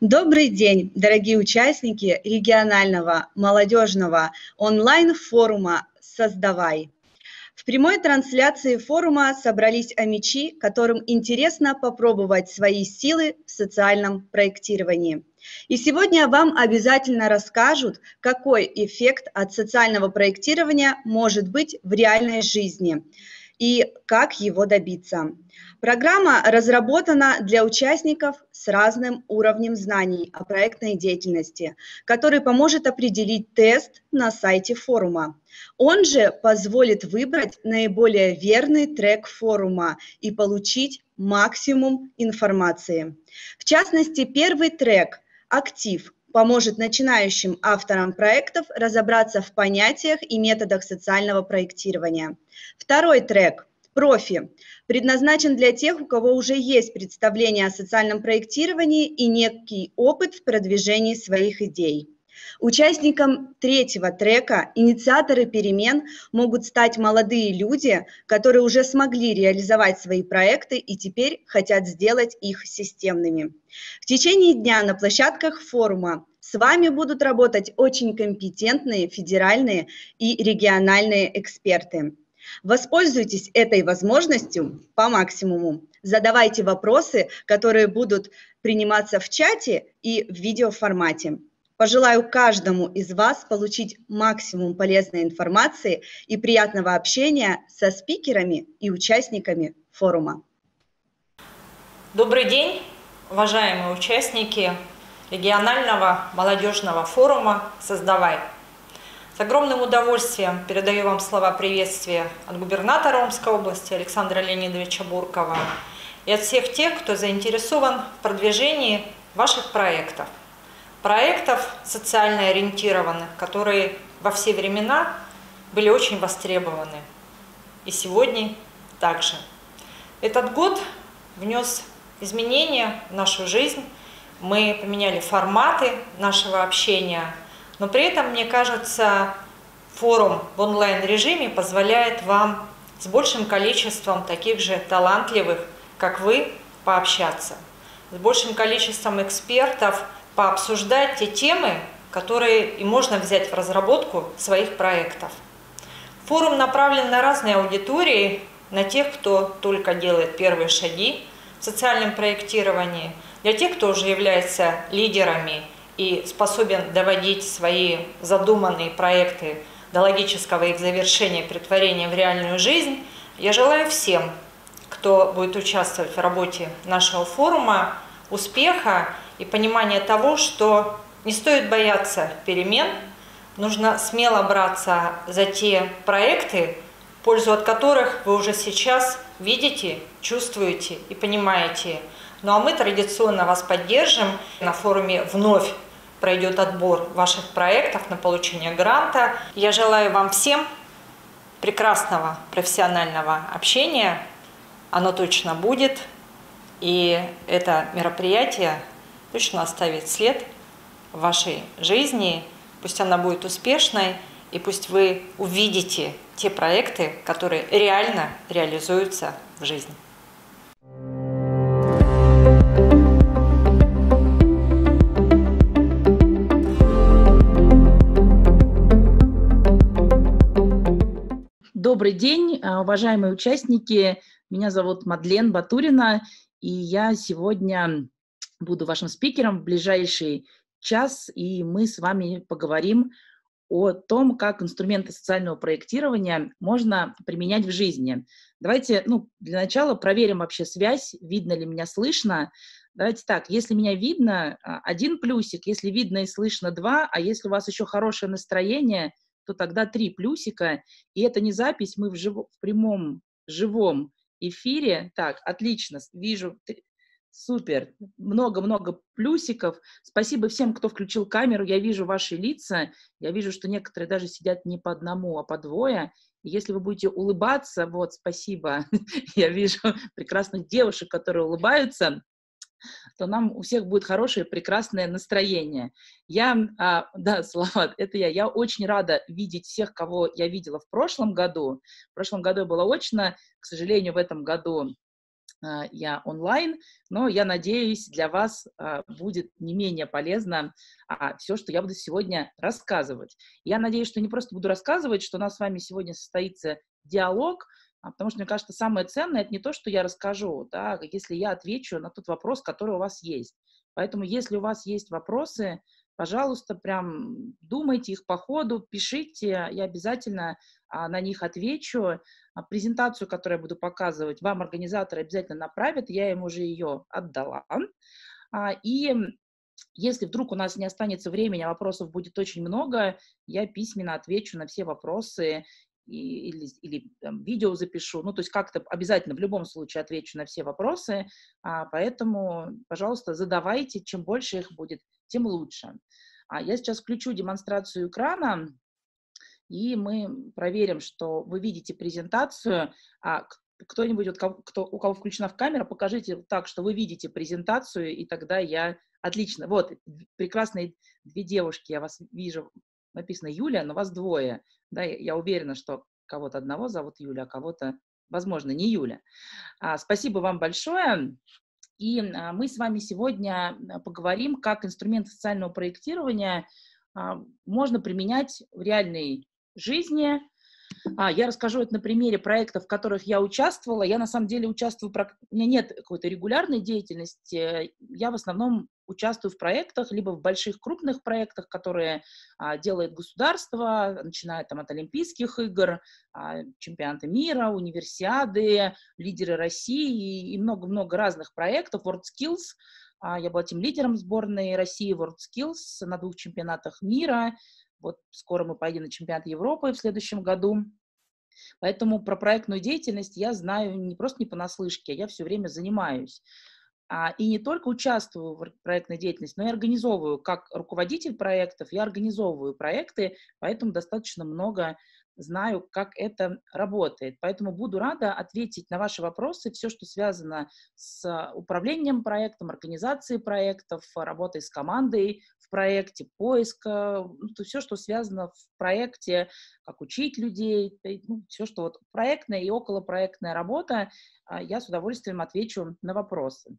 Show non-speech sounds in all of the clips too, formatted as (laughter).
Добрый день, дорогие участники регионального молодежного онлайн-форума «Создавай». В прямой трансляции форума собрались амичи, которым интересно попробовать свои силы в социальном проектировании. И сегодня вам обязательно расскажут, какой эффект от социального проектирования может быть в реальной жизни и как его добиться. Программа разработана для участников с разным уровнем знаний о проектной деятельности, который поможет определить тест на сайте форума. Он же позволит выбрать наиболее верный трек форума и получить максимум информации. В частности, первый трек «Актив» поможет начинающим авторам проектов разобраться в понятиях и методах социального проектирования. Второй трек Профи предназначен для тех, у кого уже есть представление о социальном проектировании и некий опыт в продвижении своих идей. Участникам третьего трека инициаторы перемен могут стать молодые люди, которые уже смогли реализовать свои проекты и теперь хотят сделать их системными. В течение дня на площадках форума с вами будут работать очень компетентные федеральные и региональные эксперты. Воспользуйтесь этой возможностью по максимуму. Задавайте вопросы, которые будут приниматься в чате и в видеоформате. Пожелаю каждому из вас получить максимум полезной информации и приятного общения со спикерами и участниками форума. Добрый день, уважаемые участники регионального молодежного форума «Создавай». С огромным удовольствием передаю вам слова приветствия от губернатора Омской области Александра Леонидовича Буркова и от всех тех, кто заинтересован в продвижении ваших проектов. Проектов социально ориентированных, которые во все времена были очень востребованы. И сегодня также. Этот год внес изменения в нашу жизнь. Мы поменяли форматы нашего общения – но при этом, мне кажется, форум в онлайн-режиме позволяет вам с большим количеством таких же талантливых, как вы, пообщаться, с большим количеством экспертов пообсуждать те темы, которые и можно взять в разработку своих проектов. Форум направлен на разные аудитории, на тех, кто только делает первые шаги в социальном проектировании, для тех, кто уже является лидерами и способен доводить свои задуманные проекты до логического их завершения, притворения в реальную жизнь, я желаю всем, кто будет участвовать в работе нашего форума, успеха и понимания того, что не стоит бояться перемен, нужно смело браться за те проекты, пользу от которых вы уже сейчас видите, чувствуете и понимаете. Ну а мы традиционно вас поддержим на форуме вновь пройдет отбор ваших проектов на получение гранта. Я желаю вам всем прекрасного профессионального общения. Оно точно будет. И это мероприятие точно оставит след в вашей жизни. Пусть она будет успешной, и пусть вы увидите те проекты, которые реально реализуются в жизни. Добрый день, а, уважаемые участники. Меня зовут Мадлен Батурина, и я сегодня буду вашим спикером в ближайший час, и мы с вами поговорим о том, как инструменты социального проектирования можно применять в жизни. Давайте, ну, для начала проверим вообще связь, видно ли меня слышно. Давайте так, если меня видно, а, один плюсик, если видно и слышно два, а если у вас еще хорошее настроение – то тогда три плюсика. И это не запись, мы в, жив... в прямом живом эфире. Так, отлично, вижу, супер, много-много плюсиков. Спасибо всем, кто включил камеру. Я вижу ваши лица, я вижу, что некоторые даже сидят не по одному, а по двое. И если вы будете улыбаться, вот, спасибо, (laughs) я вижу прекрасных девушек, которые улыбаются, то нам у всех будет хорошее, прекрасное настроение. Я, а, да, (laughs) Салават, это я. Я очень рада видеть всех, кого я видела в прошлом году. В прошлом году я была очно, к сожалению, в этом году я онлайн, но я надеюсь, для вас а, будет не менее полезно а, все, что я буду сегодня рассказывать. Я надеюсь, что не просто буду рассказывать, что у нас с вами сегодня состоится диалог, потому что, мне кажется, самое ценное — это не то, что я расскажу, да, если я отвечу на тот вопрос, который у вас есть. Поэтому, если у вас есть вопросы, пожалуйста, прям думайте их по ходу, пишите, я обязательно а, на них отвечу. А, презентацию, которую я буду показывать, вам организаторы обязательно направят, я им уже ее отдала. А, и если вдруг у нас не останется времени, а вопросов будет очень много, я письменно отвечу на все вопросы или, или там, видео запишу. Ну, то есть как-то обязательно в любом случае отвечу на все вопросы. А, поэтому, пожалуйста, задавайте. Чем больше их будет, тем лучше. А я сейчас включу демонстрацию экрана и мы проверим, что вы видите презентацию, а кто-нибудь, вот, кто, у кого включена в камера, покажите так, что вы видите презентацию, и тогда я... Отлично. Вот, прекрасные две девушки, я вас вижу. Написано Юля, но вас двое. Да, я уверена, что кого-то одного зовут Юля, а кого-то, возможно, не Юля. А, спасибо вам большое. И а, мы с вами сегодня а, поговорим, как инструмент социального проектирования а, можно применять в реальной жизни. А, я расскажу это на примере проектов, в которых я участвовала. Я на самом деле участвую, у меня нет какой-то регулярной деятельности. Я в основном участвую в проектах, либо в больших крупных проектах, которые а, делает государство, начиная там от Олимпийских игр, а, чемпионаты мира, универсиады, лидеры России и много-много разных проектов, WorldSkills. А, я была тем лидером сборной России WorldSkills на двух чемпионатах мира. Вот скоро мы поедем на чемпионат Европы в следующем году. Поэтому про проектную деятельность я знаю не просто не понаслышке, а я все время занимаюсь. А, и не только участвую в проектной деятельности, но и организовываю, как руководитель проектов, я организовываю проекты, поэтому достаточно много знаю, как это работает. Поэтому буду рада ответить на ваши вопросы, все, что связано с управлением проектом, организацией проектов, работой с командой в проекте, поиска, ну, все, что связано в проекте, как учить людей, ну, все, что вот проектная и околопроектная работа, а, я с удовольствием отвечу на вопросы.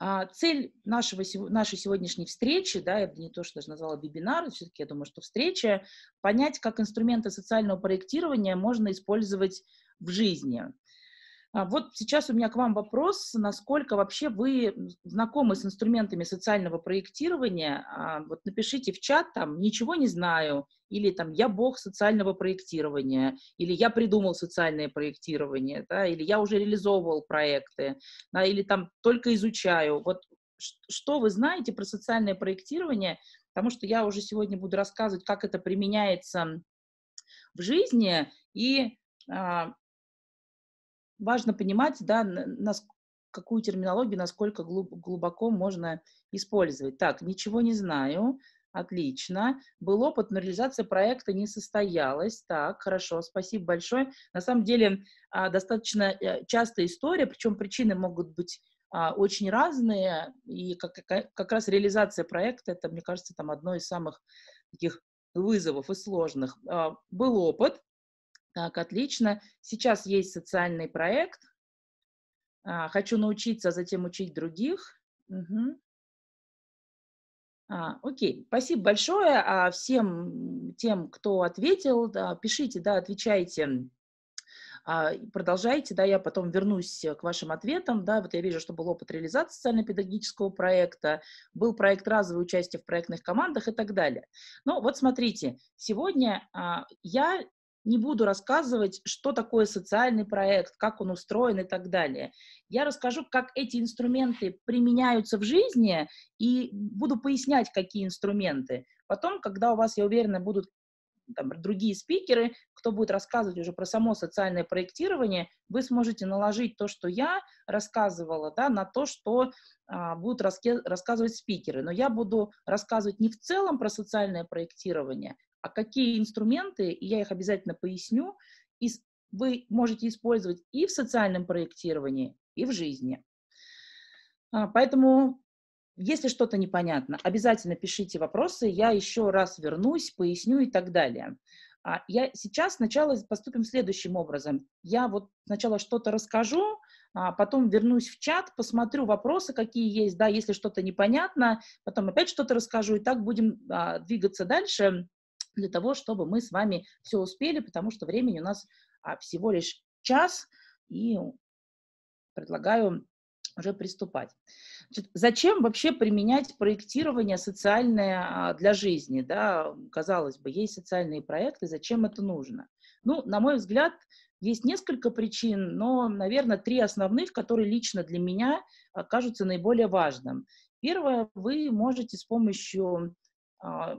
А, цель нашего, нашей сегодняшней встречи, да, я бы не то, что даже назвала вебинар, все-таки я думаю, что встреча, понять, как инструменты социального проектирования можно использовать в жизни. А вот сейчас у меня к вам вопрос, насколько вообще вы знакомы с инструментами социального проектирования. А, вот напишите в чат там «ничего не знаю» или там «я бог социального проектирования» или «я придумал социальное проектирование», да, или «я уже реализовывал проекты», да, или там «только изучаю». Вот что вы знаете про социальное проектирование, потому что я уже сегодня буду рассказывать, как это применяется в жизни, и а, важно понимать, да, нас, какую терминологию, насколько глуб, глубоко можно использовать. Так, ничего не знаю, отлично. Был опыт, но реализация проекта не состоялась. Так, хорошо, спасибо большое. На самом деле, а, достаточно э, частая история, причем причины могут быть а, очень разные, и как, как раз реализация проекта, это, мне кажется, там одно из самых таких вызовов и сложных. А, был опыт, так, отлично. Сейчас есть социальный проект. А, хочу научиться, а затем учить других. Угу. А, окей, спасибо большое а всем тем, кто ответил. Да, пишите, да, отвечайте, а, продолжайте, да, я потом вернусь к вашим ответам, да, вот я вижу, что был опыт реализации социально-педагогического проекта, был проект разовое участие в проектных командах и так далее. Ну, вот смотрите, сегодня а, я не буду рассказывать, что такое социальный проект, как он устроен и так далее. Я расскажу, как эти инструменты применяются в жизни и буду пояснять, какие инструменты. Потом, когда у вас, я уверена, будут там, другие спикеры, кто будет рассказывать уже про само социальное проектирование, вы сможете наложить то, что я рассказывала, да, на то, что а, будут рассказывать спикеры. Но я буду рассказывать не в целом про социальное проектирование, а какие инструменты, и я их обязательно поясню, вы можете использовать и в социальном проектировании, и в жизни. А, поэтому, если что-то непонятно, обязательно пишите вопросы, я еще раз вернусь, поясню и так далее. А, я сейчас сначала поступим следующим образом. Я вот сначала что-то расскажу, а потом вернусь в чат, посмотрю вопросы, какие есть, да, если что-то непонятно, потом опять что-то расскажу, и так будем а, двигаться дальше для того, чтобы мы с вами все успели, потому что времени у нас а, всего лишь час, и предлагаю уже приступать. Значит, зачем вообще применять проектирование социальное а, для жизни? Да? Казалось бы, есть социальные проекты, зачем это нужно? Ну, на мой взгляд, есть несколько причин, но, наверное, три основных, которые лично для меня кажутся наиболее важным. Первое, вы можете с помощью а,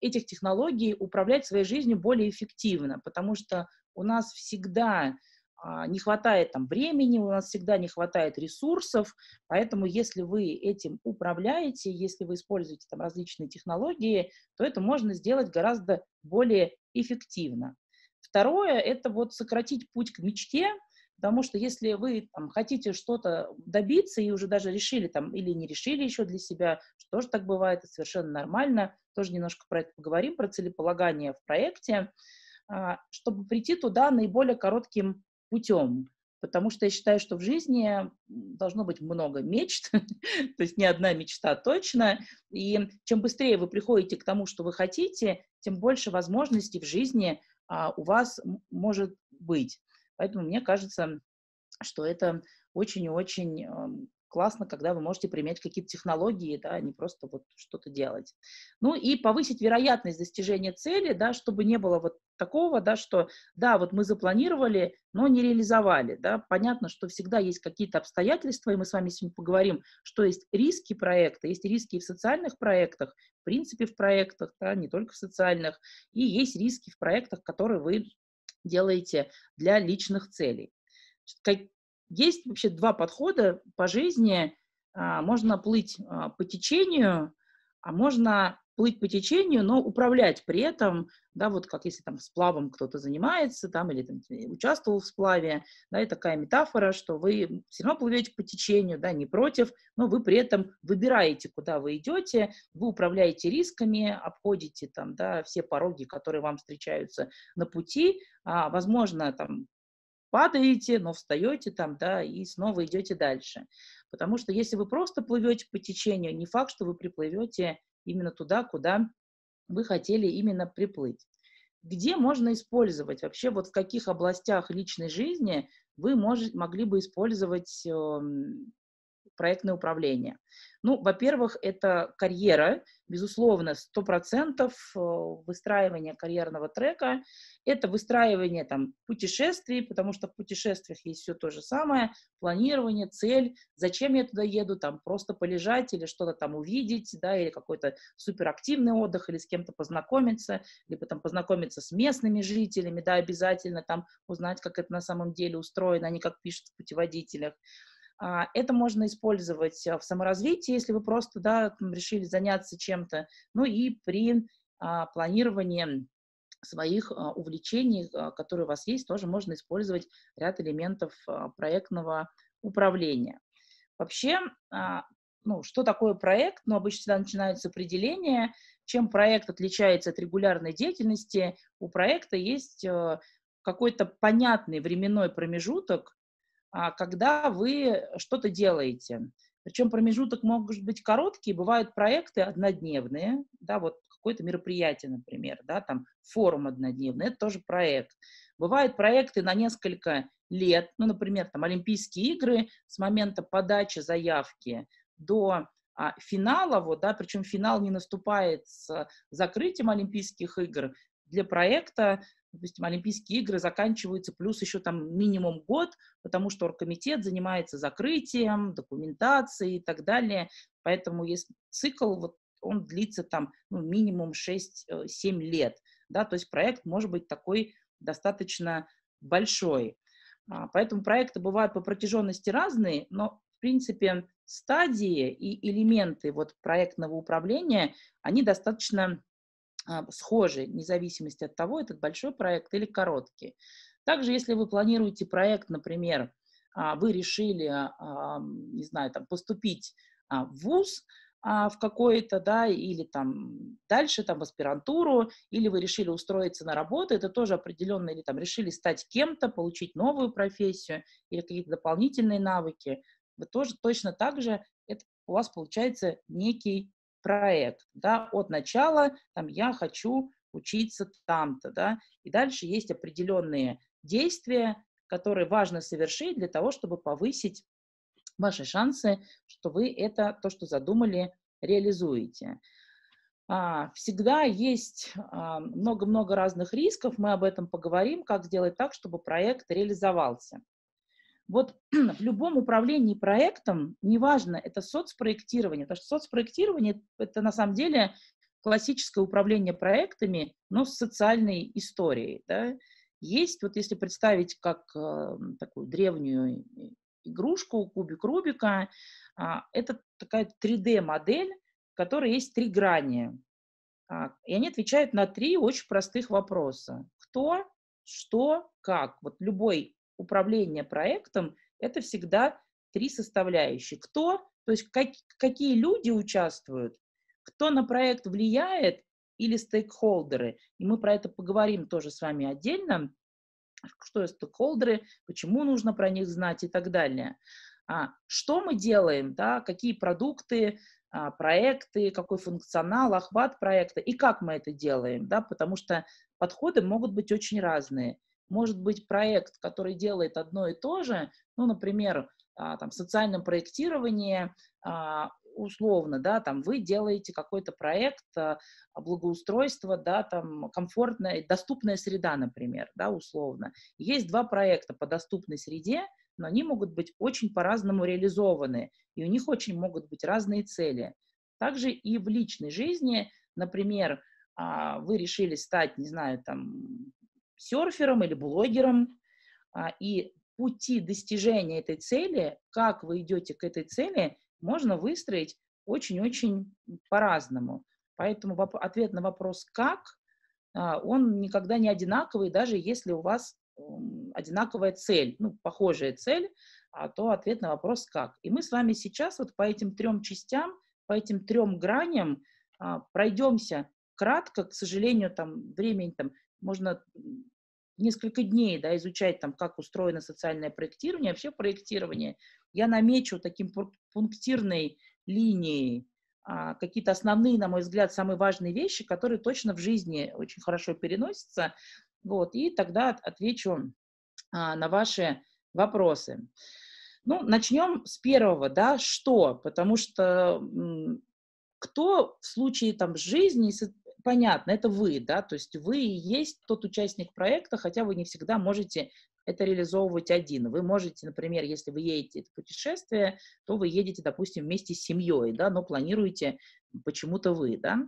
этих технологий управлять своей жизнью более эффективно, потому что у нас всегда а, не хватает там времени, у нас всегда не хватает ресурсов, поэтому если вы этим управляете, если вы используете там различные технологии, то это можно сделать гораздо более эффективно. Второе – это вот сократить путь к мечте, потому что если вы там, хотите что-то добиться и уже даже решили там или не решили еще для себя, что же так бывает, это совершенно нормально, тоже немножко про это поговорим, про целеполагание в проекте, а, чтобы прийти туда наиболее коротким путем. Потому что я считаю, что в жизни должно быть много мечт, (laughs) то есть не одна мечта точно. И чем быстрее вы приходите к тому, что вы хотите, тем больше возможностей в жизни а, у вас может быть. Поэтому мне кажется, что это очень и очень классно, когда вы можете применять какие-то технологии, да, а не просто вот что-то делать. Ну и повысить вероятность достижения цели, да, чтобы не было вот такого, да, что, да, вот мы запланировали, но не реализовали, да, понятно, что всегда есть какие-то обстоятельства, и мы с вами сегодня поговорим, что есть риски проекта, есть риски и в социальных проектах, в принципе в проектах, да, не только в социальных, и есть риски в проектах, которые вы делаете для личных целей. Есть вообще два подхода по жизни. А, можно плыть а, по течению, а можно плыть по течению, но управлять при этом, да, вот как если там сплавом кто-то занимается, там, или там, участвовал в сплаве, да, и такая метафора, что вы все равно плывете по течению, да, не против, но вы при этом выбираете, куда вы идете, вы управляете рисками, обходите там, да, все пороги, которые вам встречаются на пути, а, возможно, там, падаете, но встаете там, да, и снова идете дальше. Потому что если вы просто плывете по течению, не факт, что вы приплывете именно туда, куда вы хотели именно приплыть. Где можно использовать вообще, вот в каких областях личной жизни вы можете, могли бы использовать э, проектное управление? Ну, во-первых, это карьера, безусловно, 100% э, выстраивание карьерного трека, это выстраивание там, путешествий, потому что в путешествиях есть все то же самое, планирование, цель, зачем я туда еду, там просто полежать или что-то там увидеть, да, или какой-то суперактивный отдых, или с кем-то познакомиться, либо там познакомиться с местными жителями, да, обязательно там узнать, как это на самом деле устроено, а не как пишут в путеводителях. А, это можно использовать а, в саморазвитии, если вы просто да, решили заняться чем-то. Ну и при а, планировании своих увлечений, которые у вас есть, тоже можно использовать ряд элементов проектного управления. Вообще, ну, что такое проект? Ну, обычно всегда начинают с определения. Чем проект отличается от регулярной деятельности? У проекта есть какой-то понятный временной промежуток, а, когда вы что-то делаете. Причем промежуток может быть короткий, бывают проекты однодневные, да, вот какое-то мероприятие, например, да, там форум однодневный, это тоже проект. Бывают проекты на несколько лет, ну, например, там Олимпийские игры с момента подачи заявки до а, финала, вот, да, причем финал не наступает с закрытием Олимпийских игр, для проекта допустим, Олимпийские игры заканчиваются плюс еще там минимум год, потому что оргкомитет занимается закрытием, документацией и так далее. Поэтому есть цикл, вот он длится там ну, минимум 6-7 э, лет. Да, то есть проект может быть такой достаточно большой. А, поэтому проекты бывают по протяженности разные, но в принципе стадии и элементы вот проектного управления, они достаточно схожи, вне зависимости от того, этот большой проект или короткий. Также, если вы планируете проект, например, а, вы решили, а, не знаю, там, поступить в ВУЗ, а, в какой-то, да, или там дальше там в аспирантуру, или вы решили устроиться на работу, это тоже определенно, или там решили стать кем-то, получить новую профессию или какие-то дополнительные навыки, вы тоже точно так же, это у вас получается некий проект, да, от начала, там, я хочу учиться там-то, да, и дальше есть определенные действия, которые важно совершить для того, чтобы повысить ваши шансы, что вы это, то, что задумали, реализуете. А, всегда есть а, много-много разных рисков, мы об этом поговорим, как сделать так, чтобы проект реализовался. Вот (clears throat) в любом управлении проектом, неважно, это соцпроектирование, потому что соцпроектирование – это на самом деле классическое управление проектами, но с социальной историей. Да? Есть, вот если представить как э, такую древнюю игрушку, кубик Рубика, э, это такая 3D-модель, в которой есть три грани. А, и они отвечают на три очень простых вопроса. Кто, что, как. Вот любой управление проектом – это всегда три составляющие. Кто, то есть как, какие люди участвуют, кто на проект влияет или стейкхолдеры. И мы про это поговорим тоже с вами отдельно, что стейкхолдеры, почему нужно про них знать и так далее. А, что мы делаем, да, какие продукты, а, проекты, какой функционал, охват проекта и как мы это делаем, да, потому что подходы могут быть очень разные. Может быть проект, который делает одно и то же, ну, например, а, там, в социальном проектировании а, условно, да, там вы делаете какой-то проект а, благоустройства, да, там комфортная, доступная среда, например, да, условно. Есть два проекта по доступной среде, но они могут быть очень по-разному реализованы, и у них очень могут быть разные цели. Также и в личной жизни, например, вы решили стать, не знаю, там, серфером или блогером, а, и пути достижения этой цели, как вы идете к этой цели, можно выстроить очень-очень по-разному. Поэтому ответ на вопрос «как» а, он никогда не одинаковый, даже если у вас одинаковая цель, ну, похожая цель, а то ответ на вопрос «как». И мы с вами сейчас вот по этим трем частям, по этим трем граням пройдемся кратко, к сожалению, там времени там можно несколько дней да, изучать, там, как устроено социальное проектирование, вообще проектирование, я намечу таким пунктирной линией а, какие-то основные, на мой взгляд, самые важные вещи, которые точно в жизни очень хорошо переносятся, вот, и тогда отвечу а, на ваши вопросы. Ну, начнем с первого, да, что, потому что кто в случае там жизни понятно, это вы, да, то есть вы и есть тот участник проекта, хотя вы не всегда можете это реализовывать один. Вы можете, например, если вы едете в путешествие, то вы едете, допустим, вместе с семьей, да, но планируете почему-то вы, да.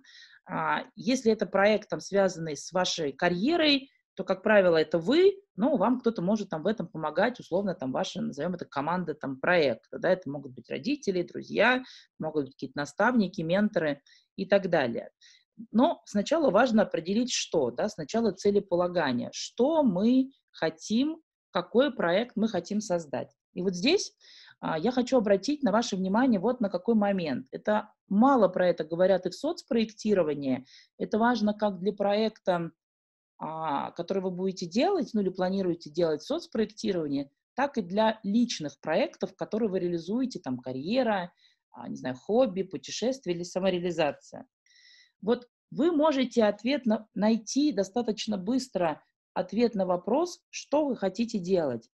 А если это проект, там, связанный с вашей карьерой, то, как правило, это вы, но вам кто-то может там в этом помогать, условно, там ваша, назовем это, команда там проекта, да, это могут быть родители, друзья, могут быть какие-то наставники, менторы и так далее. Но сначала важно определить, что, да, сначала целеполагание, что мы хотим, какой проект мы хотим создать. И вот здесь а, я хочу обратить на ваше внимание вот на какой момент. Это мало про это говорят и в соцпроектировании. Это важно как для проекта, а, который вы будете делать, ну или планируете делать в соцпроектировании, так и для личных проектов, которые вы реализуете, там карьера, а, не знаю, хобби, путешествие или самореализация. Вот вы можете ответ на, найти достаточно быстро ответ на вопрос, что вы хотите делать.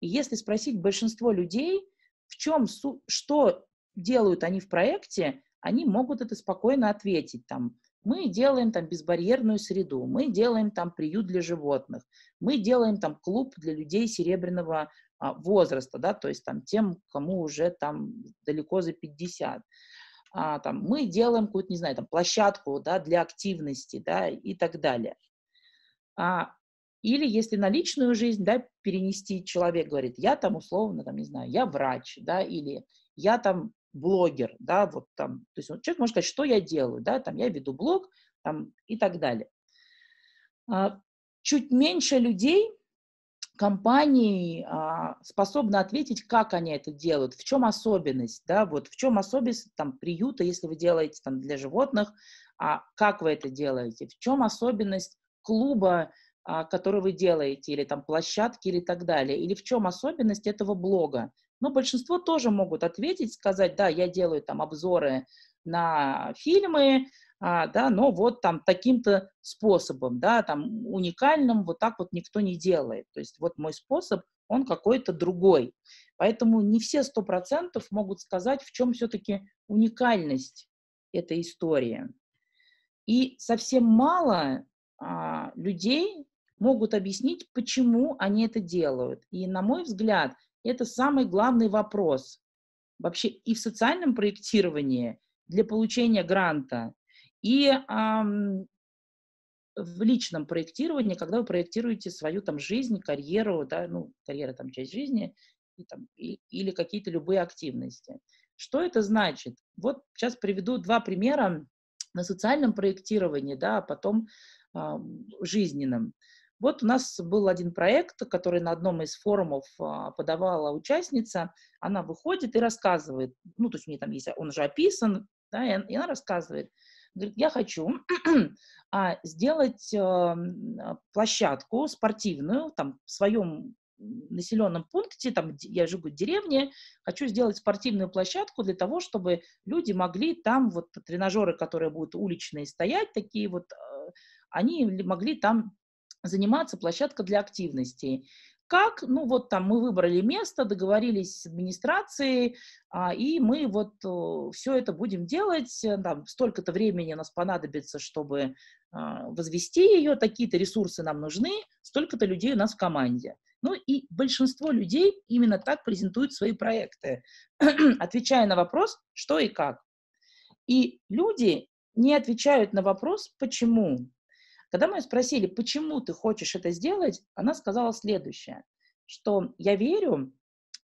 И если спросить большинство людей, в чем, что делают они в проекте, они могут это спокойно ответить. Там, мы делаем там безбарьерную среду, мы делаем там приют для животных, мы делаем там клуб для людей серебряного а, возраста, да, то есть там тем, кому уже там далеко за 50 а, там, мы делаем какую-то, не знаю, там, площадку да, для активности да, и так далее. А, или если на личную жизнь да, перенести, человек говорит, я там условно, там, не знаю, я врач, да, или я там блогер, да, вот там, то есть человек может сказать, что я делаю, да, там, я веду блог, там, и так далее. А, чуть меньше людей, компании а, способны ответить, как они это делают, в чем особенность, да, вот в чем особенность там приюта, если вы делаете там для животных, а как вы это делаете, в чем особенность клуба, а, который вы делаете, или там площадки, или так далее, или в чем особенность этого блога. Но большинство тоже могут ответить, сказать, да, я делаю там обзоры на фильмы, а, да, но вот там таким-то способом, да, там уникальным вот так вот никто не делает. То есть вот мой способ, он какой-то другой. Поэтому не все сто процентов могут сказать, в чем все-таки уникальность этой истории. И совсем мало а, людей могут объяснить, почему они это делают. И, на мой взгляд, это самый главный вопрос вообще и в социальном проектировании для получения гранта, и ам, в личном проектировании, когда вы проектируете свою там жизнь, карьеру, да, ну, карьера там часть жизни, и, там, и, или какие-то любые активности. Что это значит? Вот сейчас приведу два примера на социальном проектировании, да, а потом э, жизненном. Вот у нас был один проект, который на одном из форумов а, подавала участница. Она выходит и рассказывает, ну, то есть у нее там есть, он уже описан, да, и она рассказывает. Говорит, я хочу (clears throat) а, сделать а, площадку спортивную там, в своем населенном пункте, там, я живу в деревне, хочу сделать спортивную площадку для того, чтобы люди могли там, вот тренажеры, которые будут уличные стоять, такие вот, они могли там заниматься, площадка для активностей. Как? Ну вот там мы выбрали место, договорились с администрацией, а, и мы вот все это будем делать. Э, там столько-то времени у нас понадобится, чтобы а, возвести ее, такие-то ресурсы нам нужны, столько-то людей у нас в команде. Ну и большинство людей именно так презентуют свои проекты, (clears throat) отвечая на вопрос, что и как. И люди не отвечают на вопрос, почему. Когда мы спросили, почему ты хочешь это сделать, она сказала следующее, что я верю,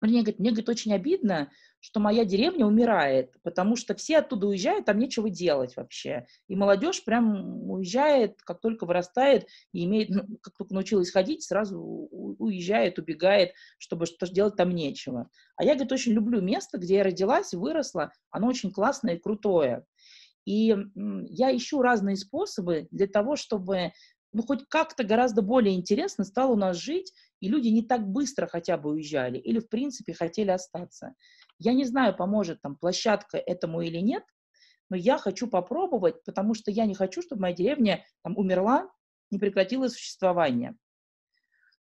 мне, говорит, мне говорит, очень обидно, что моя деревня умирает, потому что все оттуда уезжают, там нечего делать вообще. И молодежь прям уезжает, как только вырастает и имеет, ну, как только научилась ходить, сразу уезжает, убегает, чтобы что делать там нечего. А я, говорит, очень люблю место, где я родилась, выросла, оно очень классное и крутое. И я ищу разные способы для того, чтобы ну, хоть как-то гораздо более интересно стало у нас жить, и люди не так быстро хотя бы уезжали или, в принципе, хотели остаться. Я не знаю, поможет там площадка этому или нет, но я хочу попробовать, потому что я не хочу, чтобы моя деревня там умерла, не прекратила существование.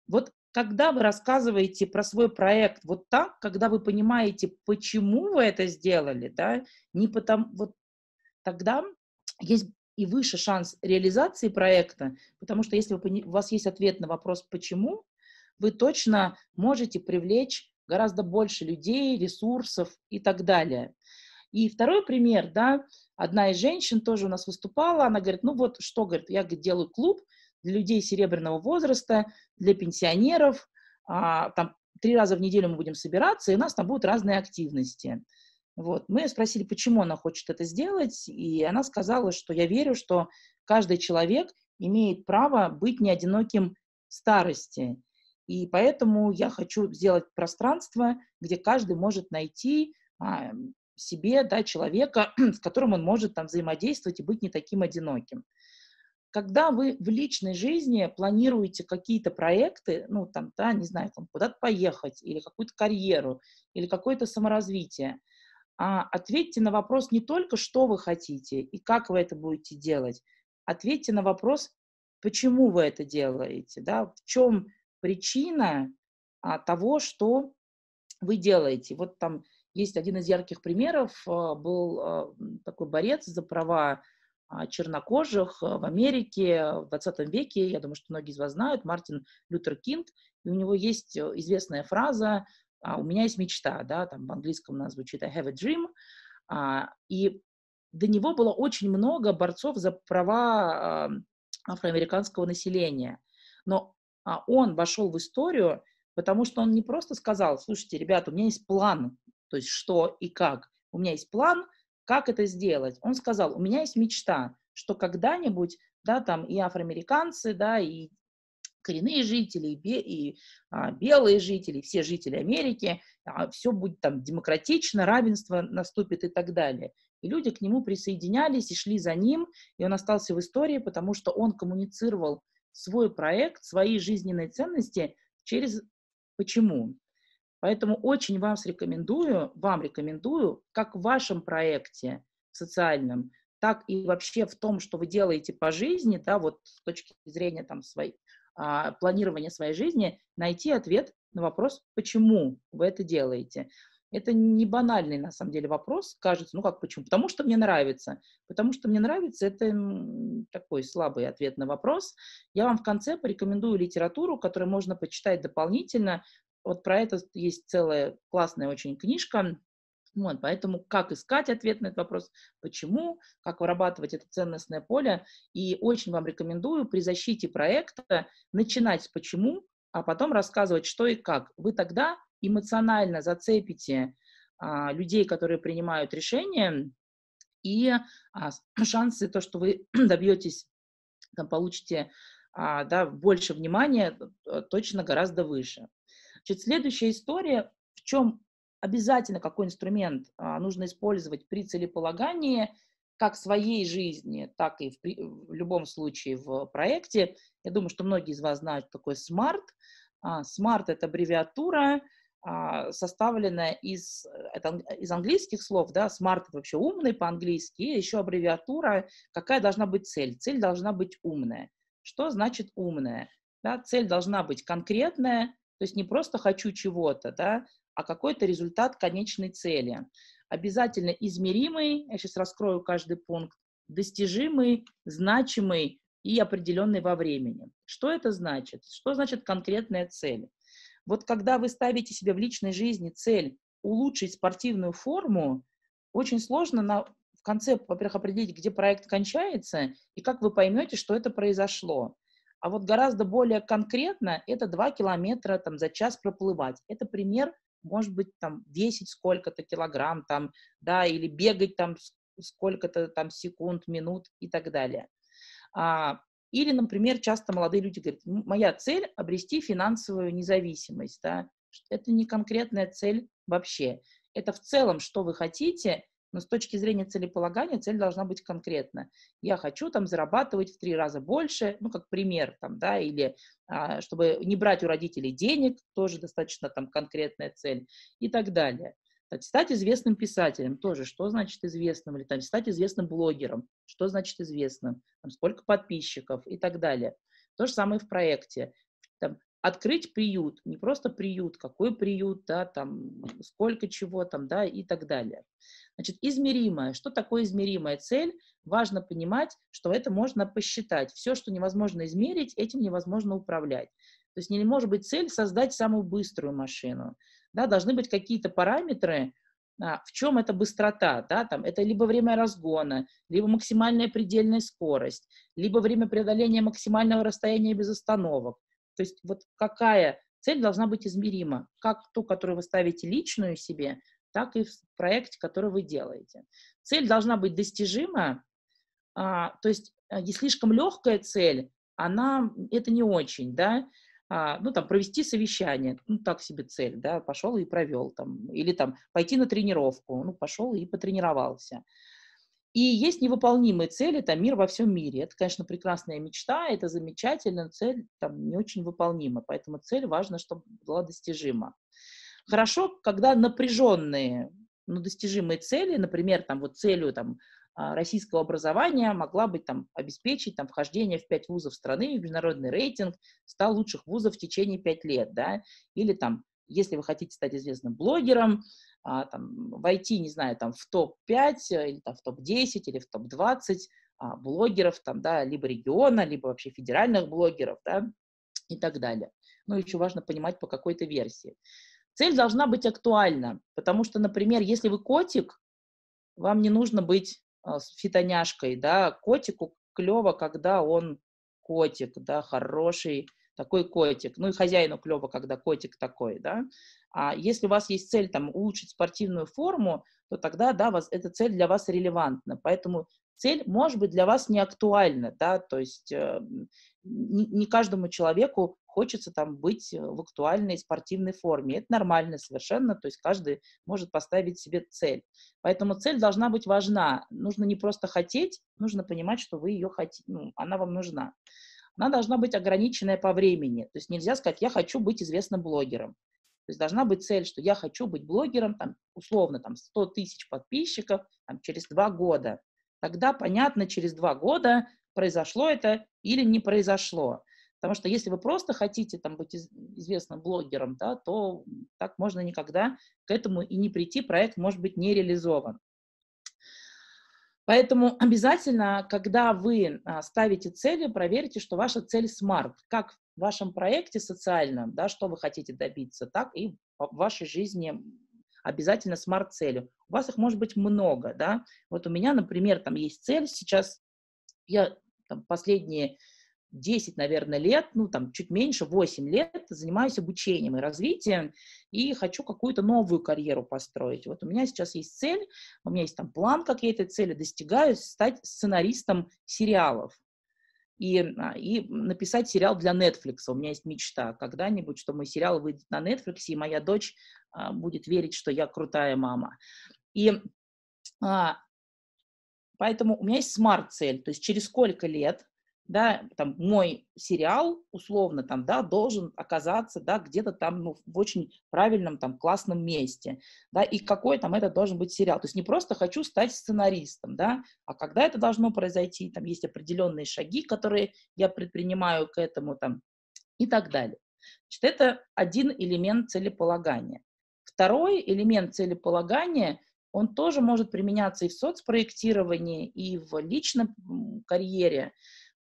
Вот когда вы рассказываете про свой проект вот так, когда вы понимаете, почему вы это сделали, да, не потому, вот тогда есть и выше шанс реализации проекта, потому что если у вас есть ответ на вопрос «почему?», вы точно можете привлечь гораздо больше людей, ресурсов и так далее. И второй пример, да, одна из женщин тоже у нас выступала, она говорит, ну вот что, говорит, я говорит, делаю клуб для людей серебряного возраста, для пенсионеров, а, там три раза в неделю мы будем собираться, и у нас там будут разные активности. Вот. Мы ее спросили, почему она хочет это сделать, и она сказала, что я верю, что каждый человек имеет право быть не одиноким в старости. И поэтому я хочу сделать пространство, где каждый может найти а, себе да, человека, (clears throat) с которым он может там взаимодействовать и быть не таким одиноким. Когда вы в личной жизни планируете какие-то проекты, ну там, да, не знаю, там куда-то поехать, или какую-то карьеру, или какое-то саморазвитие – а, ответьте на вопрос не только, что вы хотите и как вы это будете делать, ответьте на вопрос, почему вы это делаете, да, в чем причина а, того, что вы делаете. Вот там есть один из ярких примеров, а, был а, такой борец за права а, чернокожих в Америке в 20 веке, я думаю, что многие из вас знают, Мартин Лютер Кинг, и у него есть э, известная фраза а, у меня есть мечта, да, там в английском у звучит I have a dream, а, и до него было очень много борцов за права а, афроамериканского населения, но а, он вошел в историю, потому что он не просто сказал, слушайте, ребята, у меня есть план, то есть что и как, у меня есть план, как это сделать. Он сказал, у меня есть мечта, что когда-нибудь, да, там и афроамериканцы, да, и коренные жители, и, бе, и а, белые жители, все жители Америки, а, все будет там демократично, равенство наступит и так далее. И люди к нему присоединялись и шли за ним, и он остался в истории, потому что он коммуницировал свой проект, свои жизненные ценности через почему. Поэтому очень вас рекомендую, вам рекомендую, как в вашем проекте социальном, так и вообще в том, что вы делаете по жизни, да, вот с точки зрения там своей, а, планирования своей жизни, найти ответ на вопрос, почему вы это делаете. Это не банальный, на самом деле, вопрос, кажется, ну как почему? Потому что мне нравится. Потому что мне нравится, это такой слабый ответ на вопрос. Я вам в конце порекомендую литературу, которую можно почитать дополнительно. Вот про это есть целая классная очень книжка, вот, поэтому как искать ответ на этот вопрос, почему, как вырабатывать это ценностное поле. И очень вам рекомендую при защите проекта начинать с почему, а потом рассказывать, что и как. Вы тогда эмоционально зацепите а, людей, которые принимают решения, и а, (clears throat) шансы, то, что вы (clears throat) добьетесь, там, получите а, да, больше внимания, э, точно гораздо выше. Значит, следующая история, в чем обязательно какой инструмент а, нужно использовать при целеполагании, как в своей жизни, так и в, в любом случае в проекте. Я думаю, что многие из вас знают такой SMART. А, SMART — это аббревиатура, а, составленная из, это, из английских слов, да, SMART — вообще умный по-английски, и еще аббревиатура, какая должна быть цель. Цель должна быть умная. Что значит умная? Да, цель должна быть конкретная, то есть не просто хочу чего-то, да, а какой-то результат конечной цели. Обязательно измеримый, я сейчас раскрою каждый пункт, достижимый, значимый и определенный во времени. Что это значит? Что значит конкретная цель? Вот когда вы ставите себе в личной жизни цель улучшить спортивную форму, очень сложно на, в конце, во-первых, определить, где проект кончается, и как вы поймете, что это произошло. А вот гораздо более конкретно это 2 километра там, за час проплывать. Это пример может быть, там, весить сколько-то килограмм, там, да, или бегать там сколько-то там секунд, минут и так далее. А, или, например, часто молодые люди говорят, моя цель – обрести финансовую независимость, да, это не конкретная цель вообще. Это в целом, что вы хотите, но с точки зрения целеполагания цель должна быть конкретна. Я хочу там зарабатывать в три раза больше, ну, как пример, там, да, или а, чтобы не брать у родителей денег, тоже достаточно там конкретная цель и так далее. Так, стать известным писателем тоже, что значит известным, или там, стать известным блогером, что значит известным, там, сколько подписчиков и так далее. То же самое в проекте. Там, открыть приют, не просто приют, какой приют, да, там, сколько чего там, да, и так далее. Значит, измеримое. Что такое измеримая цель? Важно понимать, что это можно посчитать. Все, что невозможно измерить, этим невозможно управлять. То есть не может быть цель создать самую быструю машину. Да, должны быть какие-то параметры, а, в чем эта быстрота, да, там, это либо время разгона, либо максимальная предельная скорость, либо время преодоления максимального расстояния без остановок. То есть вот какая цель должна быть измерима, как ту, которую вы ставите личную себе, так и в проекте, который вы делаете. Цель должна быть достижима, а, то есть а, если слишком легкая цель, она, это не очень, да, а, ну, там, провести совещание, ну, так себе цель, да, пошел и провел, там, или там, пойти на тренировку, ну, пошел и потренировался. И есть невыполнимые цели, там, мир во всем мире. Это, конечно, прекрасная мечта, это замечательно, но цель там не очень выполнима, поэтому цель важно, чтобы была достижима. Хорошо, когда напряженные, но достижимые цели, например, там вот целью там, а, российского образования могла быть там обеспечить там вхождение в пять вузов страны, международный рейтинг 100 лучших вузов в течение пять лет, да, или там, если вы хотите стать известным блогером, а, там, войти, не знаю, там в топ-5 или там в топ-10 или в топ-20 а, блогеров, там, да, либо региона, либо вообще федеральных блогеров, да, и так далее. Но еще важно понимать по какой-то версии. Цель должна быть актуальна, потому что, например, если вы котик, вам не нужно быть а, фитоняшкой, да, котику клево, когда он котик, да, хороший такой котик. Ну и хозяину клево, когда котик такой, да. А если у вас есть цель там улучшить спортивную форму, то тогда, да, вас, эта цель для вас релевантна. Поэтому цель может быть для вас не актуальна, да, то есть э, не, не каждому человеку хочется там быть в актуальной спортивной форме. Это нормально совершенно, то есть каждый может поставить себе цель. Поэтому цель должна быть важна. Нужно не просто хотеть, нужно понимать, что вы ее хотите, ну, она вам нужна. Она должна быть ограниченная по времени. То есть нельзя сказать, я хочу быть известным блогером. То есть должна быть цель, что я хочу быть блогером, там, условно, там, 100 тысяч подписчиков там, через два года. Тогда понятно, через два года произошло это или не произошло. Потому что если вы просто хотите там, быть известным блогером, да, то так можно никогда к этому и не прийти, проект может быть не реализован. Поэтому обязательно, когда вы а, ставите цели, проверьте, что ваша цель смарт, как в вашем проекте социальном, да, что вы хотите добиться, так и в вашей жизни обязательно смарт-целью. У вас их может быть много, да. Вот у меня, например, там есть цель сейчас, я там, последние 10, наверное, лет, ну, там, чуть меньше, 8 лет занимаюсь обучением и развитием, и хочу какую-то новую карьеру построить. Вот у меня сейчас есть цель, у меня есть там план, как я этой цели достигаю, стать сценаристом сериалов. И, а, и написать сериал для Netflix. У меня есть мечта когда-нибудь, что мой сериал выйдет на Netflix, и моя дочь а, будет верить, что я крутая мама. И а, поэтому у меня есть смарт-цель, то есть через сколько лет да, там, мой сериал, условно, там, да, должен оказаться, да, где-то там, ну, в очень правильном, там, классном месте, да, и какой там это должен быть сериал. То есть не просто хочу стать сценаристом, да, а когда это должно произойти, там есть определенные шаги, которые я предпринимаю к этому, там, и так далее. Значит, это один элемент целеполагания. Второй элемент целеполагания он тоже может применяться и в соцпроектировании, и в личной карьере.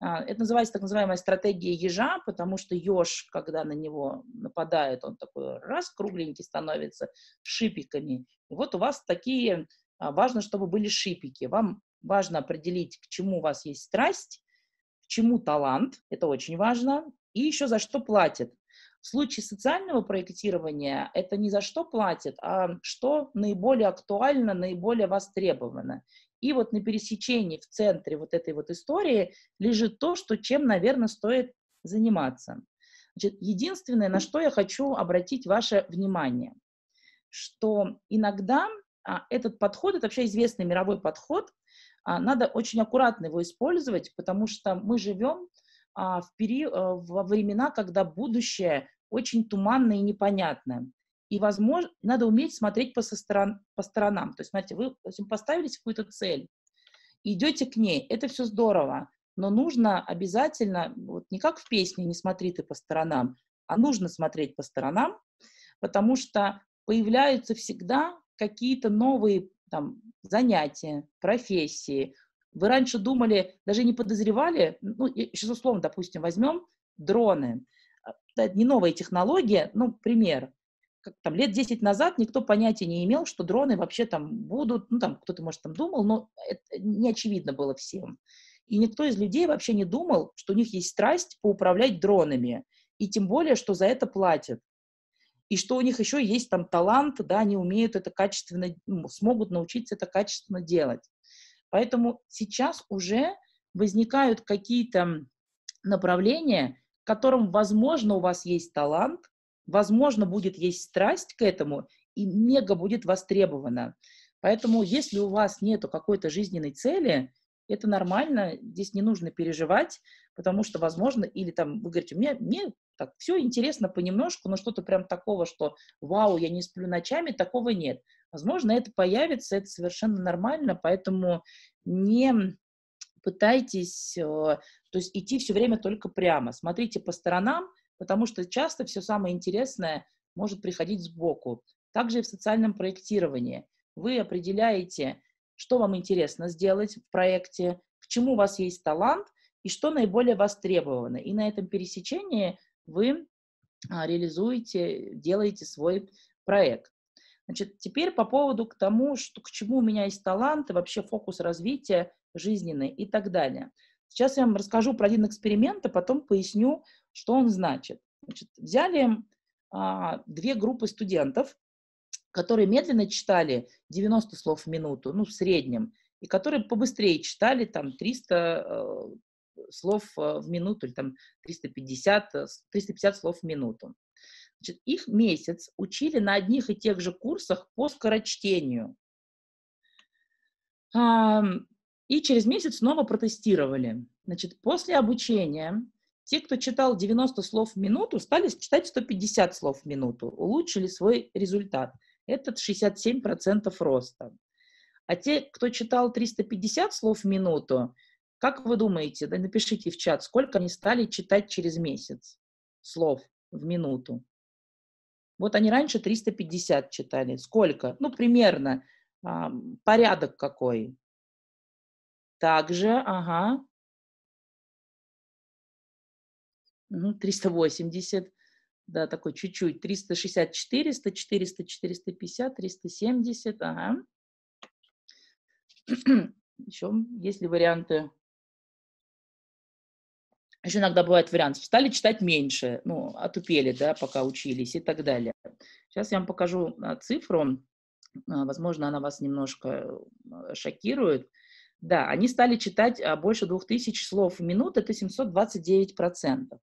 А, это называется так называемая стратегия ежа, потому что еж, когда на него нападает, он такой раз кругленький становится, шипиками. И вот у вас такие, а, важно, чтобы были шипики. Вам важно определить, к чему у вас есть страсть, к чему талант, это очень важно, и еще за что платят. В случае социального проектирования это не за что платят, а что наиболее актуально, наиболее востребовано. И вот на пересечении в центре вот этой вот истории лежит то, что чем, наверное, стоит заниматься. Значит, единственное, на что я хочу обратить ваше внимание, что иногда а, этот подход, это вообще известный мировой подход, а, надо очень аккуратно его использовать, потому что мы живем а, в пери... А, во времена, когда будущее очень туманное и непонятное. И, возможно, надо уметь смотреть по, со сторон, по сторонам. То есть, смотрите, вы поставили какую-то цель, идете к ней, это все здорово, но нужно обязательно, вот не как в песне «Не смотри ты по сторонам», а нужно смотреть по сторонам, потому что появляются всегда какие-то новые там, занятия, профессии. Вы раньше думали, даже не подозревали, ну, сейчас условно, допустим, возьмем дроны. Это не новая технология, ну, пример там, лет 10 назад никто понятия не имел, что дроны вообще там будут, ну, там, кто-то, может, там думал, но это не очевидно было всем. И никто из людей вообще не думал, что у них есть страсть поуправлять дронами, и тем более, что за это платят. И что у них еще есть там талант, да, они умеют это качественно, ну, смогут научиться это качественно делать. Поэтому сейчас уже возникают какие-то направления, к которым, возможно, у вас есть талант, возможно, будет есть страсть к этому, и мега будет востребовано. Поэтому, если у вас нет какой-то жизненной цели, это нормально, здесь не нужно переживать, потому что, возможно, или там вы говорите, мне, мне так все интересно понемножку, но что-то прям такого, что вау, я не сплю ночами, такого нет. Возможно, это появится, это совершенно нормально, поэтому не пытайтесь, э, то есть идти все время только прямо. Смотрите по сторонам, потому что часто все самое интересное может приходить сбоку. Также и в социальном проектировании. Вы определяете, что вам интересно сделать в проекте, к чему у вас есть талант и что наиболее востребовано. И на этом пересечении вы а, реализуете, делаете свой проект. Значит, теперь по поводу к тому, что, к чему у меня есть талант и вообще фокус развития жизненный и так далее. Сейчас я вам расскажу про один эксперимент, а потом поясню, что он значит? Значит, взяли а, две группы студентов, которые медленно читали 90 слов в минуту, ну, в среднем, и которые побыстрее читали там 300 э, слов э, в минуту или там 350, 350 слов в минуту. Значит, их месяц учили на одних и тех же курсах по скорочтению. И через месяц снова протестировали. Значит, после обучения те, кто читал 90 слов в минуту, стали читать 150 слов в минуту, улучшили свой результат. Это 67% роста. А те, кто читал 350 слов в минуту, как вы думаете, да, напишите в чат, сколько они стали читать через месяц слов в минуту? Вот они раньше 350 читали. Сколько? Ну, примерно. Порядок какой? Также, ага. 380. Да, такой чуть-чуть. 360, 400, 400, 450, 370. Ага. Еще есть ли варианты? Еще иногда бывает вариант. Стали читать меньше, ну, отупели, да, пока учились и так далее. Сейчас я вам покажу а, цифру. А, возможно, она вас немножко а, шокирует. Да, они стали читать больше 2000 слов в минуту, это 729%.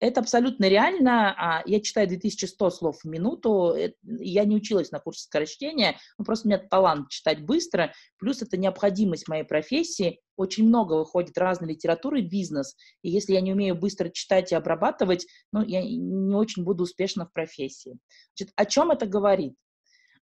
Это абсолютно реально. А, я читаю 2100 слов в минуту. Я не училась на курсе скорочтения, но просто у меня талант читать быстро. Плюс это необходимость моей профессии. Очень много выходит разной литературы, бизнес. И если я не умею быстро читать и обрабатывать, ну, я не очень буду успешна в профессии. Значит, о чем это говорит?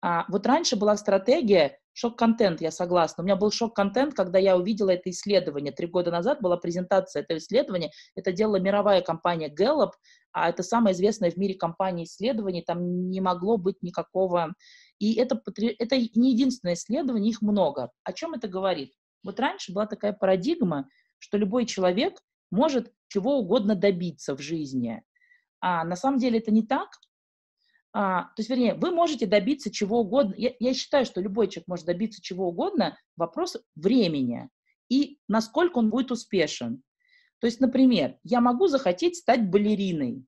А, вот раньше была стратегия шок-контент, я согласна. У меня был шок-контент, когда я увидела это исследование. Три года назад была презентация этого исследования. Это делала мировая компания Gallup, а это самая известная в мире компания исследований. Там не могло быть никакого... И это, это не единственное исследование, их много. О чем это говорит? Вот раньше была такая парадигма, что любой человек может чего угодно добиться в жизни. А на самом деле это не так, а, то есть, вернее, вы можете добиться чего угодно. Я, я считаю, что любой человек может добиться чего угодно. Вопрос времени и насколько он будет успешен. То есть, например, я могу захотеть стать балериной.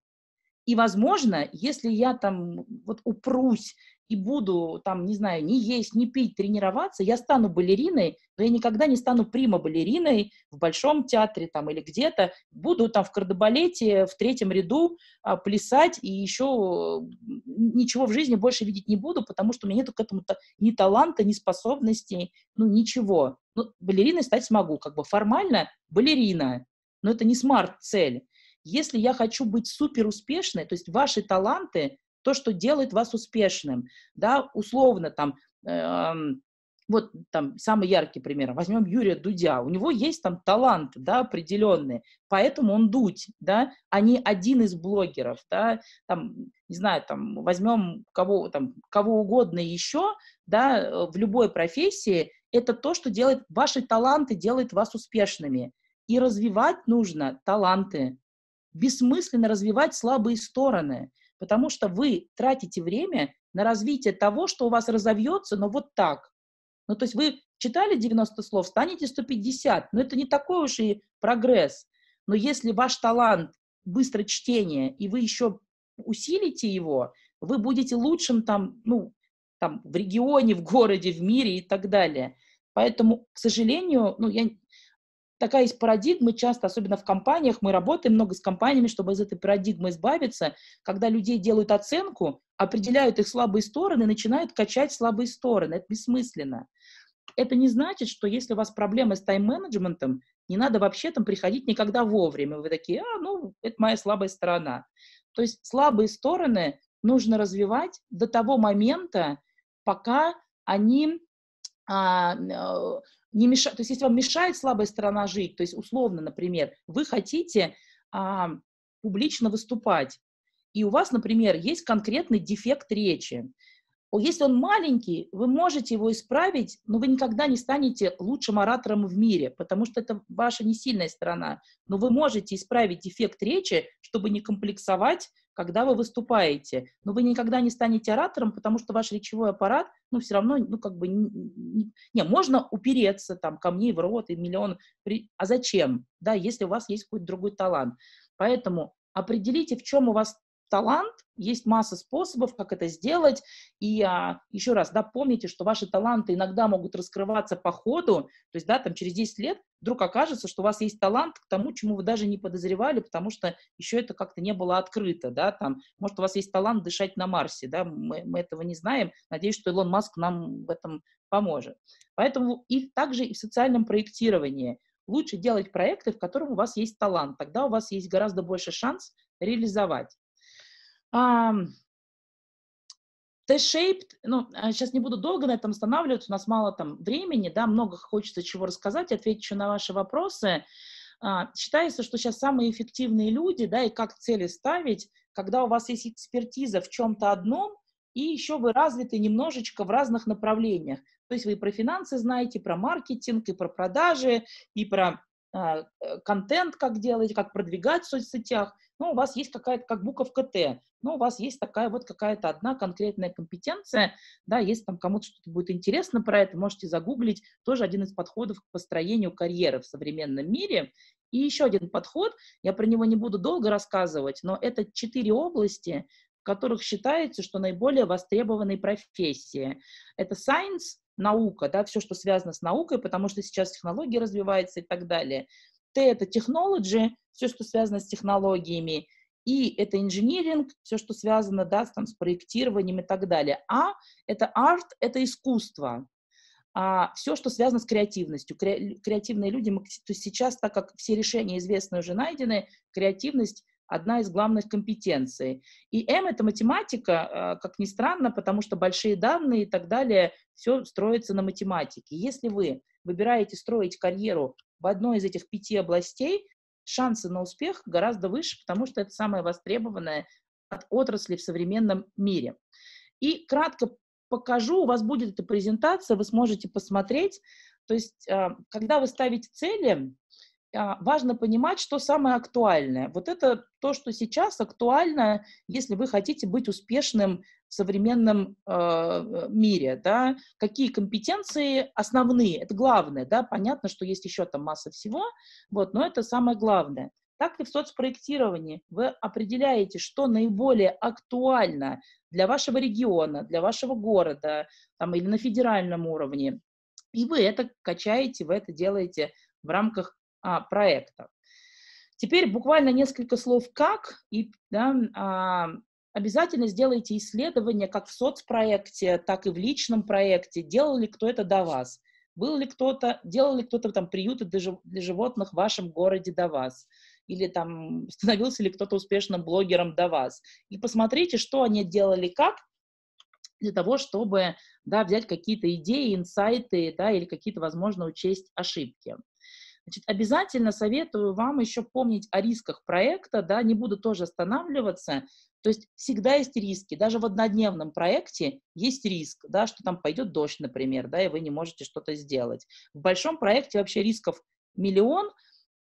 И, возможно, если я там вот упрусь и буду там, не знаю, не есть, не пить, тренироваться, я стану балериной, но я никогда не стану прима-балериной в Большом театре там или где-то. Буду там в кардебалете в третьем ряду а, плясать и еще ничего в жизни больше видеть не буду, потому что у меня нету к этому ни таланта, ни способностей, ну ничего. Ну, балериной стать смогу, как бы формально балерина, но это не смарт-цель. Если я хочу быть супер успешной, то есть ваши таланты, то, что делает вас успешным, да, условно там, э, вот там самый яркий пример, возьмем Юрия Дудя, у него есть там талант, да, определенный, поэтому он дуть, да, а не один из блогеров, да, там, не знаю, там, возьмем кого, там, кого угодно еще, да, в любой профессии, это то, что делает, ваши таланты делает вас успешными. И развивать нужно таланты, бессмысленно развивать слабые стороны, потому что вы тратите время на развитие того, что у вас разовьется, но вот так. Ну, то есть вы читали 90 слов, станете 150, но это не такой уж и прогресс. Но если ваш талант быстро чтение, и вы еще усилите его, вы будете лучшим там, ну, там, в регионе, в городе, в мире и так далее. Поэтому, к сожалению, ну, я такая есть парадигма, часто, особенно в компаниях, мы работаем много с компаниями, чтобы из этой парадигмы избавиться, когда людей делают оценку, определяют их слабые стороны, начинают качать слабые стороны. Это бессмысленно. Это не значит, что если у вас проблемы с тайм-менеджментом, не надо вообще там приходить никогда вовремя. Вы такие, а, ну, это моя слабая сторона. То есть слабые стороны нужно развивать до того момента, пока они а, э, не мешает, то есть если вам мешает слабая сторона жить, то есть условно, например, вы хотите а, публично выступать, и у вас, например, есть конкретный дефект речи, если он маленький, вы можете его исправить, но вы никогда не станете лучшим оратором в мире, потому что это ваша не сильная сторона. Но вы можете исправить дефект речи, чтобы не комплексовать, когда вы выступаете. Но вы никогда не станете оратором, потому что ваш речевой аппарат, ну, все равно, ну, как бы, не, не можно упереться там камней в рот и миллион. А зачем? Да, если у вас есть какой-то другой талант. Поэтому определите, в чем у вас талант, есть масса способов, как это сделать. И а, еще раз, да, помните, что ваши таланты иногда могут раскрываться по ходу. То есть, да, там через 10 лет вдруг окажется, что у вас есть талант к тому, чему вы даже не подозревали, потому что еще это как-то не было открыто, да, там, может, у вас есть талант дышать на Марсе, да, мы, мы этого не знаем. Надеюсь, что Илон Маск нам в этом поможет. Поэтому и также и в социальном проектировании лучше делать проекты, в которых у вас есть талант. Тогда у вас есть гораздо больше шанс реализовать. T-shaped, ну, сейчас а, не буду долго на этом останавливаться, у нас мало там времени, да, много хочется чего рассказать, отвечу на ваши вопросы. А, считается, что сейчас самые эффективные люди, да, и как цели ставить, когда у вас есть экспертиза в чем-то одном, и еще вы развиты немножечко в разных направлениях. То есть вы про финансы знаете, про маркетинг, и про продажи, и про контент, как делать, как продвигать в соцсетях, но у вас есть какая-то, как буковка Т, но у вас есть такая вот какая-то одна конкретная компетенция, да, если там кому-то что-то будет интересно про это, можете загуглить, тоже один из подходов к построению карьеры в современном мире. И еще один подход, я про него не буду долго рассказывать, но это четыре области, в которых считается, что наиболее востребованные профессии. Это science, наука, да, все, что связано с наукой, потому что сейчас технологии развиваются и так далее. Т — это technology, все, что связано с технологиями, и это инжиниринг, все, что связано да, там, с проектированием и так далее. А — это арт, это искусство. А все, что связано с креативностью. Кре- креативные люди, мы, то есть сейчас, так как все решения известны уже найдены, креативность одна из главных компетенций. И М — это математика, а, как ни странно, потому что большие данные и так далее, все строится на математике. Если вы выбираете строить карьеру в одной из этих пяти областей, шансы на успех гораздо выше, потому что это самое востребованное от отрасли в современном мире. И кратко покажу, у вас будет эта презентация, вы сможете посмотреть. То есть, а, когда вы ставите цели, важно понимать, что самое актуальное. Вот это то, что сейчас актуально, если вы хотите быть успешным в современном э, мире, да, какие компетенции основные, это главное, да, понятно, что есть еще там масса всего, вот, но это самое главное. Так и в соцпроектировании вы определяете, что наиболее актуально для вашего региона, для вашего города там, или на федеральном уровне, и вы это качаете, вы это делаете в рамках а, проекта. Теперь буквально несколько слов как, и да, а, обязательно сделайте исследование как в соцпроекте, так и в личном проекте, делал ли кто это до вас, был ли кто-то, делал ли кто-то там приюты для животных в вашем городе до вас, или там становился ли кто-то успешным блогером до вас. И посмотрите, что они делали как, для того, чтобы да, взять какие-то идеи, инсайты, да, или какие-то, возможно, учесть ошибки. Значит, обязательно советую вам еще помнить о рисках проекта, да, не буду тоже останавливаться. То есть всегда есть риски. Даже в однодневном проекте есть риск, да, что там пойдет дождь, например, да, и вы не можете что-то сделать. В большом проекте вообще рисков миллион.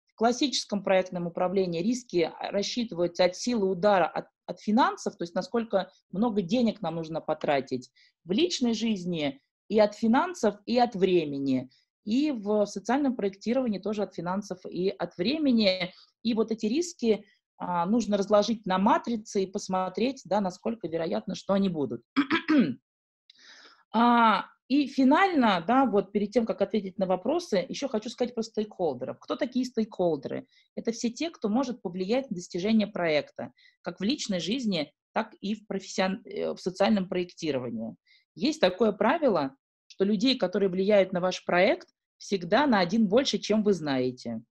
В классическом проектном управлении риски рассчитываются от силы удара от, от финансов, то есть насколько много денег нам нужно потратить. В личной жизни и от финансов, и от времени. И в социальном проектировании тоже от финансов и от времени. И вот эти риски а, нужно разложить на матрицы и посмотреть, да, насколько вероятно, что они будут. (clears throat) а, и финально, да, вот перед тем, как ответить на вопросы, еще хочу сказать про стейкхолдеров. Кто такие стейкхолдеры? Это все те, кто может повлиять на достижение проекта, как в личной жизни, так и в, профессион... Э, в социальном проектировании. Есть такое правило, что людей, которые влияют на ваш проект, всегда на один больше, чем вы знаете.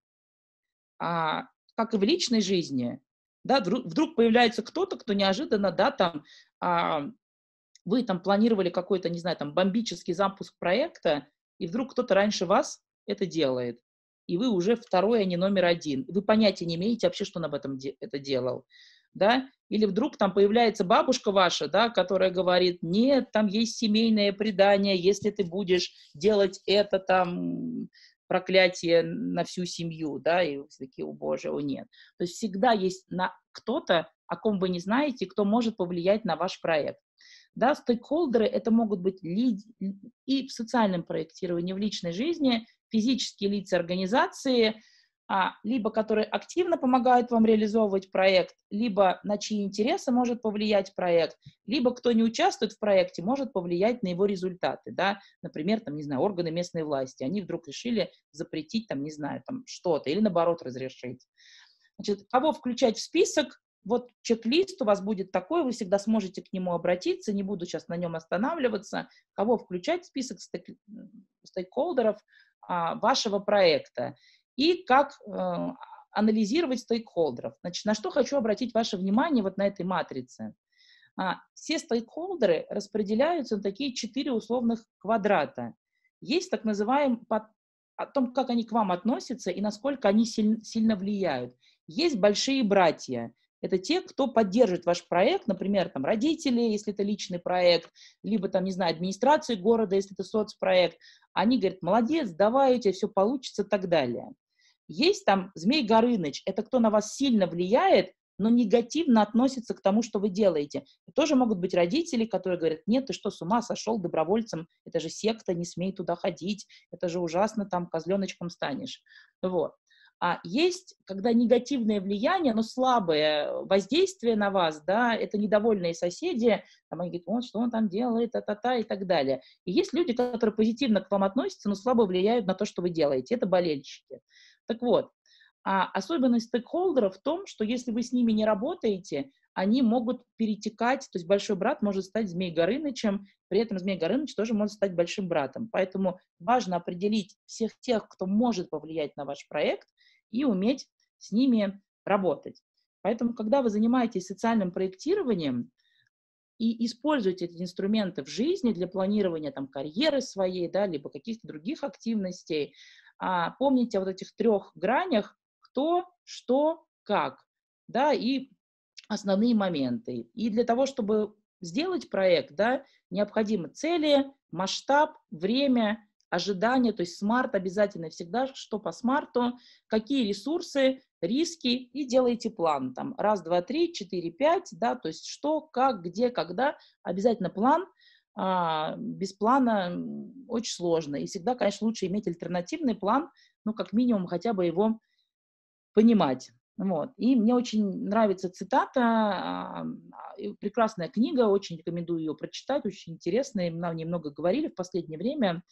А, как и в личной жизни, да, вдруг, появляется кто-то, кто неожиданно, да, там, а, вы там планировали какой-то, не знаю, там, бомбический запуск проекта, и вдруг кто-то раньше вас это делает, и вы уже второй, а не номер один. Вы понятия не имеете вообще, что он об этом де- это делал да, или вдруг там появляется бабушка ваша, да, которая говорит, нет, там есть семейное предание, если ты будешь делать это, там, проклятие на всю семью, да, и такие, о боже, о нет. То есть всегда есть на кто-то, о ком вы не знаете, кто может повлиять на ваш проект. Да, стейкхолдеры это могут быть лид... и в социальном проектировании, в личной жизни, физические лица организации, а, либо которые активно помогают вам реализовывать проект, либо на чьи интересы может повлиять проект, либо кто не участвует в проекте, может повлиять на его результаты, да, например, там, не знаю, органы местной власти, они вдруг решили запретить, там, не знаю, там, что-то, или наоборот разрешить. Значит, кого включать в список, вот чек-лист у вас будет такой, вы всегда сможете к нему обратиться, не буду сейчас на нем останавливаться, кого включать в список стейкхолдеров а, вашего проекта и как э, анализировать стейкхолдеров. Значит, на что хочу обратить ваше внимание вот на этой матрице. А, все стейкхолдеры распределяются на такие четыре условных квадрата. Есть так называемый о том, как они к вам относятся и насколько они силь, сильно влияют. Есть большие братья. Это те, кто поддержит ваш проект, например, там, родители, если это личный проект, либо, там, не знаю, администрации города, если это соцпроект. Они говорят, молодец, давай, у тебя все получится и так далее. Есть там Змей Горыныч, это кто на вас сильно влияет, но негативно относится к тому, что вы делаете. И тоже могут быть родители, которые говорят, нет, ты что, с ума сошел добровольцем, это же секта, не смей туда ходить, это же ужасно, там, козленочком станешь. Вот. А есть, когда негативное влияние, но слабое воздействие на вас, да, это недовольные соседи, там они говорят, вот что он там делает, та-та-та и так далее. И есть люди, которые позитивно к вам относятся, но слабо влияют на то, что вы делаете. Это болельщики. Так вот, а особенность стейкхолдеров в том, что если вы с ними не работаете, они могут перетекать, то есть большой брат может стать Змей Горынычем, при этом Змей Горыныч тоже может стать большим братом. Поэтому важно определить всех тех, кто может повлиять на ваш проект, и уметь с ними работать. Поэтому, когда вы занимаетесь социальным проектированием и используете эти инструменты в жизни для планирования там, карьеры своей, да, либо каких-то других активностей, а, помните о вот этих трех гранях, кто, что, как, да, и основные моменты. И для того, чтобы сделать проект, да, необходимы цели, масштаб, время, ожидания, то есть смарт обязательно всегда, что по смарту, какие ресурсы, риски, и делаете план, там, раз, два, три, четыре, пять, да, то есть что, как, где, когда, обязательно план, а, без плана очень сложно. И всегда, конечно, лучше иметь альтернативный план, ну, как минимум, хотя бы его понимать. Вот. И мне очень нравится цитата, а, прекрасная книга, очень рекомендую ее прочитать, очень интересная, нам немного говорили в последнее время.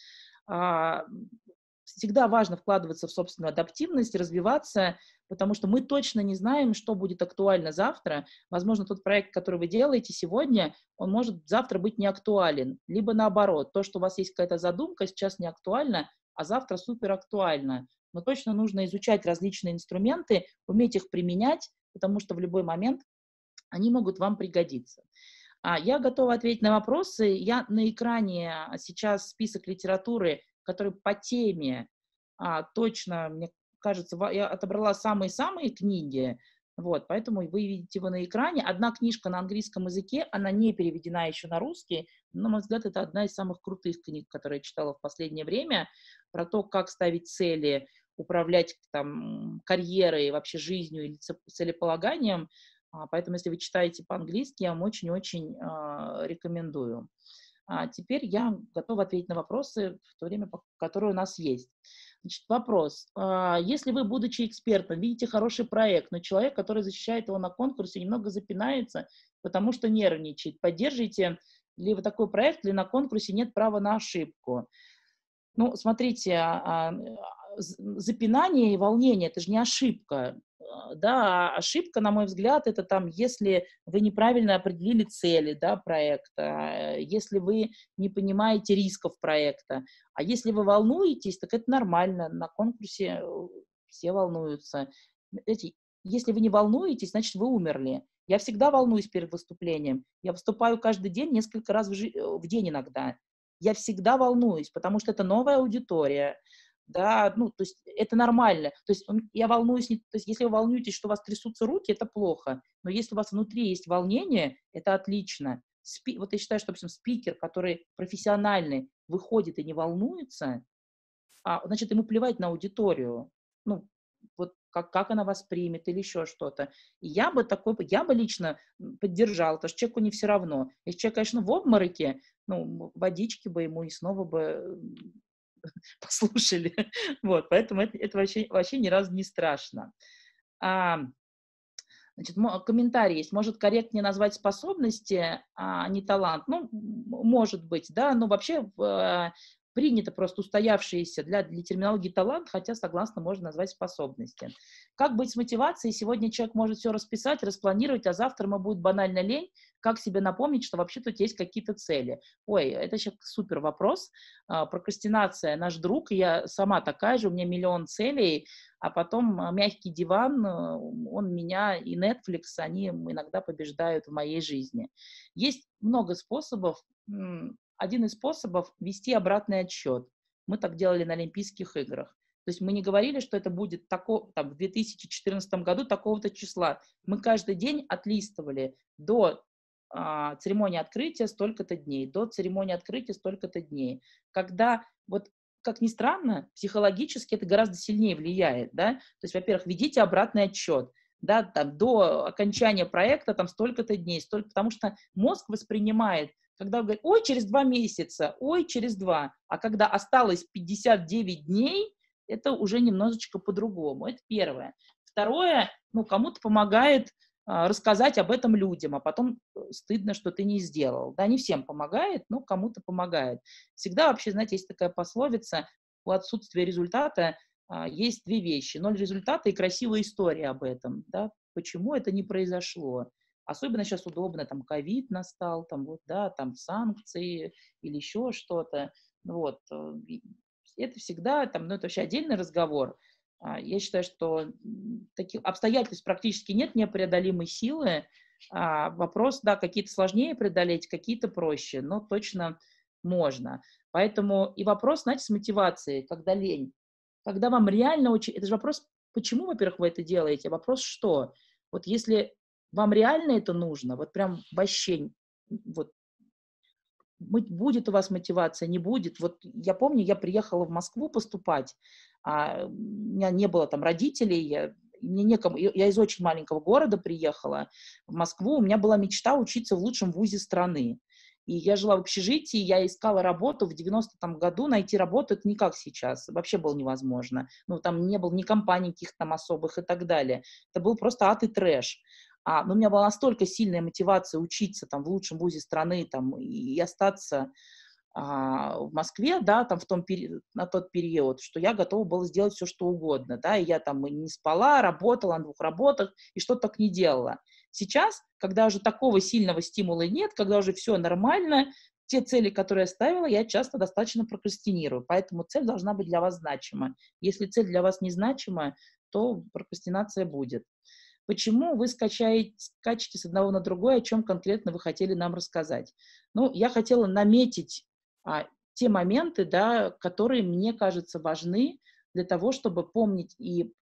А, всегда важно вкладываться в собственную адаптивность, развиваться, потому что мы точно не знаем, что будет актуально завтра. Возможно, тот проект, который вы делаете сегодня, он может завтра быть не актуален. Либо наоборот, то, что у вас есть какая-то задумка, сейчас не актуально, а завтра супер актуально. Но точно нужно изучать различные инструменты, уметь их применять, потому что в любой момент они могут вам пригодиться. А, я готова ответить на вопросы. Я на экране сейчас список литературы, который по теме а, точно, мне кажется, я отобрала самые-самые книги, вот, поэтому вы видите его на экране. Одна книжка на английском языке, она не переведена еще на русский, но, на мой взгляд, это одна из самых крутых книг, которые я читала в последнее время, про то, как ставить цели, управлять там, карьерой, вообще жизнью или целеполаганием. А, поэтому, если вы читаете по-английски, я вам очень-очень а, рекомендую. А теперь я готова ответить на вопросы в то время, которое у нас есть. Значит, вопрос. А, если вы, будучи экспертом, видите хороший проект, но человек, который защищает его на конкурсе, немного запинается, потому что нервничает, поддержите ли вы такой проект, или на конкурсе нет права на ошибку? Ну, смотрите, а, запинание и волнение – это же не ошибка. А, да, ошибка, на мой взгляд, это там, если вы неправильно определили цели да, проекта, если вы не понимаете рисков проекта. А если вы волнуетесь, так это нормально. На конкурсе э, все волнуются. Если вы не волнуетесь, значит, вы умерли. Я всегда волнуюсь перед выступлением. Я выступаю каждый день, несколько раз в, э, в день иногда. Я всегда волнуюсь, потому что это новая аудитория, да, ну, то есть это нормально. То есть я волнуюсь, не, то есть если вы волнуетесь, что у вас трясутся руки, это плохо, но если у вас внутри есть волнение, это отлично. Спи, вот я считаю, что, допустим, спикер, который профессиональный, выходит и не волнуется, а, значит, ему плевать на аудиторию. Ну, вот как, как она воспримет или еще что-то. И я бы такой, я бы лично поддержала, потому что человеку не все равно. Если человек, конечно, в обмороке, ну, водички бы ему и снова бы (laughs) послушали. (laughs) Вот, поэтому это, это вообще, вообще ни разу не страшно. А, значит, комментарий есть. Может корректнее назвать способности, а не талант? Ну, может быть, да, но вообще в, принято просто устоявшиеся для, для терминологии талант, хотя согласно можно назвать способности. Как быть с мотивацией? Сегодня человек может все расписать, распланировать, а завтра ему будет банально лень. Как себе напомнить, что вообще тут есть какие-то цели? Ой, это сейчас супер вопрос. А, прокрастинация наш друг, я сама такая же, у меня миллион целей, а потом а, мягкий диван, э, он меня и Netflix, они иногда побеждают в моей жизни. Есть много способов один из способов вести обратный отсчет. Мы так делали на Олимпийских играх. То есть мы не говорили, что это будет тако, там, в 2014 году такого-то числа. Мы каждый день отлистывали до а, церемонии открытия столько-то дней, до церемонии открытия столько-то дней. Когда, вот как ни странно, психологически это гораздо сильнее влияет, да, то есть, во-первых, ведите обратный отчет, да, там, до окончания проекта там столько-то дней, столько, потому что мозг воспринимает когда говорит, ой, через два месяца, ой, через два, а когда осталось 59 дней, это уже немножечко по-другому. Это первое. Второе, ну, кому-то помогает а, рассказать об этом людям, а потом э, стыдно, что ты не сделал. Да, не всем помогает, но кому-то помогает. Всегда вообще, знаете, есть такая пословица, у отсутствия результата а, есть две вещи. Ноль результата и красивая история об этом. Да? Почему это не произошло? Особенно сейчас удобно, там, ковид настал, там, вот, да, там, санкции или еще что-то. Вот. Э, это всегда, там, ну, это вообще отдельный разговор. А, я считаю, что таких обстоятельств практически нет непреодолимой силы. А вопрос, да, какие-то сложнее преодолеть, какие-то проще, но точно можно. Поэтому и вопрос, знаете, с мотивацией, когда лень. Когда вам реально очень... Это же вопрос, почему, во-первых, вы это делаете, а вопрос, что? Вот если вам реально это нужно? Вот прям вообще, вот будет у вас мотивация, не будет. Вот я помню, я приехала в Москву поступать, а у меня не было там родителей, я, мне некому, я из очень маленького города приехала в Москву, у меня была мечта учиться в лучшем вузе страны. И я жила в общежитии, я искала работу в 90-м году, найти работу это не как сейчас, вообще было невозможно. Ну, там не было ни компаний каких-то там особых и так далее. Это был просто ад и трэш. А, но у меня была настолько сильная мотивация учиться там в лучшем вузе страны там, и остаться а, в Москве, да, там в том пери- на тот период, что я готова была сделать все, что угодно, да, и я там и не спала, работала на двух работах, и что так не делала. Сейчас, когда уже такого сильного стимула нет, когда уже все нормально, те цели, которые я ставила, я часто достаточно прокрастинирую, поэтому цель должна быть для вас значима. Если цель для вас незначима, то прокрастинация будет. Почему вы скачаете, скачете с одного на другое, о чем конкретно вы хотели нам рассказать? Ну, я хотела наметить а, те моменты, да, которые мне кажутся важны для того, чтобы помнить и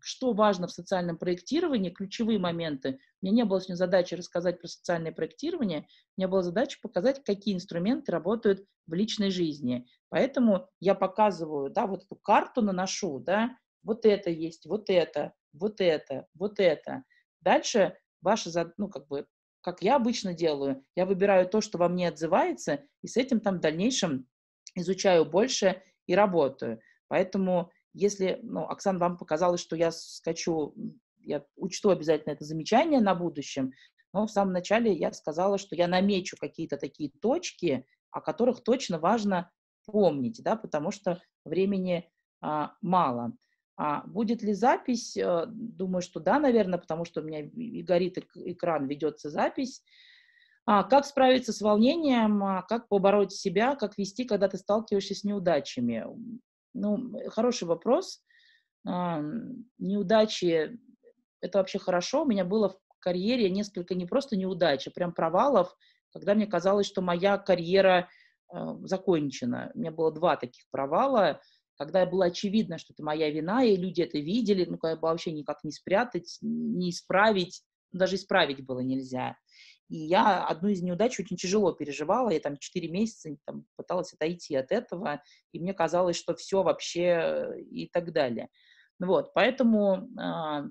что важно в социальном проектировании, ключевые моменты. У меня не было сегодня задачи рассказать про социальное проектирование, у меня была задача показать, какие инструменты работают в личной жизни. Поэтому я показываю, да, вот эту карту наношу, да, вот это есть, вот это, вот это, вот это. Дальше ваша, ну, как бы, как я обычно делаю, я выбираю то, что во мне отзывается, и с этим там в дальнейшем изучаю больше и работаю. Поэтому, если, ну, Оксана, вам показалось, что я скачу, я учту обязательно это замечание на будущем, но в самом начале я сказала, что я намечу какие-то такие точки, о которых точно важно помнить, да, потому что времени а, мало. А будет ли запись? Э, думаю, что да, наверное, потому что у меня и горит экран, ведется запись. А как справиться с волнением, а как побороть себя, как вести, когда ты сталкиваешься с неудачами? Ну, хороший вопрос. А, неудачи – это вообще хорошо. У меня было в карьере несколько не просто неудач, а прям провалов, когда мне казалось, что моя карьера э, закончена. У меня было два таких провала – когда было очевидно, что это моя вина, и люди это видели, ну, когда было вообще никак не спрятать, не исправить, ну, даже исправить было нельзя. И я одну из неудач очень тяжело переживала, я там 4 месяца там, пыталась отойти от этого, и мне казалось, что все вообще э, и так далее. Вот, поэтому, а,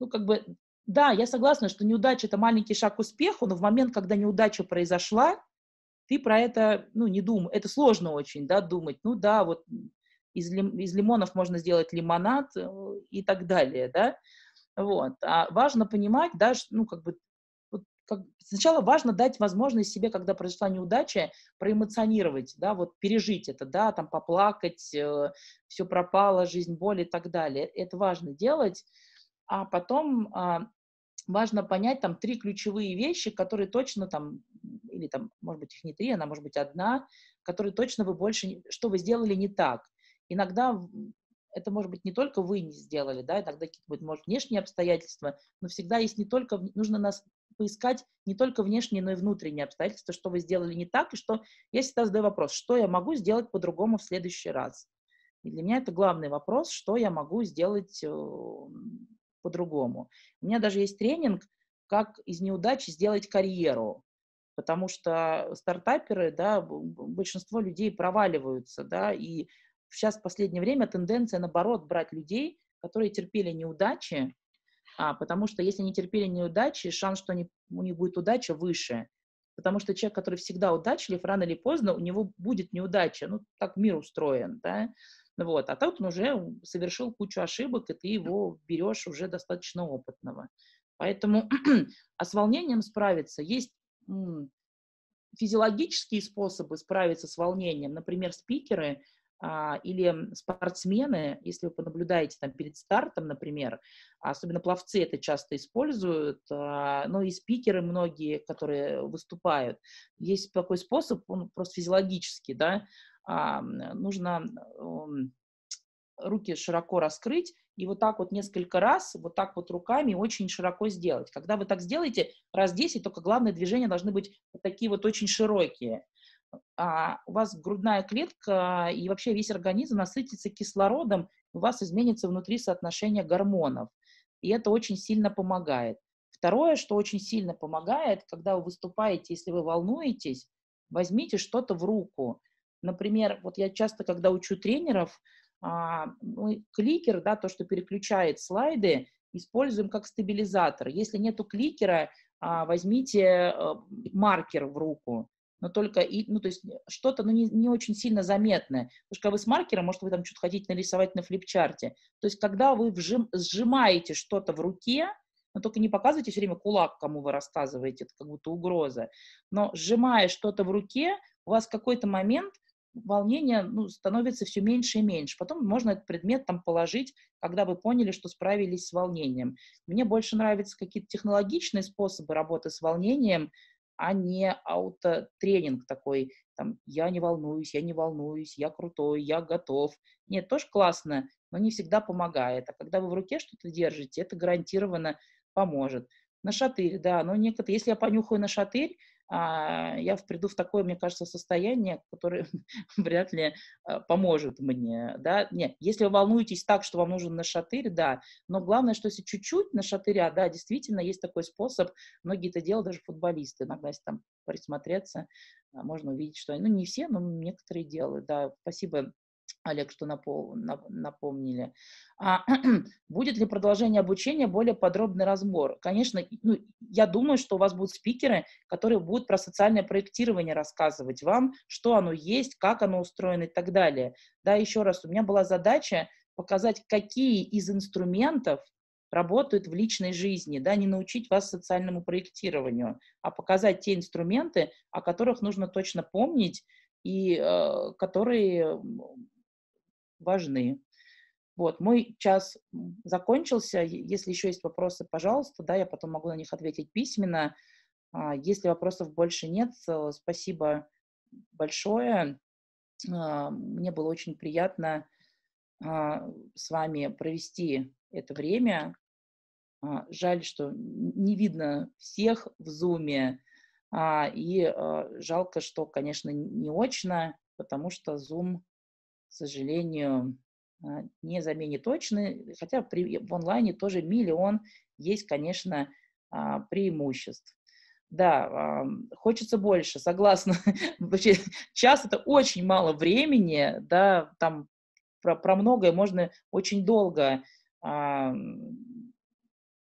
ну, как бы, да, я согласна, что неудача – это маленький шаг к успеху, но в момент, когда неудача произошла, ты про это, ну, не думай, это сложно очень, да, думать, ну, да, вот из, лим, из лимонов можно сделать лимонад э, и так далее, да, вот, а важно понимать, да, что, ну, как бы, вот, как, сначала важно дать возможность себе, когда произошла неудача, проэмоционировать, да, вот пережить это, да, там поплакать, э, все пропало, жизнь, боль и так далее, это важно делать, а потом а, важно понять там три ключевые вещи, которые точно там, или там, может быть, их не три, она может быть одна, которые точно вы больше, что вы сделали не так. Иногда это может быть не только вы не сделали, да, иногда какие-то может, внешние обстоятельства, но всегда есть не только, нужно нас поискать не только внешние, но и внутренние обстоятельства, что вы сделали не так, и что, я всегда задаю вопрос, что я могу сделать по-другому в следующий раз. И для меня это главный вопрос, что я могу сделать э, по-другому. У меня даже есть тренинг, как из неудачи сделать карьеру, потому что стартаперы, да, большинство людей проваливаются, да, и сейчас в последнее время тенденция, наоборот, брать людей, которые терпели неудачи, а, потому что если они терпели неудачи, шанс, что они, у них будет удача, выше. Потому что человек, который всегда удачлив, рано или поздно у него будет неудача. Ну, так мир устроен, да. Вот. А тут он уже совершил кучу ошибок, и ты его берешь уже достаточно опытного. Поэтому (clears throat) а с волнением справиться есть физиологические способы справиться с волнением. Например, спикеры а, или спортсмены, если вы понаблюдаете там перед стартом, например, особенно пловцы это часто используют, а, но и спикеры многие, которые выступают, есть такой способ, он просто физиологический, да, а, нужно руки широко раскрыть и вот так вот несколько раз, вот так вот руками очень широко сделать. Когда вы так сделаете раз 10, только главное движения должны быть вот такие вот очень широкие. А у вас грудная клетка и вообще весь организм насытится кислородом, у вас изменится внутри соотношение гормонов. И это очень сильно помогает. Второе, что очень сильно помогает, когда вы выступаете, если вы волнуетесь, возьмите что-то в руку. Например, вот я часто, когда учу тренеров, мы кликер, да, то, что переключает слайды, используем как стабилизатор. Если нету кликера, а, возьмите э, маркер в руку, но только, и, ну, то есть что-то, ну, не, не очень сильно заметное. Потому что вы с маркером, может, вы там что-то хотите нарисовать на флипчарте. То есть когда вы вжим, сжимаете что-то в руке, но только не показывайте все время кулак, кому вы рассказываете, это как будто угроза. Но сжимая что-то в руке, у вас в какой-то момент волнение ну, становится все меньше и меньше. Потом можно этот предмет там положить, когда вы поняли, что справились с волнением. Мне больше нравятся какие-то технологичные способы работы с волнением, а не аутотренинг такой, там, я не волнуюсь, я не волнуюсь, я крутой, я готов. Нет, тоже классно, но не всегда помогает. А когда вы в руке что-то держите, это гарантированно поможет. На шатырь, да, но некоторые, если я понюхаю на шатырь, я приду в такое, мне кажется, состояние, которое (laughs) вряд ли а, поможет мне, да, нет, если вы волнуетесь так, что вам нужен на шатырь, да, но главное, что если чуть-чуть на шатыря, да, действительно есть такой способ, многие это делают, даже футболисты, иногда, если там присмотреться, а, можно увидеть, что, ну, не все, но некоторые делают, да, спасибо Олег, что напомнили. А, (clears throat) будет ли продолжение обучения, более подробный разбор? Конечно, ну, я думаю, что у вас будут спикеры, которые будут про социальное проектирование рассказывать вам, что оно есть, как оно устроено и так далее. Да, еще раз, у меня была задача показать, какие из инструментов работают в личной жизни, да, не научить вас социальному проектированию, а показать те инструменты, о которых нужно точно помнить, и э, которые важны. Вот, мой час закончился. Если еще есть вопросы, пожалуйста, да, я потом могу на них ответить письменно. А, если вопросов больше нет, э, спасибо большое. А, мне было очень приятно а, с вами провести это время. Жаль, что не видно всех в зуме. И жалко, что, конечно, не очно, потому что Zoom сожалению, а, не заменит точно, хотя при, в онлайне тоже миллион есть, конечно, а, преимуществ. Да, хочется больше, согласна. (laughs) Вообще, час это очень мало времени, да, там про, про многое можно очень долго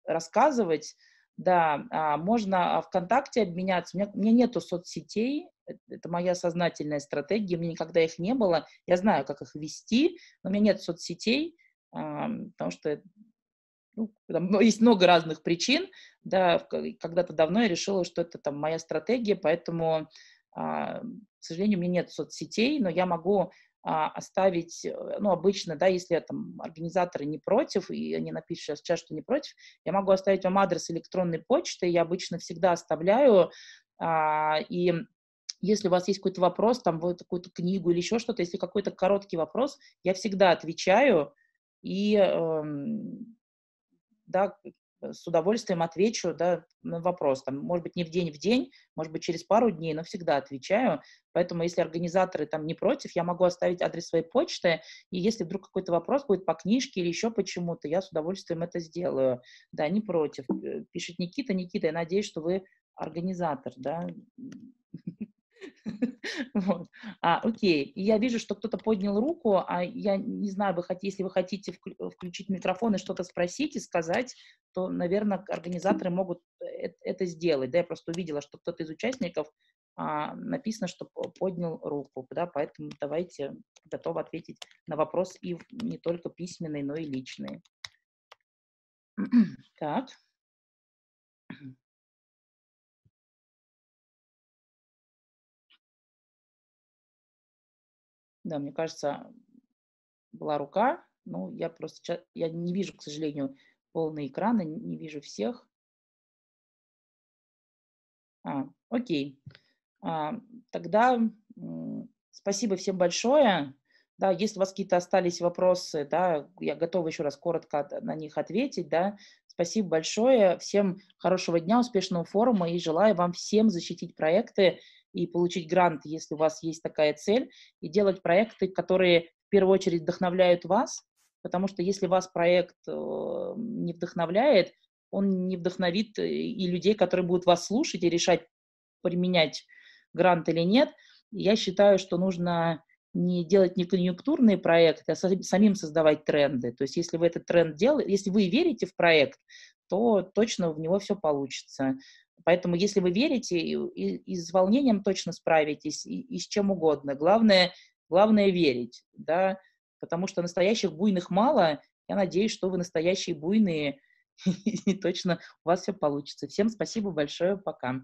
рассказывать, да, а, можно ВКонтакте обменяться. У меня, у меня нету соцсетей, это моя сознательная стратегия, меня никогда их не было. Я знаю, как их вести, но у меня нет соцсетей, потому что ну, там есть много разных причин, да, когда-то давно я решила, что это там моя стратегия, поэтому, а, к сожалению, у меня нет соцсетей, но я могу а, оставить, э, ну, обычно, да, если там организаторы не против, и они напишут сейчас, что не против, я могу оставить вам адрес электронной почты, я обычно всегда оставляю, а, и если у вас есть какой-то вопрос, там, вот какую-то книгу или еще что-то, если какой-то короткий вопрос, я всегда отвечаю, и, эм, да, с удовольствием отвечу да, на вопрос. Там, может быть, не в день в день, может быть, через пару дней, но всегда отвечаю. Поэтому, если организаторы там не против, я могу оставить адрес своей почты, и если вдруг какой-то вопрос будет по книжке или еще почему-то, я с удовольствием это сделаю. Да, не против. Э, пишет Никита. Никита, я надеюсь, что вы организатор, да? (laughs) Вот. А, окей, и я вижу, что кто-то поднял руку, а я не знаю, вы хотите, если вы хотите включить микрофон и что-то спросить и сказать, то, наверное, организаторы могут э, это сделать. Да, я просто увидела, что кто-то из участников а, написано, что поднял руку, да, поэтому давайте готовы ответить на вопрос и не только письменный, но и личный. (clears throat) Так. Да, мне кажется, была рука. Ну, я просто я не вижу, к сожалению, полный экран, не вижу всех. А, окей. А, тогда спасибо всем большое. Да, если у вас какие-то остались вопросы, да, я готова еще раз коротко на них ответить, да. Спасибо большое. Всем хорошего дня, успешного форума и желаю вам всем защитить проекты и получить грант, если у вас есть такая цель, и делать проекты, которые в первую очередь вдохновляют вас, потому что если вас проект э, не вдохновляет, он не вдохновит э, и людей, которые будут вас слушать и решать, применять грант или нет. Я считаю, что нужно не делать не конъюнктурные проекты, а самим создавать тренды. То есть если вы этот тренд делаете, если вы верите в проект, то точно в него все получится. Поэтому, если вы верите, и, и, и с волнением точно справитесь, и, и с чем угодно. Главное, главное верить, да, потому что настоящих буйных мало. Я надеюсь, что вы настоящие буйные, (laughs) и точно у вас все получится. Всем спасибо большое, пока.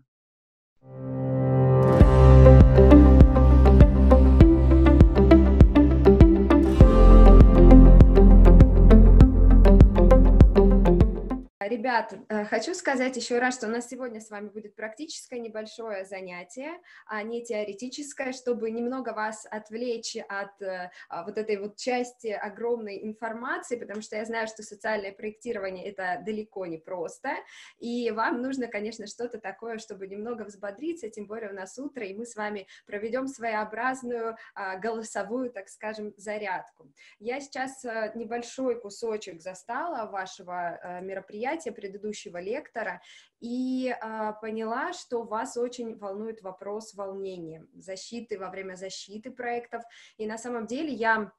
Ребят, э, хочу сказать еще раз, что у нас сегодня с вами будет практическое небольшое занятие, а не теоретическое, чтобы немного вас отвлечь от э, а, вот этой вот части огромной информации, потому что я знаю, что социальное проектирование это далеко не просто, и вам нужно, конечно, что-то такое, чтобы немного взбодриться, тем более у нас утро, и мы с вами проведем своеобразную а, голосовую, так скажем, зарядку. Я сейчас э, небольшой кусочек застала вашего мероприятия, мероприятия предыдущего лектора и а, поняла, что вас очень волнует вопрос волнения, защиты во время защиты проектов. И на самом деле я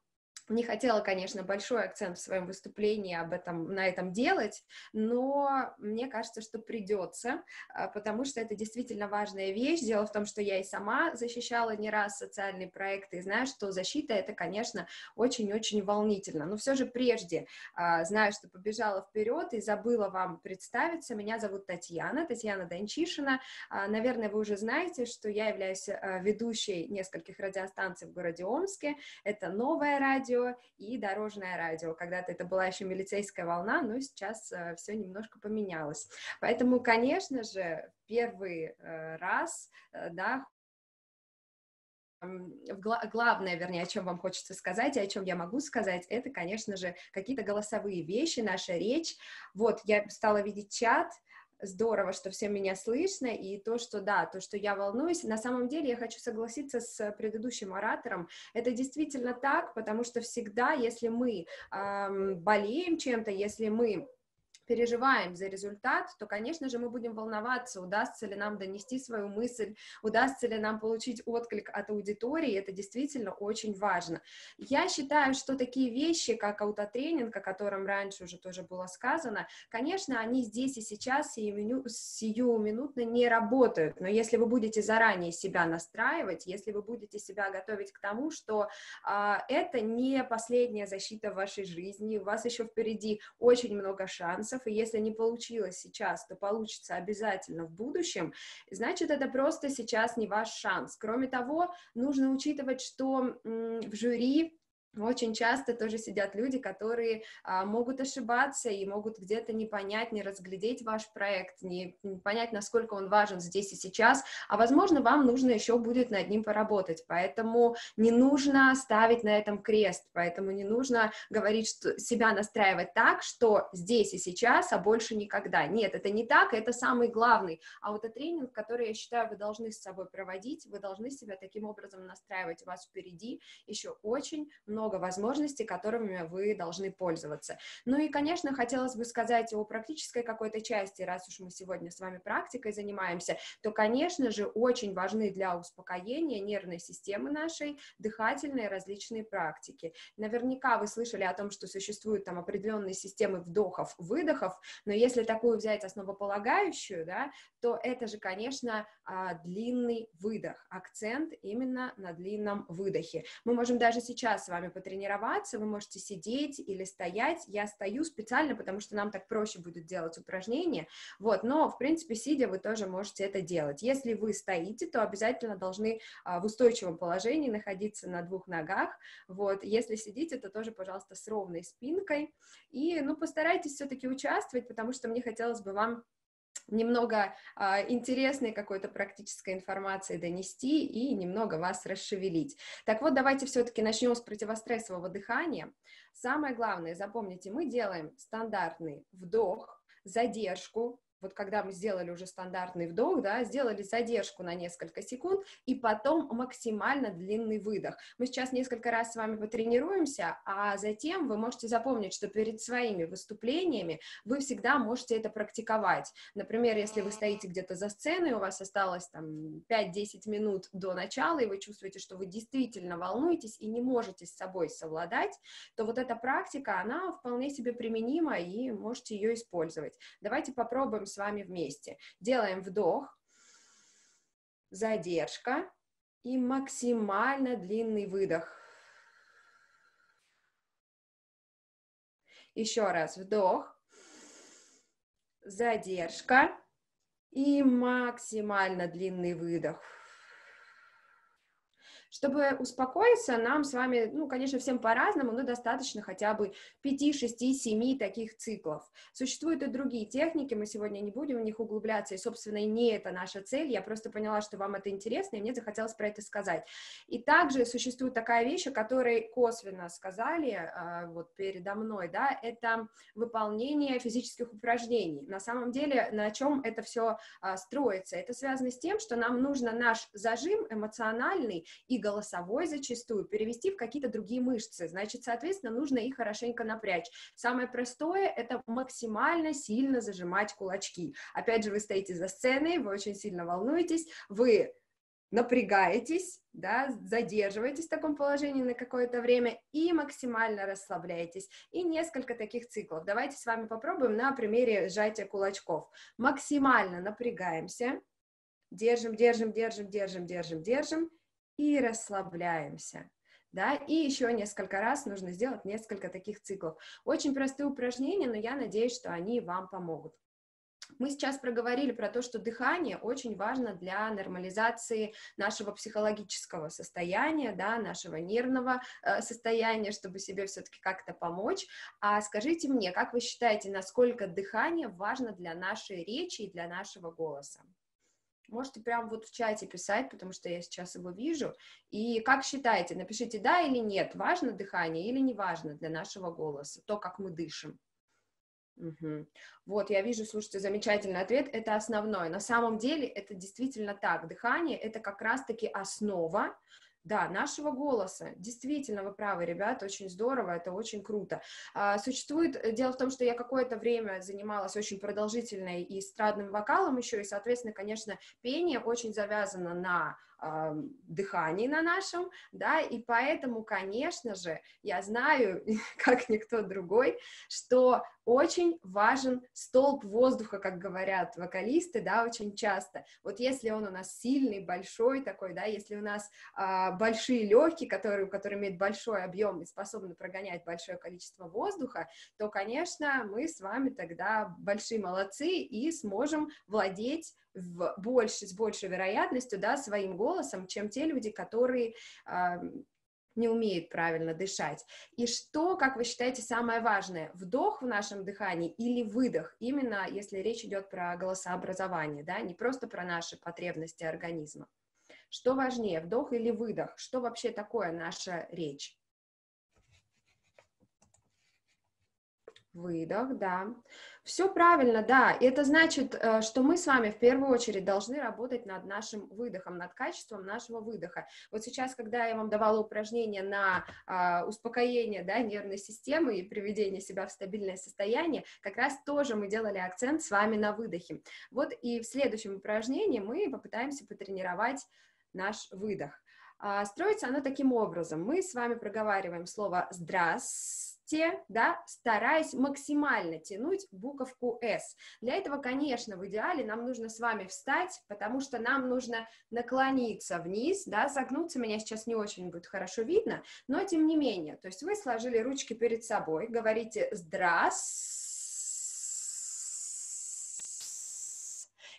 не хотела, конечно, большой акцент в своем выступлении об этом, на этом делать, но мне кажется, что придется, а, потому что это действительно важная вещь. Дело в том, что я и сама защищала не раз социальные проекты, и знаю, что защита это, конечно, очень-очень волнительно. Но все же прежде а, знаю, что побежала вперед и забыла вам представиться. Меня зовут Татьяна, Татьяна Данчишина. А, наверное, вы уже знаете, что я являюсь ведущей нескольких радиостанций в городе Омске. Это новое радио, радио и дорожное радио. Когда-то это была еще милицейская волна, но сейчас э, все немножко поменялось. Поэтому, конечно же, первый э, раз, э, да, главное, вернее, о чем вам хочется сказать и о чем я могу сказать, это, конечно же, какие-то голосовые вещи, наша речь. Вот, я стала видеть чат, здорово, что всем меня слышно, и то, что да, то, что я волнуюсь, на самом деле я хочу согласиться с предыдущим оратором, это действительно так, потому что всегда, если мы эм, болеем чем-то, если мы переживаем за результат, то, конечно же, мы будем волноваться, удастся ли нам донести свою мысль, удастся ли нам получить отклик от аудитории, это действительно очень важно. Я считаю, что такие вещи, как аутотренинг, о котором раньше уже тоже было сказано, конечно, они здесь и сейчас сиюминутно не работают, но если вы будете заранее себя настраивать, если вы будете себя готовить к тому, что а, это не последняя защита в вашей жизни, у вас еще впереди очень много шансов, и если не получилось сейчас, то получится обязательно в будущем, значит, это просто сейчас не ваш шанс. Кроме того, нужно учитывать, что в жюри очень часто тоже сидят люди, которые а, могут ошибаться и могут где-то не понять, не разглядеть ваш проект, не, не понять, насколько он важен здесь и сейчас, а возможно, вам нужно еще будет над ним поработать, поэтому не нужно ставить на этом крест, поэтому не нужно говорить, что себя настраивать так, что здесь и сейчас, а больше никогда. Нет, это не так, это самый главный а вот это тренинг, который, я считаю, вы должны с собой проводить, вы должны себя таким образом настраивать, у вас впереди еще очень много много возможностей, которыми вы должны пользоваться. Ну и, конечно, хотелось бы сказать о практической какой-то части, раз уж мы сегодня с вами практикой занимаемся, то, конечно же, очень важны для успокоения нервной системы нашей дыхательные различные практики. Наверняка вы слышали о том, что существуют там определенные системы вдохов, выдохов, но если такую взять основополагающую, да, то это же, конечно, а, длинный выдох, акцент именно на длинном выдохе. Мы можем даже сейчас с вами потренироваться, вы можете сидеть или стоять. Я стою специально, потому что нам так проще будет делать упражнения, вот, но, в принципе, сидя вы тоже можете это делать. Если вы стоите, то обязательно должны а, в устойчивом положении находиться на двух ногах, вот, если сидите, то тоже, пожалуйста, с ровной спинкой, и, ну, постарайтесь все-таки участвовать, потому что мне хотелось бы вам немного а, интересной какой-то практической информации донести и немного вас расшевелить. Так вот, давайте все-таки начнем с противострессового дыхания. Самое главное, запомните, мы делаем стандартный вдох, задержку, вот когда мы сделали уже стандартный вдох, да, сделали задержку на несколько секунд и потом максимально длинный выдох. Мы сейчас несколько раз с вами потренируемся, а затем вы можете запомнить, что перед своими выступлениями вы всегда можете это практиковать. Например, если вы стоите где-то за сценой, у вас осталось там 5-10 минут до начала, и вы чувствуете, что вы действительно волнуетесь и не можете с собой совладать, то вот эта практика, она вполне себе применима, и можете ее использовать. Давайте попробуем с вами вместе. Делаем вдох, задержка и максимально длинный выдох. Еще раз вдох, задержка и максимально длинный выдох. Чтобы успокоиться, нам с вами, ну, конечно, всем по-разному, но достаточно хотя бы 5, 6, 7 таких циклов. Существуют и другие техники, мы сегодня не будем в них углубляться, и, собственно, и не это наша цель, я просто поняла, что вам это интересно, и мне захотелось про это сказать. И также существует такая вещь, о которой косвенно сказали а, вот передо мной, да, это выполнение физических упражнений. На самом деле, на чем это все а, строится? Это связано с тем, что нам нужно наш зажим эмоциональный и голосовой зачастую перевести в какие-то другие мышцы. Значит, соответственно, нужно их хорошенько напрячь. Самое простое — это максимально сильно зажимать кулачки. Опять же, вы стоите за сценой, вы очень сильно волнуетесь, вы напрягаетесь, да, задерживаетесь в таком положении на какое-то время и максимально расслабляетесь. И несколько таких циклов. Давайте с вами попробуем на примере сжатия кулачков. Максимально напрягаемся, держим, держим, держим, держим, держим, держим, и расслабляемся. Да, и еще несколько раз нужно сделать несколько таких циклов. Очень простые упражнения, но я надеюсь, что они вам помогут. Мы сейчас проговорили про то, что дыхание очень важно для нормализации нашего психологического состояния, да, нашего нервного э, состояния, чтобы себе все-таки как-то помочь. А скажите мне, как вы считаете, насколько дыхание важно для нашей речи и для нашего голоса? Можете прямо вот в чате писать, потому что я сейчас его вижу. И как считаете, напишите да или нет, важно дыхание или не важно для нашего голоса, то, как мы дышим. Угу. Вот, я вижу, слушайте, замечательный ответ, это основное. На самом деле это действительно так, дыхание это как раз-таки основа, да, нашего голоса. Действительно, вы правы, ребята, очень здорово, это очень круто. А, существует, э, дело в том, что я какое-то время занималась очень продолжительной и эстрадным вокалом еще, и, соответственно, конечно, пение очень завязано на э, дыхании на нашем, да, и поэтому, конечно же, я знаю, (laughs) как никто другой, что очень важен столб воздуха, как говорят вокалисты, да, очень часто. Вот если он у нас сильный, большой такой, да, если у нас э, большие легкие, которые, которые имеют большой объем и способны прогонять большое количество воздуха, то, конечно, мы с вами тогда большие молодцы и сможем владеть в больше, с большей вероятностью, да, своим голосом, чем те люди, которые э, не умеют правильно дышать. И что, как вы считаете, самое важное, вдох в нашем дыхании или выдох, именно если речь идет про голосообразование, да, не просто про наши потребности организма. Что важнее, вдох или выдох? Что вообще такое наша речь? Выдох, да. Все правильно, да. И это значит, э, что мы с вами в первую очередь должны работать над нашим выдохом, над качеством нашего выдоха. Вот сейчас, когда я вам давала упражнение на а, успокоение да, нервной системы и приведение себя в стабильное состояние, как раз тоже мы делали акцент с вами на выдохе. Вот и в следующем упражнении мы попытаемся потренировать наш выдох. А, строится оно таким образом. Мы с вами проговариваем слово «здрасте», те, да, стараясь максимально тянуть буковку S. Для этого, конечно, в идеале нам нужно с вами встать, потому что нам нужно наклониться вниз, да, согнуться меня сейчас не очень будет хорошо видно, но тем не менее, то есть вы сложили ручки перед собой, говорите «здравствуйте»,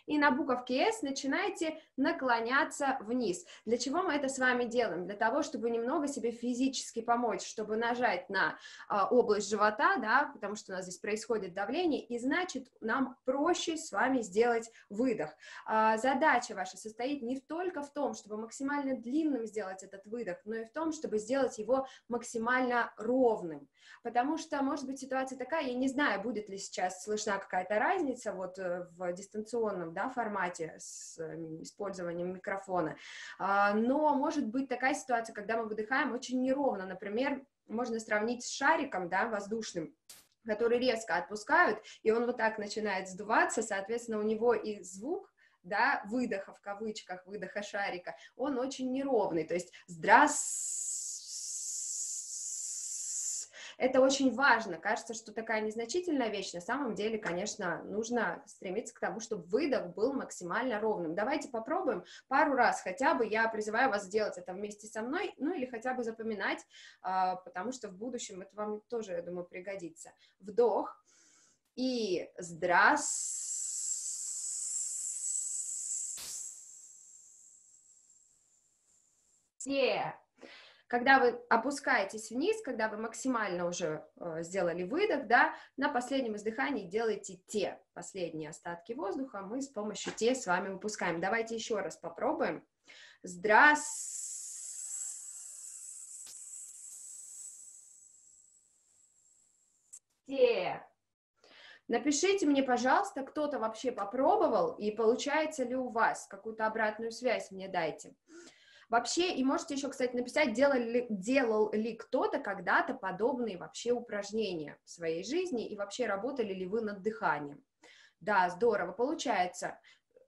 и на буковке S начинаете наклоняться вниз. Для чего мы это с вами делаем? Для того, чтобы немного себе физически помочь, чтобы нажать на а, область живота, да, потому что у нас здесь происходит давление, и значит нам проще с вами сделать выдох. А, задача ваша состоит не только в том, чтобы максимально длинным сделать этот выдох, но и в том, чтобы сделать его максимально ровным. Потому что, может быть, ситуация такая, я не знаю, будет ли сейчас слышна какая-то разница вот э, в дистанционном да, формате с использованием микрофона. А, но может быть такая ситуация, когда мы выдыхаем очень неровно. Например, можно сравнить с шариком да, воздушным, который резко отпускают, и он вот так начинает сдуваться, соответственно, у него и звук да, выдоха в кавычках, выдоха шарика, он очень неровный, то есть здравствуйте, это очень важно. Кажется, что такая незначительная вещь. На самом деле, конечно, нужно стремиться к тому, чтобы выдох был максимально ровным. Давайте попробуем пару раз хотя бы. Я призываю вас сделать это вместе со мной, ну или хотя бы запоминать, а, потому что в будущем это вам тоже, я думаю, пригодится. Вдох и здравствуйте когда вы опускаетесь вниз, когда вы максимально уже э, сделали выдох, да, на последнем издыхании делайте те последние остатки воздуха, мы с помощью те с вами выпускаем. Давайте еще раз попробуем. Здравствуйте. Напишите мне, пожалуйста, кто-то вообще попробовал, и получается ли у вас, какую-то обратную связь мне дайте. Вообще, и можете еще, кстати, написать, делал ли, делал ли кто-то когда-то подобные вообще упражнения в своей жизни, и вообще работали ли вы над дыханием. Да, здорово, получается.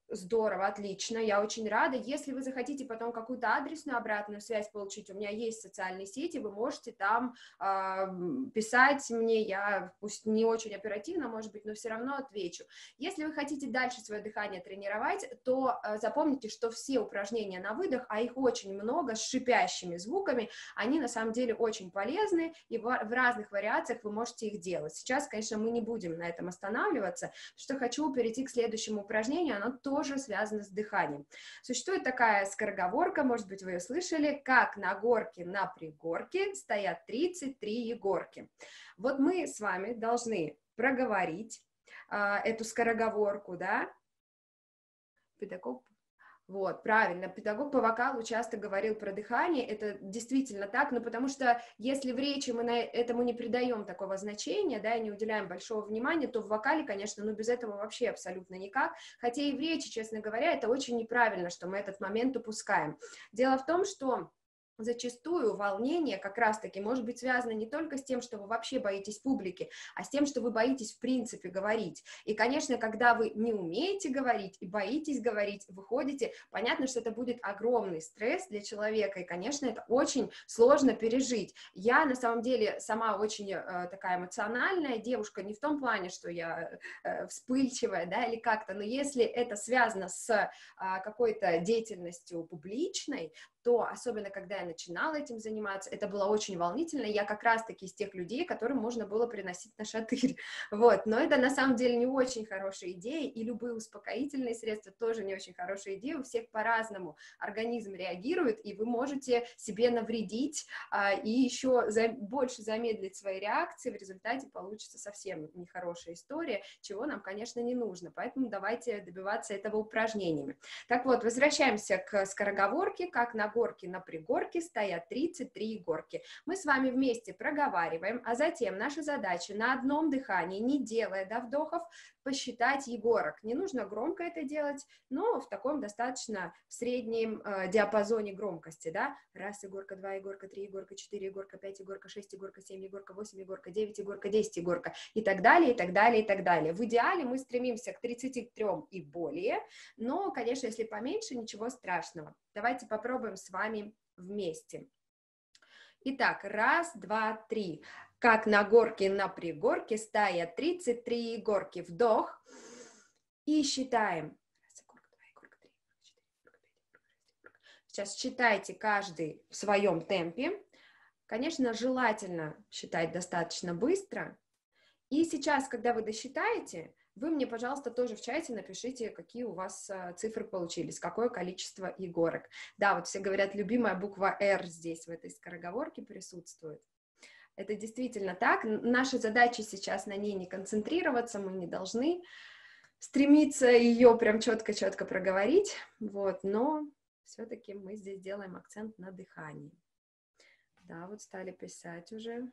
Здорово, отлично, я очень рада. Если вы захотите потом какую-то адресную обратную связь получить, у меня есть социальные сети, вы можете там э, писать мне, я пусть не очень оперативно, может быть, но все равно отвечу. Если вы хотите дальше свое дыхание тренировать, то э, запомните, что все упражнения на выдох, а их очень много, с шипящими звуками, они на самом деле очень полезны, и в, в разных вариациях вы можете их делать. Сейчас, конечно, мы не будем на этом останавливаться, что хочу перейти к следующему упражнению, оно тоже тоже связано с дыханием. Существует такая скороговорка, может быть, вы ее слышали, как на горке на пригорке стоят 33 егорки. Вот мы с вами должны проговорить а, эту скороговорку, да, педагог вот, правильно. Педагог по вокалу часто говорил про дыхание, это действительно так, но потому что если в речи мы на этому не придаем такого значения, да, и не уделяем большого внимания, то в вокале, конечно, ну без этого вообще абсолютно никак, хотя и в речи, честно говоря, это очень неправильно, что мы этот момент упускаем. Дело в том, что зачастую волнение как раз-таки может быть связано не только с тем, что вы вообще боитесь публики, а с тем, что вы боитесь в принципе говорить. И, конечно, когда вы не умеете говорить и боитесь говорить, выходите, понятно, что это будет огромный стресс для человека, и, конечно, это очень сложно пережить. Я, на самом деле, сама очень э, такая эмоциональная девушка, не в том плане, что я э, вспыльчивая, да, или как-то, но если это связано с э, какой-то деятельностью публичной, то, особенно когда я начинала этим заниматься, это было очень волнительно, я как раз-таки из тех людей, которым можно было приносить на шатырь, (laughs) вот, но это на самом деле не очень хорошая идея, и любые успокоительные средства тоже не очень хорошая идея, у всех по-разному организм реагирует, и вы можете себе навредить а, и еще за, больше замедлить свои реакции, в результате получится совсем нехорошая история, чего нам, конечно, не нужно, поэтому давайте добиваться этого упражнениями. Так вот, возвращаемся к скороговорке, как на горке на пригорке стоят 33 горки. Мы с вами вместе проговариваем, а затем наша задача на одном дыхании, не делая до вдохов, посчитать егорок. Не нужно громко это делать, но в таком достаточно среднем э, диапазоне громкости, да, раз егорка, два егорка, три егорка, четыре егорка, пять егорка, шесть егорка, семь егорка, восемь егорка, девять егорка, десять егорка и так далее, и так далее, и так далее. В идеале мы стремимся к 33 и более, но, конечно, если поменьше, ничего страшного. Давайте попробуем с вами вместе. Итак, раз, два, три. Как на горке на пригорке стоят 33 горки. Вдох. И считаем. Сейчас считайте каждый в своем темпе. Конечно, желательно считать достаточно быстро. И сейчас, когда вы досчитаете, вы мне, пожалуйста, тоже в чате напишите, какие у вас а, цифры получились, какое количество егорок. Да, вот все говорят, любимая буква «Р» здесь в этой скороговорке присутствует. Это действительно так. Наша задача сейчас на ней не концентрироваться, мы не должны стремиться ее прям четко-четко проговорить, вот, но все-таки мы здесь делаем акцент на дыхании. Да, вот стали писать уже.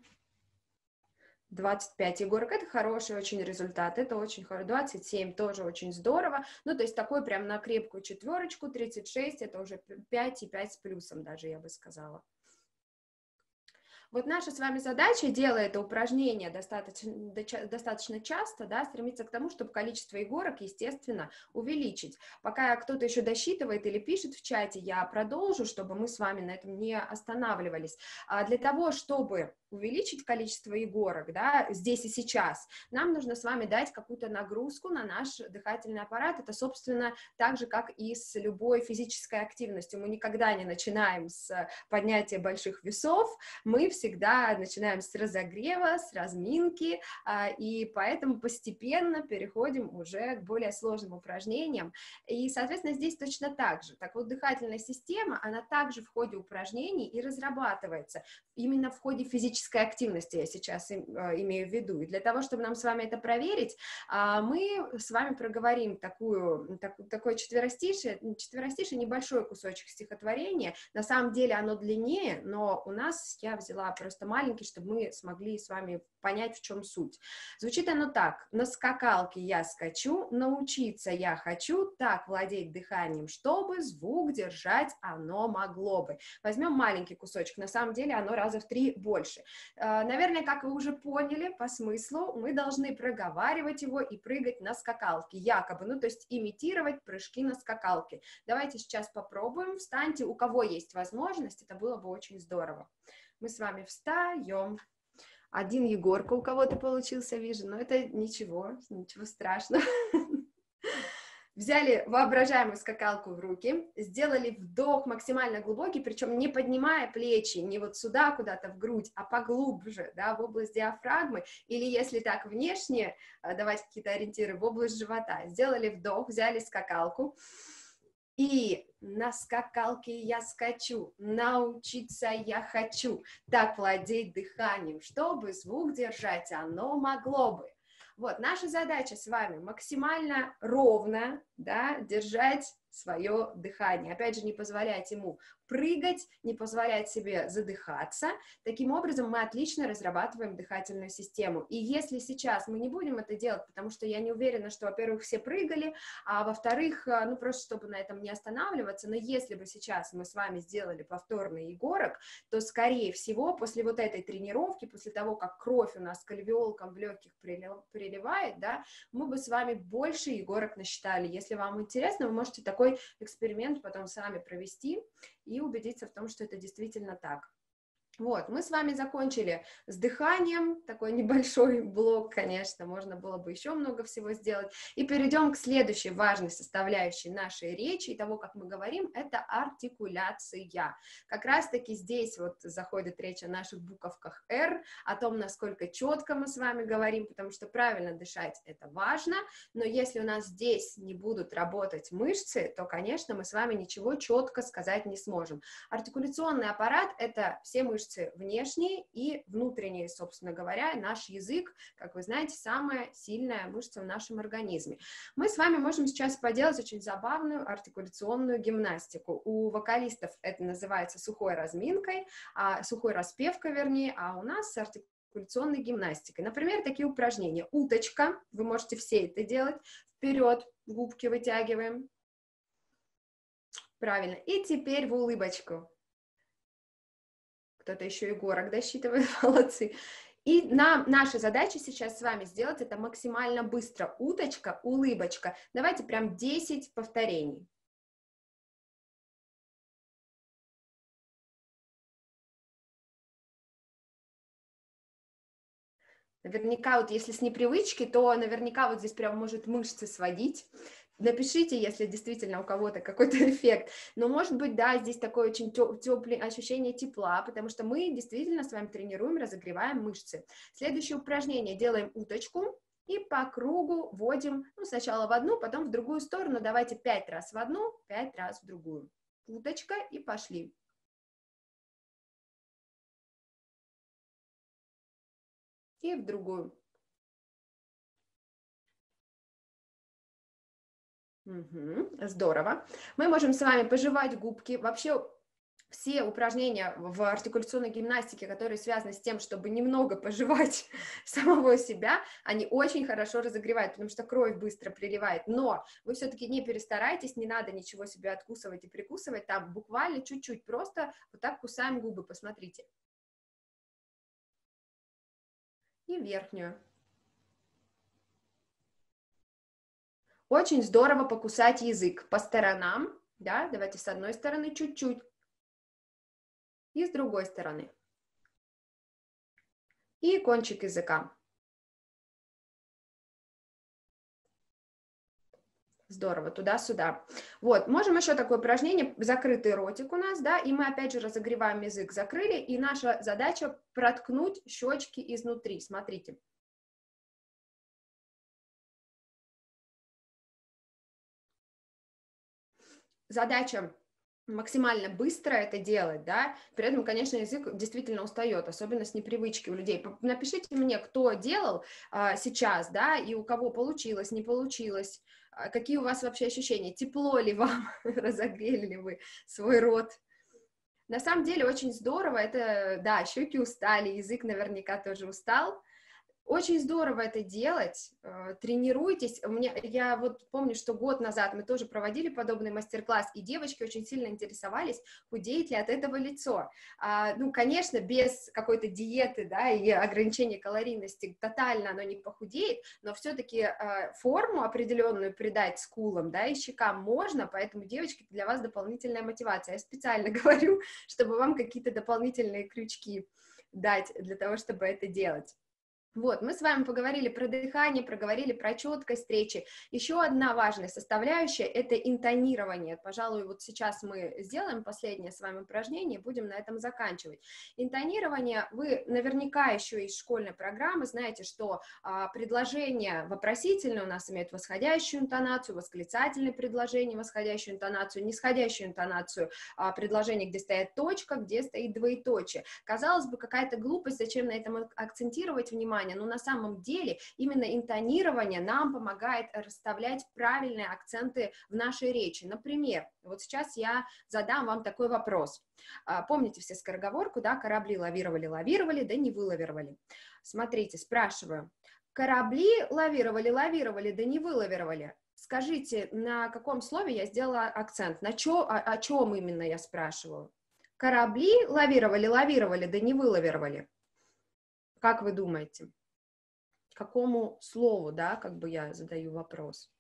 25 егорок, это хороший очень результат, это очень хорошо, 27 тоже очень здорово, ну, то есть такой прям на крепкую четверочку, 36 это уже 5 и 5 с плюсом даже, я бы сказала. Вот наша с вами задача, делая это упражнение достаточно, достаточно часто, да, стремиться к тому, чтобы количество игорок, естественно, увеличить. Пока кто-то еще досчитывает или пишет в чате, я продолжу, чтобы мы с вами на этом не останавливались. А для того, чтобы увеличить количество игорок, да, здесь и сейчас, нам нужно с вами дать какую-то нагрузку на наш дыхательный аппарат. Это, собственно, так же, как и с любой физической активностью. Мы никогда не начинаем с поднятия больших весов, мы всегда начинаем с разогрева, с разминки, а, и поэтому постепенно переходим уже к более сложным упражнениям. И, соответственно, здесь точно так же. Так вот, дыхательная система, она также в ходе упражнений и разрабатывается, именно в ходе физической активности я сейчас а, имею в виду. И для того, чтобы нам с вами это проверить, а, мы с вами проговорим такую, так, такое четверостишее, четверостишее, небольшой кусочек стихотворения. На самом деле оно длиннее, но у нас я взяла просто маленький, чтобы мы смогли с вами понять, в чем суть. Звучит оно так. На скакалке я скачу, научиться я хочу так владеть дыханием, чтобы звук держать оно могло бы. Возьмем маленький кусочек, на самом деле оно раза в три больше. А, наверное, как вы уже поняли по смыслу, мы должны проговаривать его и прыгать на скакалке, якобы, ну то есть имитировать прыжки на скакалке. Давайте сейчас попробуем, встаньте, у кого есть возможность, это было бы очень здорово. Мы с вами встаем. Один Егорка у кого-то получился, вижу, но это ничего, ничего страшного. (laughs) Взяли воображаемую скакалку в руки, сделали вдох максимально глубокий, причем не поднимая плечи, не вот сюда куда-то в грудь, а поглубже, да, в область диафрагмы, или если так внешне, э, давать какие-то ориентиры, в область живота. Сделали вдох, взяли скакалку, и на скакалке я скачу, научиться я хочу, так владеть дыханием, чтобы звук держать оно могло бы. Вот, наша задача с вами максимально ровно, да, держать свое дыхание. Опять же, не позволять ему прыгать, не позволять себе задыхаться. Таким образом, мы отлично разрабатываем дыхательную систему. И если сейчас мы не будем это делать, потому что я не уверена, что, во-первых, все прыгали, а во-вторых, э, ну просто чтобы на этом не останавливаться, но если бы сейчас мы с вами сделали повторный егорок, то, скорее всего, после вот этой тренировки, после того, как кровь у нас к альвеолкам в легких приливает, да, мы бы с вами больше егорок насчитали. Если вам интересно, вы можете такой эксперимент потом сами провести и убедиться в том, что это действительно так. Вот, мы с вами закончили с дыханием, такой небольшой (laughs) блок, конечно, можно было бы еще много всего сделать. И перейдем к следующей важной составляющей нашей речи и того, как мы говорим, это артикуляция. Как раз-таки здесь вот заходит речь о наших буковках R, о том, насколько четко мы с вами говорим, потому что правильно дышать это важно, но если у нас здесь не будут работать мышцы, то, конечно, мы с вами ничего четко сказать не сможем. Артикуляционный аппарат — это все мышцы, мышцы внешние и внутренние, собственно говоря. Наш язык, как вы знаете, самая сильная мышца в нашем организме. Мы с вами можем сейчас поделать очень забавную артикуляционную гимнастику. У вокалистов это называется сухой разминкой, а, сухой распевкой, вернее, а у нас артикуляционной гимнастикой. Например, такие упражнения. Уточка, вы можете все это делать. Вперед, губки вытягиваем. Правильно. И теперь в улыбочку кто-то еще и горок досчитывает, (laughs) молодцы. И нам, наша задача сейчас с вами сделать это максимально быстро. Уточка, улыбочка. Давайте прям 10 повторений. Наверняка вот если с непривычки, то наверняка вот здесь прям может мышцы сводить. Напишите, если действительно у кого-то какой-то (laughs) эффект. Но, может быть, да, здесь такое очень теплое ощущение тепла, потому что мы действительно с вами тренируем, разогреваем мышцы. Следующее упражнение. Делаем уточку и по кругу вводим, ну, сначала в одну, потом в другую сторону. Давайте пять раз в одну, пять раз в другую. Уточка и пошли. И в другую. Здорово. Мы можем с вами пожевать губки. Вообще все упражнения в артикуляционной гимнастике, которые связаны с тем, чтобы немного пожевать (laughs) самого себя, они очень хорошо разогревают, потому что кровь быстро приливает. Но вы все-таки не перестарайтесь, не надо ничего себе откусывать и прикусывать, там буквально чуть-чуть, просто вот так кусаем губы, посмотрите. И верхнюю. Очень здорово покусать язык по сторонам, да, давайте с одной стороны чуть-чуть и с другой стороны. И кончик языка. Здорово, туда-сюда. Вот, можем еще такое упражнение, закрытый ротик у нас, да, и мы опять же разогреваем язык, закрыли, и наша задача проткнуть щечки изнутри, смотрите. Задача максимально быстро это делать, да, при этом, конечно, язык действительно устает, особенно с непривычки у людей. Напишите мне, кто делал а, сейчас, да, и у кого получилось, не получилось, а, какие у вас вообще ощущения, тепло ли вам, (laughs) разогрели ли вы свой рот. На самом деле очень здорово, это, да, щеки устали, язык наверняка тоже устал, очень здорово это делать, э, тренируйтесь. Мне, я вот помню, что год назад мы тоже проводили подобный мастер-класс, и девочки очень сильно интересовались, худеет ли от этого лицо. А, ну, конечно, без какой-то диеты, да, и ограничения калорийности тотально оно не похудеет, но все-таки а, форму определенную придать скулам, да, и щекам можно, поэтому, девочки, для вас дополнительная мотивация. Я специально (laughs) говорю, чтобы вам какие-то дополнительные крючки дать для того, чтобы это делать. Вот, мы с вами поговорили про дыхание, проговорили про четкость речи. Еще одна важная составляющая – это интонирование. Пожалуй, вот сейчас мы сделаем последнее с вами упражнение, будем на этом заканчивать. Интонирование, вы наверняка еще из школьной программы знаете, что а, предложение вопросительное у нас имеет восходящую интонацию, восклицательное предложение, восходящую интонацию, нисходящую интонацию, а, предложение, где стоит точка, где стоит двоеточие. Казалось бы, какая-то глупость, зачем на этом акцентировать внимание, внимание, но на самом деле именно интонирование нам помогает расставлять правильные акценты в нашей речи. Например, вот сейчас я задам вам такой вопрос. А, помните все скороговорку, да, корабли лавировали, лавировали, да не вылавировали. Смотрите, спрашиваю, корабли лавировали, лавировали, да не вылавировали. Скажите, на каком слове я сделала акцент? На чё, о, о чем именно я спрашиваю? Корабли лавировали, лавировали, да не вылавировали. Как вы думаете? Какому слову, да, как бы я задаю вопрос?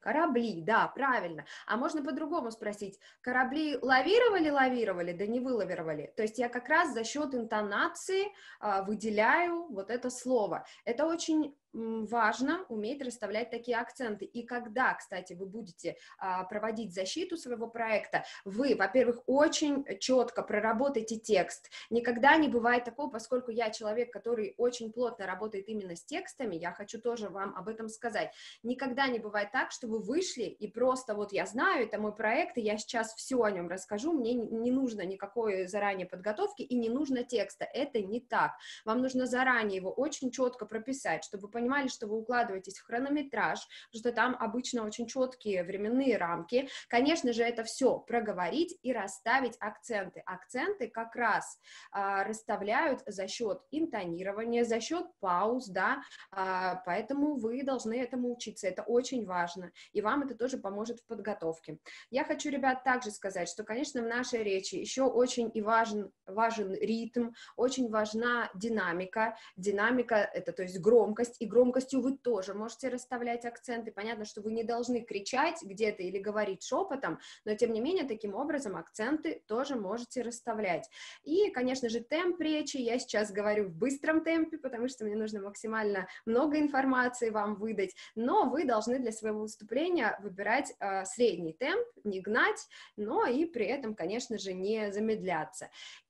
Корабли, да, правильно. А можно по-другому спросить. Корабли лавировали, лавировали, да не вылавировали. То есть я как раз за счет интонации а, выделяю вот это слово. Это очень важно уметь расставлять такие акценты. И когда, кстати, вы будете а, проводить защиту своего проекта, вы, во-первых, очень четко проработайте текст. Никогда не бывает такого, поскольку я человек, который очень плотно работает именно с текстами, я хочу тоже вам об этом сказать. Никогда не бывает так, что вы вышли и просто вот я знаю, это мой проект, и я сейчас все о нем расскажу, мне не нужно никакой заранее подготовки и не нужно текста. Это не так. Вам нужно заранее его очень четко прописать, чтобы понимали, что вы укладываетесь в хронометраж, что там обычно очень четкие временные рамки. Конечно же, это все проговорить и расставить акценты. Акценты как раз а, расставляют за счет интонирования, за счет пауз, да, а, поэтому вы должны этому учиться, это очень важно, и вам это тоже поможет в подготовке. Я хочу, ребят, также сказать, что, конечно, в нашей речи еще очень и важен, важен ритм, очень важна динамика, динамика — это, то есть, громкость, и громкость скоростью вы тоже можете расставлять акценты. Понятно, что вы не должны кричать где-то или говорить шепотом, но тем не менее таким образом акценты тоже можете расставлять. И, конечно же, темп речи. Я сейчас говорю в быстром темпе, потому что мне нужно максимально много информации вам выдать, но вы должны для своего выступления выбирать э, средний темп, не гнать, но и при этом, конечно же, не замедляться.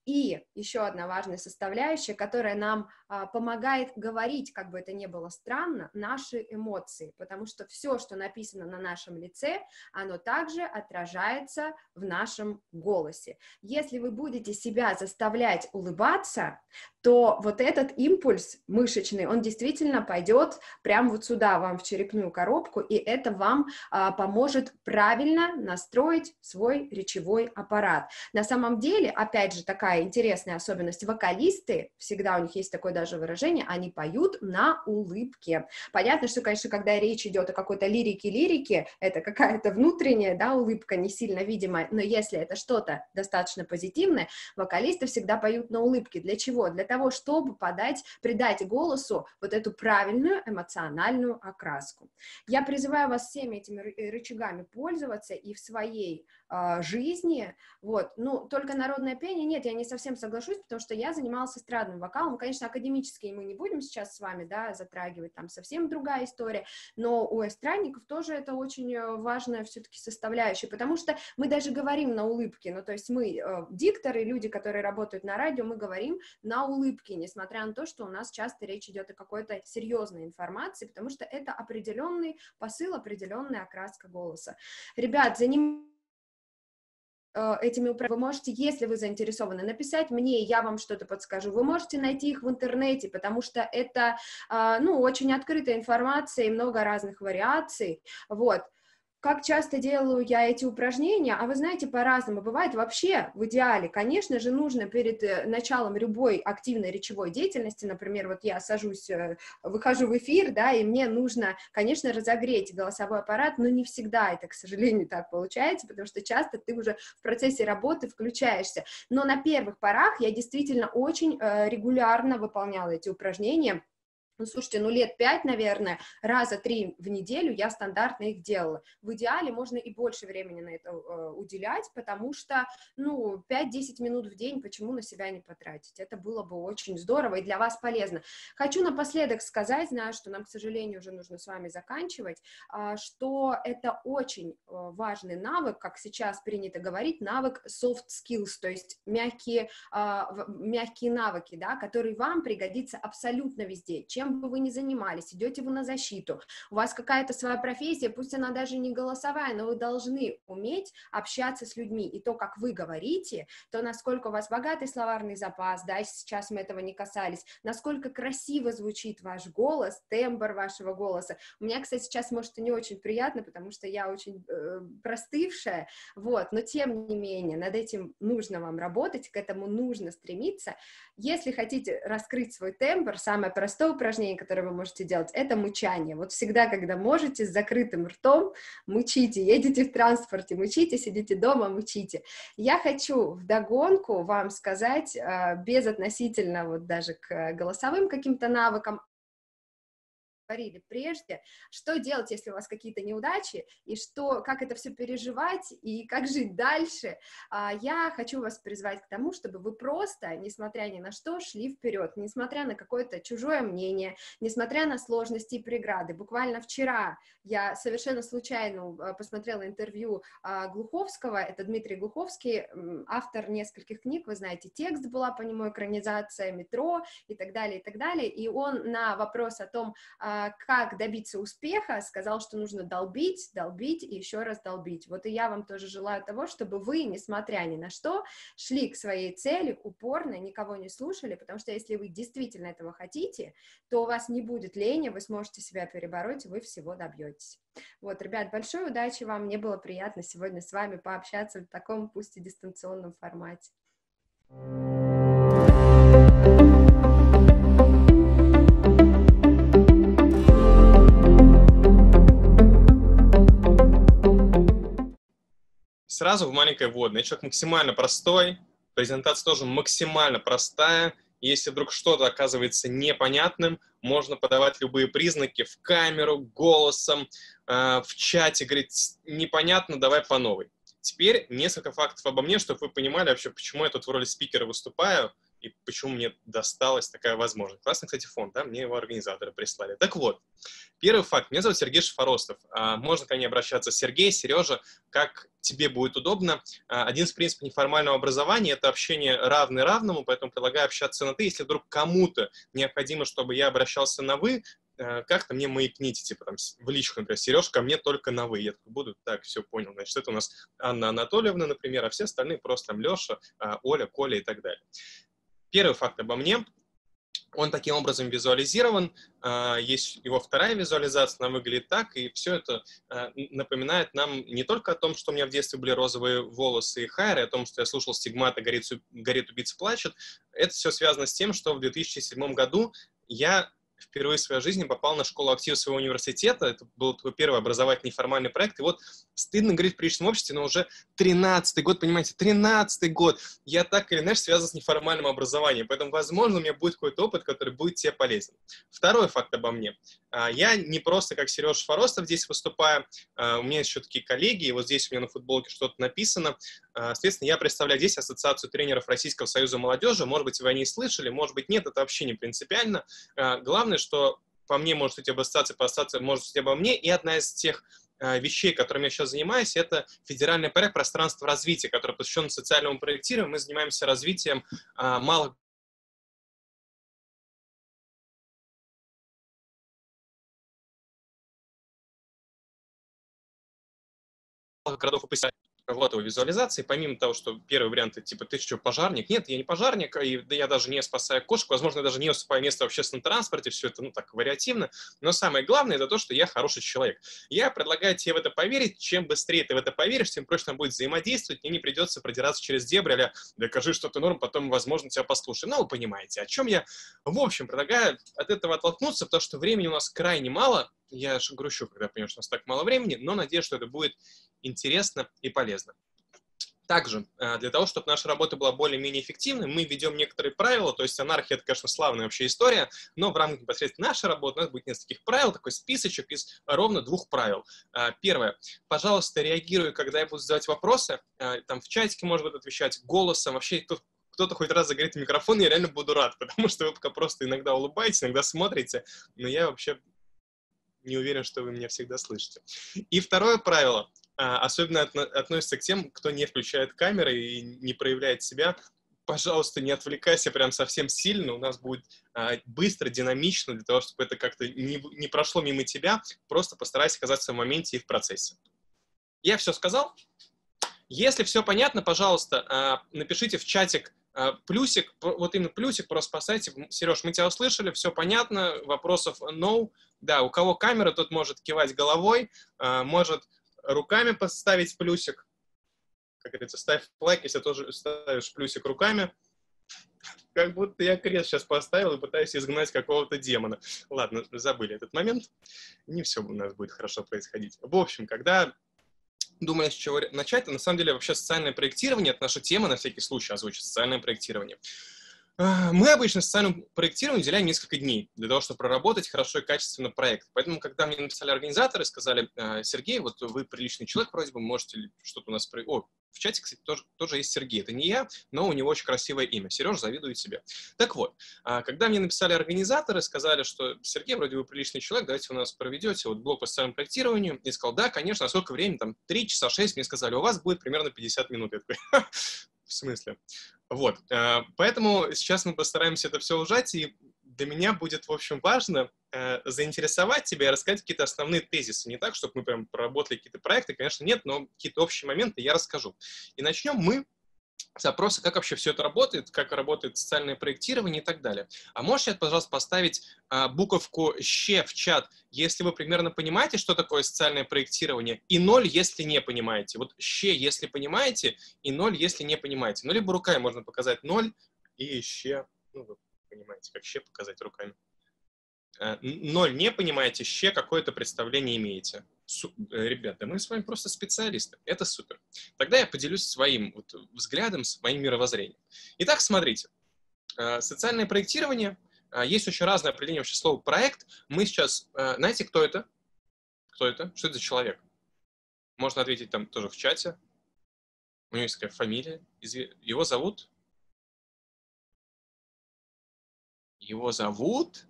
И еще одна важная составляющая, которая нам а, помогает говорить, как бы это ни было странно, наши эмоции, потому что все, что написано на нашем лице, оно также отражается в нашем голосе. Если вы будете себя заставлять улыбаться, то вот этот импульс мышечный, он действительно пойдет прямо вот сюда, вам в черепную коробку, и это вам а, поможет правильно настроить свой речевой аппарат. На самом деле, опять же, такая интересная особенность, вокалисты, всегда у них есть такое даже выражение, они поют на улыбке. Понятно, что, конечно, когда речь идет о какой-то лирике-лирике, это какая-то внутренняя, да, улыбка, не сильно видимая, но если это что-то достаточно позитивное, вокалисты всегда поют на улыбке. Для чего? Для того, чтобы подать, придать голосу вот эту правильную эмоциональную окраску. Я призываю вас всеми этими рычагами пользоваться и в своей э, жизни, вот, ну, только народное пение, нет, я не совсем соглашусь, потому что я занималась эстрадным вокалом, конечно, академический мы не будем сейчас с вами, да, затрагивать, там совсем другая история, но у эстрадников тоже это очень э, важная все-таки составляющая, потому что мы даже говорим на улыбке, ну, то есть мы, э, дикторы, люди, которые работают на радио, мы говорим на улыбке, несмотря на то, что у нас часто речь идет о какой-то серьезной информации, потому что это определенный посыл, определенная окраска голоса. Ребят, заним э, этими вы можете, если вы заинтересованы, написать мне, я вам что-то подскажу. Вы можете найти их в интернете, потому что это, э, ну, очень открытая информация и много разных вариаций, вот. Как часто делаю я эти упражнения? А вы знаете, по-разному. Бывает вообще в идеале, конечно же, нужно перед э, началом любой активной речевой деятельности, например, вот я сажусь, э, выхожу в эфир, да, и мне нужно, конечно, разогреть голосовой аппарат, но не всегда это, к сожалению, так получается, потому что часто ты уже в процессе работы включаешься. Но на первых порах я действительно очень э, регулярно выполняла эти упражнения, ну, слушайте, ну, лет пять, наверное, раза три в неделю я стандартно их делала. В идеале можно и больше времени на это э, уделять, потому что, ну, 5-10 минут в день почему на себя не потратить? Это было бы очень здорово и для вас полезно. Хочу напоследок сказать, знаю, что нам, к сожалению, уже нужно с вами заканчивать, э, что это очень э, важный навык, как сейчас принято говорить, навык soft skills, то есть мягкие, э, мягкие навыки, да, которые вам пригодятся абсолютно везде. Чем чем бы вы ни занимались, идете вы на защиту, у вас какая-то своя профессия, пусть она даже не голосовая, но вы должны уметь общаться с людьми, и то, как вы говорите, то, насколько у вас богатый словарный запас, да, сейчас мы этого не касались, насколько красиво звучит ваш голос, тембр вашего голоса. У меня, кстати, сейчас, может, и не очень приятно, потому что я очень э, простывшая, вот, но тем не менее, над этим нужно вам работать, к этому нужно стремиться. Если хотите раскрыть свой тембр, самое простое упражнение, которое вы можете делать, это мычание. Вот всегда, когда можете, с закрытым ртом мычите, едете в транспорте, мычите, сидите дома, мычите. Я хочу вдогонку вам сказать, э, без относительно вот даже к голосовым каким-то навыкам, говорили прежде, что делать, если у вас какие-то неудачи, и что, как это все переживать, и как жить дальше, а, я хочу вас призвать к тому, чтобы вы просто, несмотря ни на что, шли вперед, несмотря на какое-то чужое мнение, несмотря на сложности и преграды. Буквально вчера я совершенно случайно а, посмотрела интервью а, Глуховского, это Дмитрий Глуховский, автор нескольких книг, вы знаете, текст была по нему экранизация «Метро» и так далее, и так далее, и он на вопрос о том, как добиться успеха, сказал, что нужно долбить, долбить и еще раз долбить. Вот и я вам тоже желаю того, чтобы вы, несмотря ни на что, шли к своей цели упорно, никого не слушали, потому что если вы действительно этого хотите, то у вас не будет лени, вы сможете себя перебороть, вы всего добьетесь. Вот, ребят, большой удачи вам, мне было приятно сегодня с вами пообщаться в таком, пусть и дистанционном формате. Сразу в маленькой вводной. Человек максимально простой, презентация тоже максимально простая. Если вдруг что-то оказывается непонятным, можно подавать любые признаки в камеру, голосом, э, в чате, говорить, непонятно, давай по новой. Теперь несколько фактов обо мне, чтобы вы понимали вообще, почему я тут в роли спикера выступаю и почему мне досталась такая возможность. Классный, кстати, фонд, да, мне его организаторы прислали. Так вот, первый факт. Меня зовут Сергей Шафоростов. А, можно ко мне обращаться Сергей, Сережа, как тебе будет удобно. А, один из принципов неформального образования – это общение равный равному, поэтому предлагаю общаться на «ты». Если вдруг кому-то необходимо, чтобы я обращался на «вы», а, как-то мне маякните, типа там в личку, например, Сереж, ко мне только на вы. Я такой буду, так, все понял. Значит, это у нас Анна Анатольевна, например, а все остальные просто там Леша, Оля, Коля и так далее. Первый факт обо мне. Он таким образом визуализирован. А, есть его вторая визуализация, она выглядит так, и все это а, напоминает нам не только о том, что у меня в детстве были розовые волосы и хайры, о том, что я слушал стигмата «Горит, горит убийца плачет». Это все связано с тем, что в 2007 году я впервые в своей жизни попал на школу актива своего университета. Это был такой первый образовательный формальный проект. И вот стыдно говорить в приличном обществе, но уже 13-й год, понимаете, 13-й год. Я так или иначе связан с неформальным образованием. Поэтому, возможно, у меня будет какой-то опыт, который будет тебе полезен. Второй факт обо мне. А, я не просто как Сережа Форостов здесь выступаю. А, у меня еще такие коллеги. И вот здесь у меня на футболке что-то написано. А, соответственно, я представляю здесь Ассоциацию тренеров Российского союза молодежи. Может быть, вы о ней слышали, может быть, нет. Это вообще не принципиально. Главное, главное, что по мне может идти об ассоциации, по ассоциации может идти обо мне. И одна из тех э, вещей, которыми я сейчас занимаюсь, это федеральный проект пространства развития, который посвящен социальному проектированию. Мы занимаемся развитием малых городов и поселений его визуализации, помимо того, что первый вариант, типа, ты что, пожарник? Нет, я не пожарник, и да, я даже не спасаю кошку, возможно, даже не уступаю место в общественном транспорте, все это, ну, так, вариативно, но самое главное, это то, что я хороший человек. Я предлагаю тебе в это поверить, чем быстрее ты в это поверишь, тем проще нам будет взаимодействовать, мне не придется продираться через дебри, а докажи, что ты норм, потом, возможно, тебя послушаю. Ну, вы понимаете, о чем я. В общем, предлагаю от этого оттолкнуться, потому что времени у нас крайне мало, я грущу, когда понимаю, что у нас так мало времени, но надеюсь, что это будет интересно и полезно. Также, э, для того, чтобы наша работа была более-менее эффективной, мы ведем некоторые правила, то есть анархия — это, конечно, славная вообще история, но в рамках непосредственно нашей работы у нас будет несколько таких правил, такой списочек из ровно двух правил. Э, первое. Пожалуйста, реагируй, когда я буду задавать вопросы, э, там в чатике, может быть, отвечать голосом, вообще тут кто-то хоть раз загорит микрофон, я реально буду рад, (laughs) потому что вы пока просто иногда улыбаетесь, иногда смотрите, но я вообще не уверен, что вы меня всегда слышите. И второе правило. А, особенно относится к тем, кто не включает камеры и не проявляет себя. пожалуйста, не отвлекайся прям совсем сильно, у нас будет а, быстро, динамично, для того, чтобы это как-то не, прошло мимо тебя, просто постарайся оказаться в моменте и в процессе. Я все сказал. Если все понятно, пожалуйста, а, напишите в чатик плюсик, вот именно плюсик, просто поставьте. Сереж, мы тебя услышали, все понятно, вопросов no. Да, у кого камера, тот может кивать головой, а, может руками поставить плюсик как говорится, ставь лайк, если тоже ставишь плюсик руками. Как будто я крест сейчас поставил и пытаюсь изгнать какого-то демона. Ладно, забыли этот момент. Не все у нас будет хорошо происходить. В общем, когда думали, с чего начать, на самом деле вообще социальное проектирование, это наша тема, на всякий случай озвучит, социальное проектирование. А, мы обычно социальному проектированию уделяем несколько дней для того, чтобы проработать хорошо и качественно проект. Поэтому, когда мне написали организаторы, сказали, «А, Сергей, вот вы приличный человек, бы, можете что-то у нас... О, в чате, кстати, тоже, тоже есть Сергей. Это не я, но у него очень красивое имя. Сереж завидует себе. Так вот, а, когда мне написали организаторы, сказали, что Сергей, вроде вы приличный человек, давайте вы нас проведете вот блок по социальному проектированию. Я сказал, да, конечно, а сколько времени? Там 3 часа 6. Мне сказали, у вас будет примерно 50 минут. Я такой, (laughs) в смысле? Вот, а, поэтому сейчас мы постараемся это все ужать, и для меня будет, в общем, важно э, заинтересовать тебя и рассказать какие-то основные тезисы. Не так, чтобы мы прям проработали какие-то проекты, конечно, нет, но какие-то общие моменты я расскажу. И начнем мы запросы, как вообще все это работает, как работает социальное проектирование и так далее. А можете, пожалуйста, поставить а, буковку «щ» в чат, если вы примерно понимаете, что такое социальное проектирование, и ноль, если не понимаете. Вот «щ», если понимаете, и ноль, если не понимаете. Ну, либо руками можно показать ноль и «щ», ну, вы понимаете, как «щ» показать руками. А, ноль не понимаете, «щ» какое-то представление имеете. Э, ребята, мы с вами просто специалисты. Это супер. Тогда я поделюсь своим вот взглядом, своим мировоззрением. Итак, смотрите. Э, социальное проектирование. Э, есть очень разное определение вообще слова «проект». Мы сейчас... Знаете, кто это? Кто это? Что это за человек? Можно ответить там тоже в чате. У него есть такая фамилия. Его зовут... Его зовут...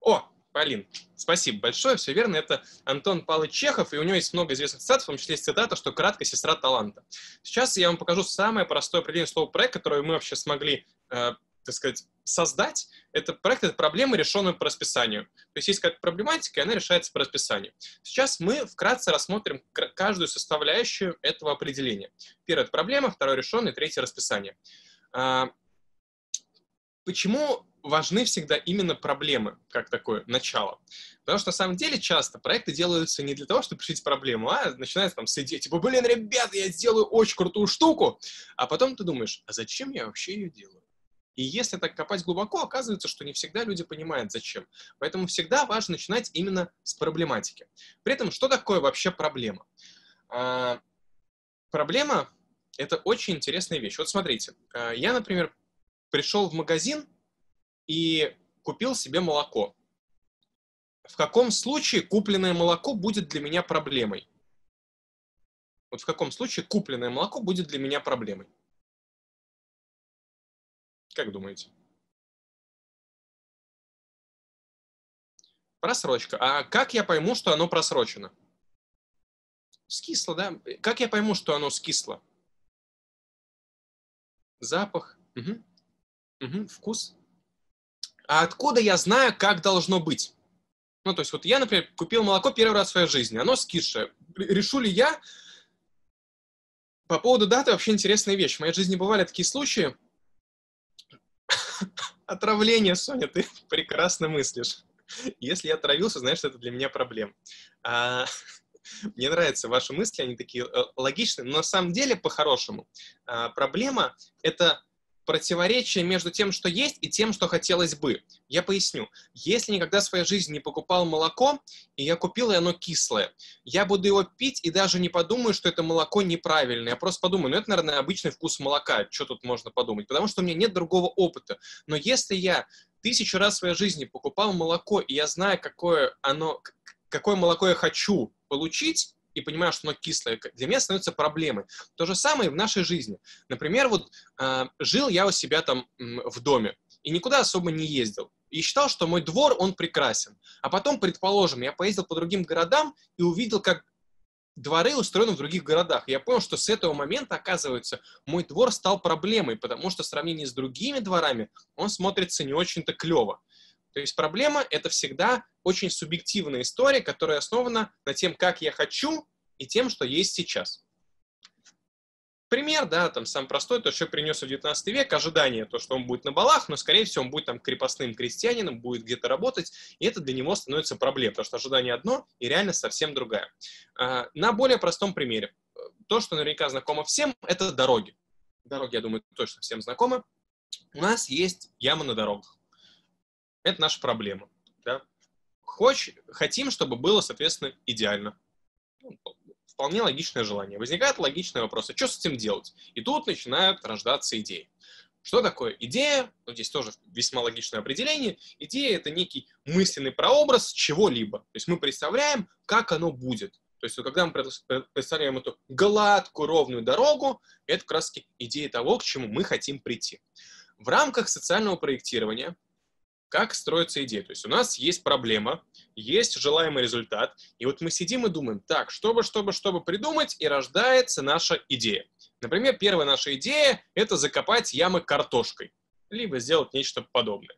О, Полин, спасибо большое, все верно. Это Антон Павлович Чехов, и у него есть много известных цитат, в том числе есть цитата, что «кратко сестра таланта». Сейчас я вам покажу самое простое определение слова «проект», которое мы вообще смогли, э, так сказать, создать. Это проект — это проблема, решенная по расписанию. То есть есть какая-то проблематика, и она решается по расписанию. Сейчас мы вкратце рассмотрим каждую составляющую этого определения. Первое — это проблема, второе — решенное, третье — расписание. А, почему важны всегда именно проблемы, как такое начало. Потому что на самом деле часто проекты делаются не для того, чтобы решить проблему, а начинается там сидеть, типа, блин, ребята, я сделаю очень крутую штуку, а потом ты думаешь, а зачем я вообще ее делаю? И если так копать глубоко, оказывается, что не всегда люди понимают, зачем. Поэтому всегда важно начинать именно с проблематики. При этом, что такое вообще проблема? А, проблема — это очень интересная вещь. Вот смотрите, а, я, например, пришел в магазин, и купил себе молоко. В каком случае купленное молоко будет для меня проблемой? Вот в каком случае купленное молоко будет для меня проблемой? Как думаете? Просрочка. А как я пойму, что оно просрочено? Скисло, да? Как я пойму, что оно скисло? Запах. Угу. Угу. Вкус а откуда я знаю, как должно быть? Ну, то есть вот я, например, купил молоко первый раз в своей жизни, оно скисшее. Решу ли я? По поводу даты вообще интересная вещь. В моей жизни бывали такие случаи. (laughs) Отравление, Соня, ты (laughs) прекрасно мыслишь. Если я отравился, знаешь, это для меня проблема. А, (laughs) мне нравятся ваши мысли, они такие э, логичные, но на самом деле, по-хорошему, а, проблема — это противоречие между тем, что есть, и тем, что хотелось бы. Я поясню. Если никогда в своей жизни не покупал молоко, и я купил, и оно кислое, я буду его пить и даже не подумаю, что это молоко неправильное. Я просто подумаю, ну это, наверное, обычный вкус молока, что тут можно подумать, потому что у меня нет другого опыта. Но если я тысячу раз в своей жизни покупал молоко, и я знаю, какое оно, какое молоко я хочу получить, и понимаю, что оно кислое, для меня становится проблемой. То же самое в нашей жизни. Например, вот э, жил я у себя там в доме и никуда особо не ездил. И считал, что мой двор, он прекрасен. А потом, предположим, я поездил по другим городам и увидел, как дворы устроены в других городах. Я понял, что с этого момента, оказывается, мой двор стал проблемой, потому что в сравнении с другими дворами он смотрится не очень-то клево. То есть проблема — это всегда очень субъективная история, которая основана на тем, как я хочу, и тем, что есть сейчас. Пример, да, там сам простой, то, что принес в 19 век, ожидание, то, что он будет на балах, но, скорее всего, он будет там крепостным крестьянином, будет где-то работать, и это для него становится проблемой, потому что ожидание одно и реальность совсем другая. А, на более простом примере. То, что наверняка знакомо всем, это дороги. Дороги, я думаю, точно всем знакомы. У нас есть ямы на дорогах. Это наша проблема. Да? Хоч, хотим, чтобы было, соответственно, идеально. Вполне логичное желание. Возникает логичный вопрос, а что с этим делать? И тут начинают рождаться идеи. Что такое идея? Ну, здесь тоже весьма логичное определение. Идея — это некий мысленный прообраз чего-либо. То есть мы представляем, как оно будет. То есть, когда мы представляем эту гладкую, ровную дорогу, это как раз идея того, к чему мы хотим прийти. В рамках социального проектирования как строится идея. То есть у нас есть проблема, есть желаемый результат, и вот мы сидим и думаем, так, чтобы, чтобы, чтобы придумать, и рождается наша идея. Например, первая наша идея – это закопать ямы картошкой, либо сделать нечто подобное.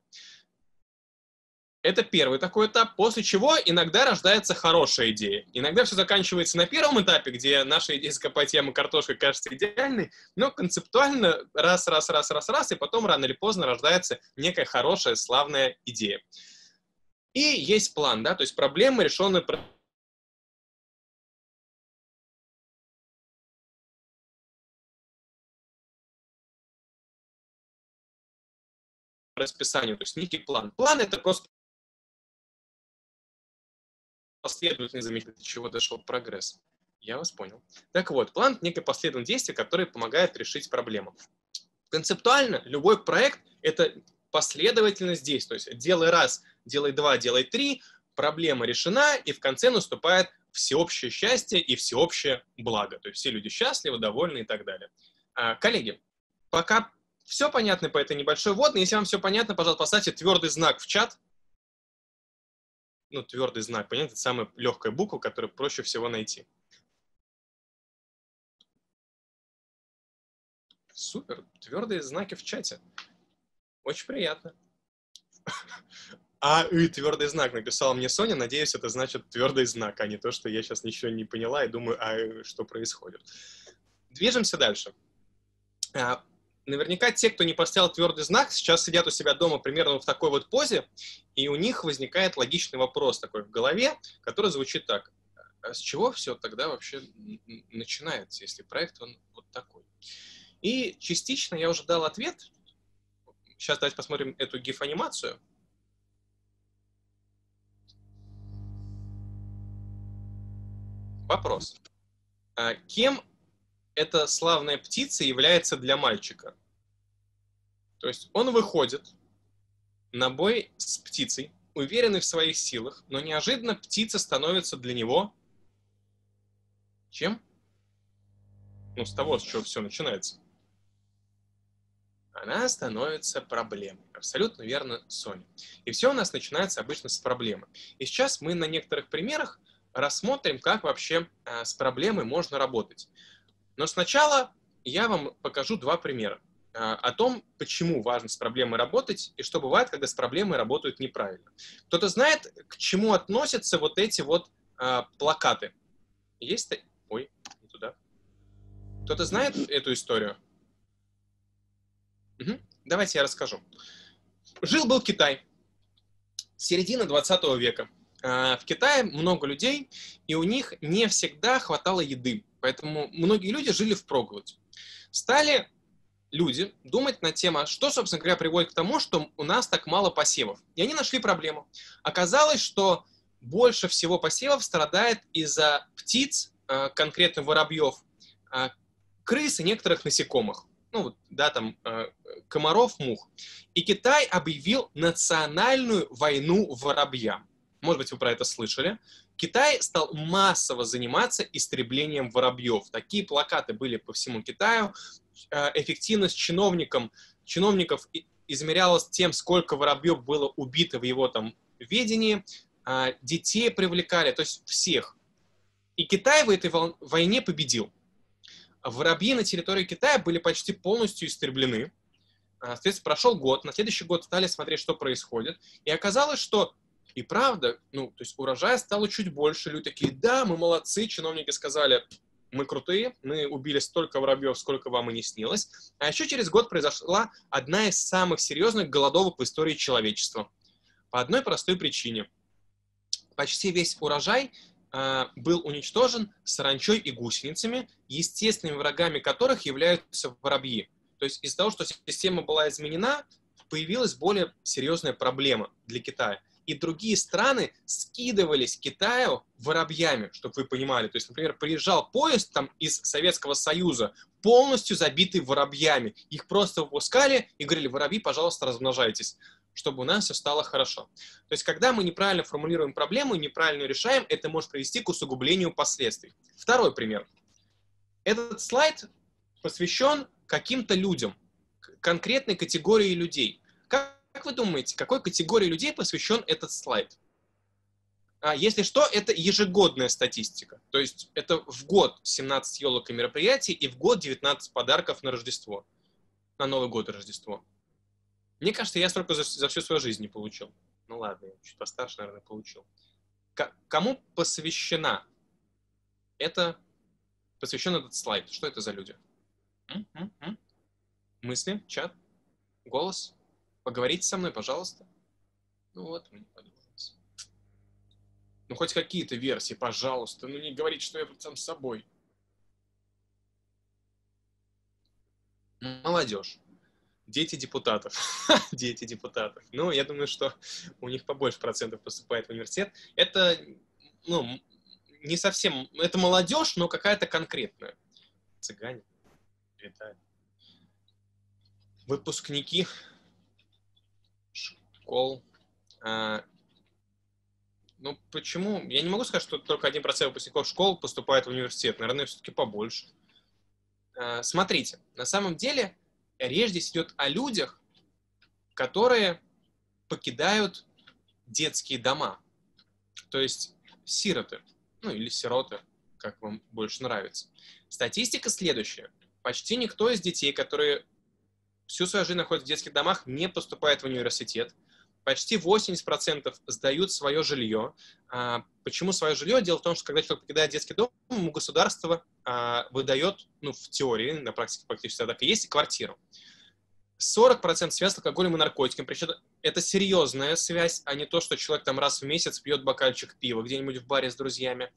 Это первый такой этап, после чего иногда рождается хорошая идея. Иногда все заканчивается на первом этапе, где наша идея закопать яму картошкой кажется идеальной, но концептуально раз, раз, раз, раз, раз, и потом рано или поздно рождается некая хорошая, славная идея. И есть план, да, то есть проблема, решенная расписанию, то есть некий план. План — это просто последовательность заметить, до чего дошел прогресс. Я вас понял. Так вот, план — некое последовательное действие, которое помогает решить проблему. Концептуально любой проект — это последовательность действий. То есть делай раз, делай два, делай три, проблема решена, и в конце наступает всеобщее счастье и всеобщее благо. То есть все люди счастливы, довольны и так далее. А, коллеги, пока все понятно по этой небольшой вводной. Если вам все понятно, пожалуйста, поставьте твердый знак в чат, ну, твердый знак, понятно, это самая легкая буква, которую проще всего найти. Супер, твердые знаки в чате. Очень приятно. (laughs) А, и твердый знак написала мне Соня. Надеюсь, это значит твердый знак, а не то, что я сейчас ничего не поняла и думаю, а что происходит. Движемся дальше. Наверняка те, кто не поставил твердый знак, сейчас сидят у себя дома примерно в такой вот позе, и у них возникает логичный вопрос такой в голове, который звучит так. А с чего все тогда вообще начинается, если проект он вот такой? И частично я уже дал ответ. Сейчас давайте посмотрим эту гиф-анимацию. Вопрос. А кем эта славная птица является для мальчика. То есть он выходит на бой с птицей, уверенный в своих силах, но неожиданно птица становится для него чем? Ну, с того, с чего все начинается. Она становится проблемой. Абсолютно верно, Соня. И все у нас начинается обычно с проблемы. И сейчас мы на некоторых примерах рассмотрим, как вообще э, с проблемой можно работать. Но сначала я вам покажу два примера а, о том, почему важно с проблемой работать и что бывает, когда с проблемой работают неправильно. Кто-то знает, к чему относятся вот эти вот а, плакаты? Есть? Ой, не туда. Кто-то знает эту историю? Угу. Давайте я расскажу. Жил-был Китай. Середина 20 века. А, в Китае много людей, и у них не всегда хватало еды. Поэтому многие люди жили в проголодь. Стали люди думать на тему, что, собственно говоря, приводит к тому, что у нас так мало посевов. И они нашли проблему. Оказалось, что больше всего посевов страдает из-за птиц, а, конкретно воробьев, крыс и некоторых насекомых. Ну, да, там, комаров, мух. И Китай объявил национальную войну воробьям может быть, вы про это слышали, Китай стал массово заниматься истреблением воробьев. Такие плакаты были по всему Китаю. Э, эффективность чиновникам, чиновников измерялась тем, сколько воробьев было убито в его там ведении. А, детей привлекали, то есть всех. И Китай в этой войне победил. Воробьи на территории Китая были почти полностью истреблены. Соответственно, прошел год, на следующий год стали смотреть, что происходит. И оказалось, что и правда, ну, то есть урожая стало чуть больше. Люди такие, да, мы молодцы. Чиновники сказали, мы крутые, мы убили столько воробьев, сколько вам и не снилось. А еще через год произошла одна из самых серьезных голодовок в истории человечества. По одной простой причине. Почти весь урожай э, был уничтожен саранчой и гусеницами, естественными врагами которых являются воробьи. То есть из-за того, что система была изменена, появилась более серьезная проблема для Китая – и другие страны скидывались Китаю воробьями, чтобы вы понимали. То есть, например, приезжал поезд там из Советского Союза, полностью забитый воробьями. Их просто выпускали и говорили, воробьи, пожалуйста, размножайтесь чтобы у нас все стало хорошо. То есть, когда мы неправильно формулируем проблему, неправильно решаем, это может привести к усугублению последствий. Второй пример. Этот слайд посвящен каким-то людям, конкретной категории людей. Как вы думаете, какой категории людей посвящен этот слайд? А, если что, это ежегодная статистика. То есть это в год 17 елок и мероприятий и в год 19 подарков на Рождество. На Новый год и Рождество. Мне кажется, я столько за, за всю свою жизнь не получил. Ну ладно, я чуть постарше, наверное, получил. К кому посвящена это, посвящен этот слайд? Что это за люди? Мысли, чат, голос? Поговорите со мной, пожалуйста. Ну вот, мне подумалось. Ну, хоть какие-то версии, пожалуйста. Ну, не говорите, что я сам с собой. Молодежь. Дети депутатов. (laughs) Дети депутатов. Ну, я думаю, что у них побольше процентов поступает в университет. Это, ну, не совсем... Это молодежь, но какая-то конкретная. Цыгане. Летают. Выпускники школ. А, ну, почему? Я не могу сказать, что только 1% выпускников школ поступает в университет. Наверное, все-таки побольше. А, смотрите, на самом деле речь здесь идет о людях, которые покидают детские дома. То есть сироты, ну или сироты, как вам больше нравится. Статистика следующая. Почти никто из детей, которые всю свою жизнь находятся в детских домах, не поступает в университет почти 80% сдают свое жилье. А, почему свое жилье? Дело в том, что когда человек покидает детский дом, ему государство а, выдает, ну, в теории, на практике практически так и есть, квартиру. 40% связь с алкоголем и наркотиками. Причем это серьезная связь, а не то, что человек там раз в месяц пьет бокальчик пива где-нибудь в баре с друзьями.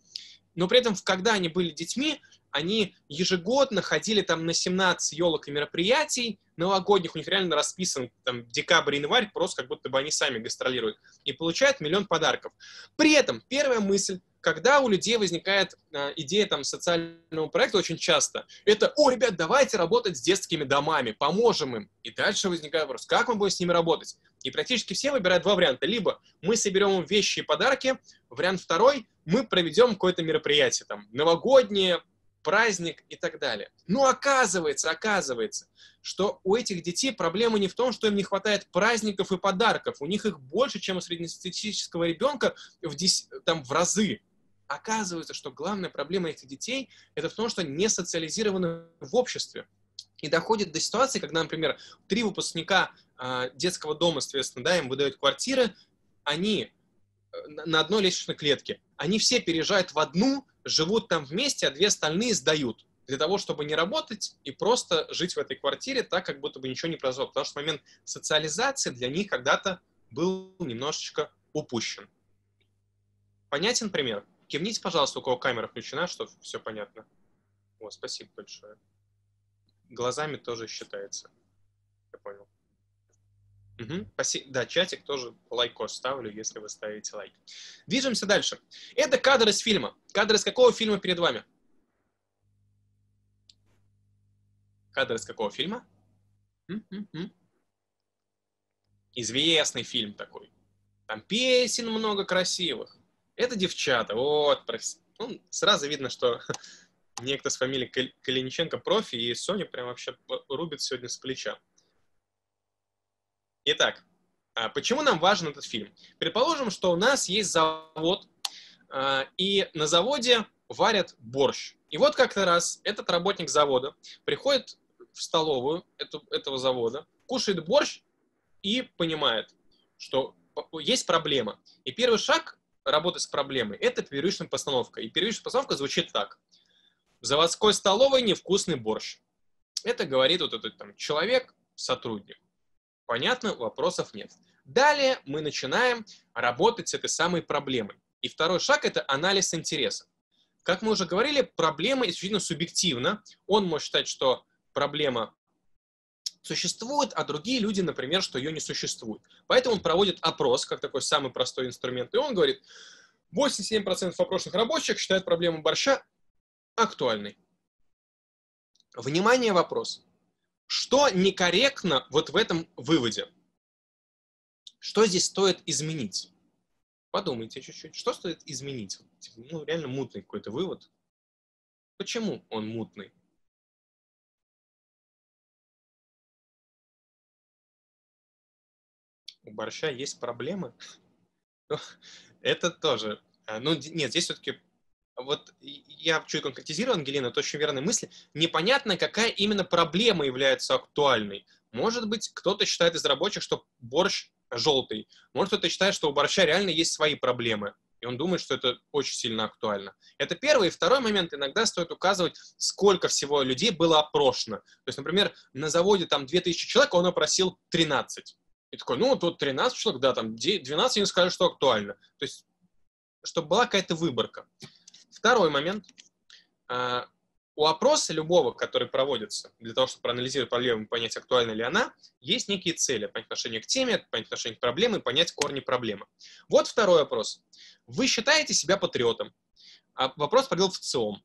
Но при этом, когда они были детьми, они ежегодно ходили там на 17 елок и мероприятий новогодних, у них реально расписан там декабрь, январь, просто как будто бы они сами гастролируют, и получают миллион подарков. При этом первая мысль, когда у людей возникает э, идея там социального проекта очень часто, это, о, ребят, давайте работать с детскими домами, поможем им. И дальше возникает вопрос, как мы будем с ними работать? И практически все выбирают два варианта. Либо мы соберем вещи и подарки, вариант второй, мы проведем какое-то мероприятие, там, новогоднее, праздник и так далее. Но оказывается, оказывается, что у этих детей проблема не в том, что им не хватает праздников и подарков. У них их больше, чем у среднестатистического ребенка в, 10, там, в разы. Оказывается, что главная проблема этих детей это в том, что не социализированы в обществе. И доходит до ситуации, когда, например, три выпускника э, детского дома, соответственно, да, им выдают квартиры, они э, на одной лестничной клетке. Они все переезжают в одну, живут там вместе, а две остальные сдают для того, чтобы не работать и просто жить в этой квартире так, как будто бы ничего не произошло. Потому что момент социализации для них когда-то был немножечко упущен. Понятен пример? Кивните, пожалуйста, у кого камера включена, чтобы все понятно. О, спасибо большое. Глазами тоже считается. Я понял. Угу, спасибо. Да, чатик тоже лайкос ставлю, если вы ставите лайк. Движемся дальше. Это кадр из фильма. Кадр из какого фильма перед вами? Кадр из какого фильма? Известный фильм такой. Там песен много красивых. Это девчата. Вот. Ну, сразу видно, что (laughs) некто с фамилией Калиниченко профи, и Соня прям вообще рубит сегодня с плеча. Итак, а почему нам важен этот фильм? Предположим, что у нас есть завод, а, и на заводе варят борщ. И вот как-то раз этот работник завода приходит в столовую этого завода, кушает борщ и понимает, что есть проблема. И первый шаг работы с проблемой – это первичная постановка. И первичная постановка звучит так. В заводской столовой невкусный борщ. Это говорит вот этот там, человек, сотрудник. Понятно, вопросов нет. Далее мы начинаем работать с этой самой проблемой. И второй шаг – это анализ интереса. Как мы уже говорили, проблема исключительно субъективна. Он может считать, что проблема существует, а другие люди, например, что ее не существует. Поэтому он проводит опрос, как такой самый простой инструмент, и он говорит, 87% опрошенных рабочих считают проблему борща актуальной. Внимание, вопрос. Что некорректно вот в этом выводе? Что здесь стоит изменить? Подумайте чуть-чуть, что стоит изменить? Типа, ну, реально мутный какой-то вывод. Почему он мутный? У борща есть проблемы? (laughs) Ну, это тоже. А, ну, нет, здесь все-таки вот я чуть конкретизирую, Ангелина, это очень верная мысль. Непонятно, какая именно проблема является актуальной. Может быть, кто-то считает из рабочих, что борщ желтый. Может, кто-то считает, что у борща реально есть свои проблемы. И он думает, что это очень сильно актуально. Это первый. И второй момент. Иногда стоит указывать, сколько всего людей было опрошено. То есть, например, на заводе там 2000 человек, он опросил 13. И такой, ну, тут 13 человек, да, там 12 они сказали, что актуально. То есть, чтобы была какая-то выборка. Второй момент. А, у опроса любого, который проводится для того, чтобы проанализировать проблему и понять, актуальна ли она, есть некие цели. Понять отношение к теме, понять отношение к проблеме, понять корни проблемы. Вот второй вопрос. Вы считаете себя патриотом? А вопрос проделал в ЦИОМ.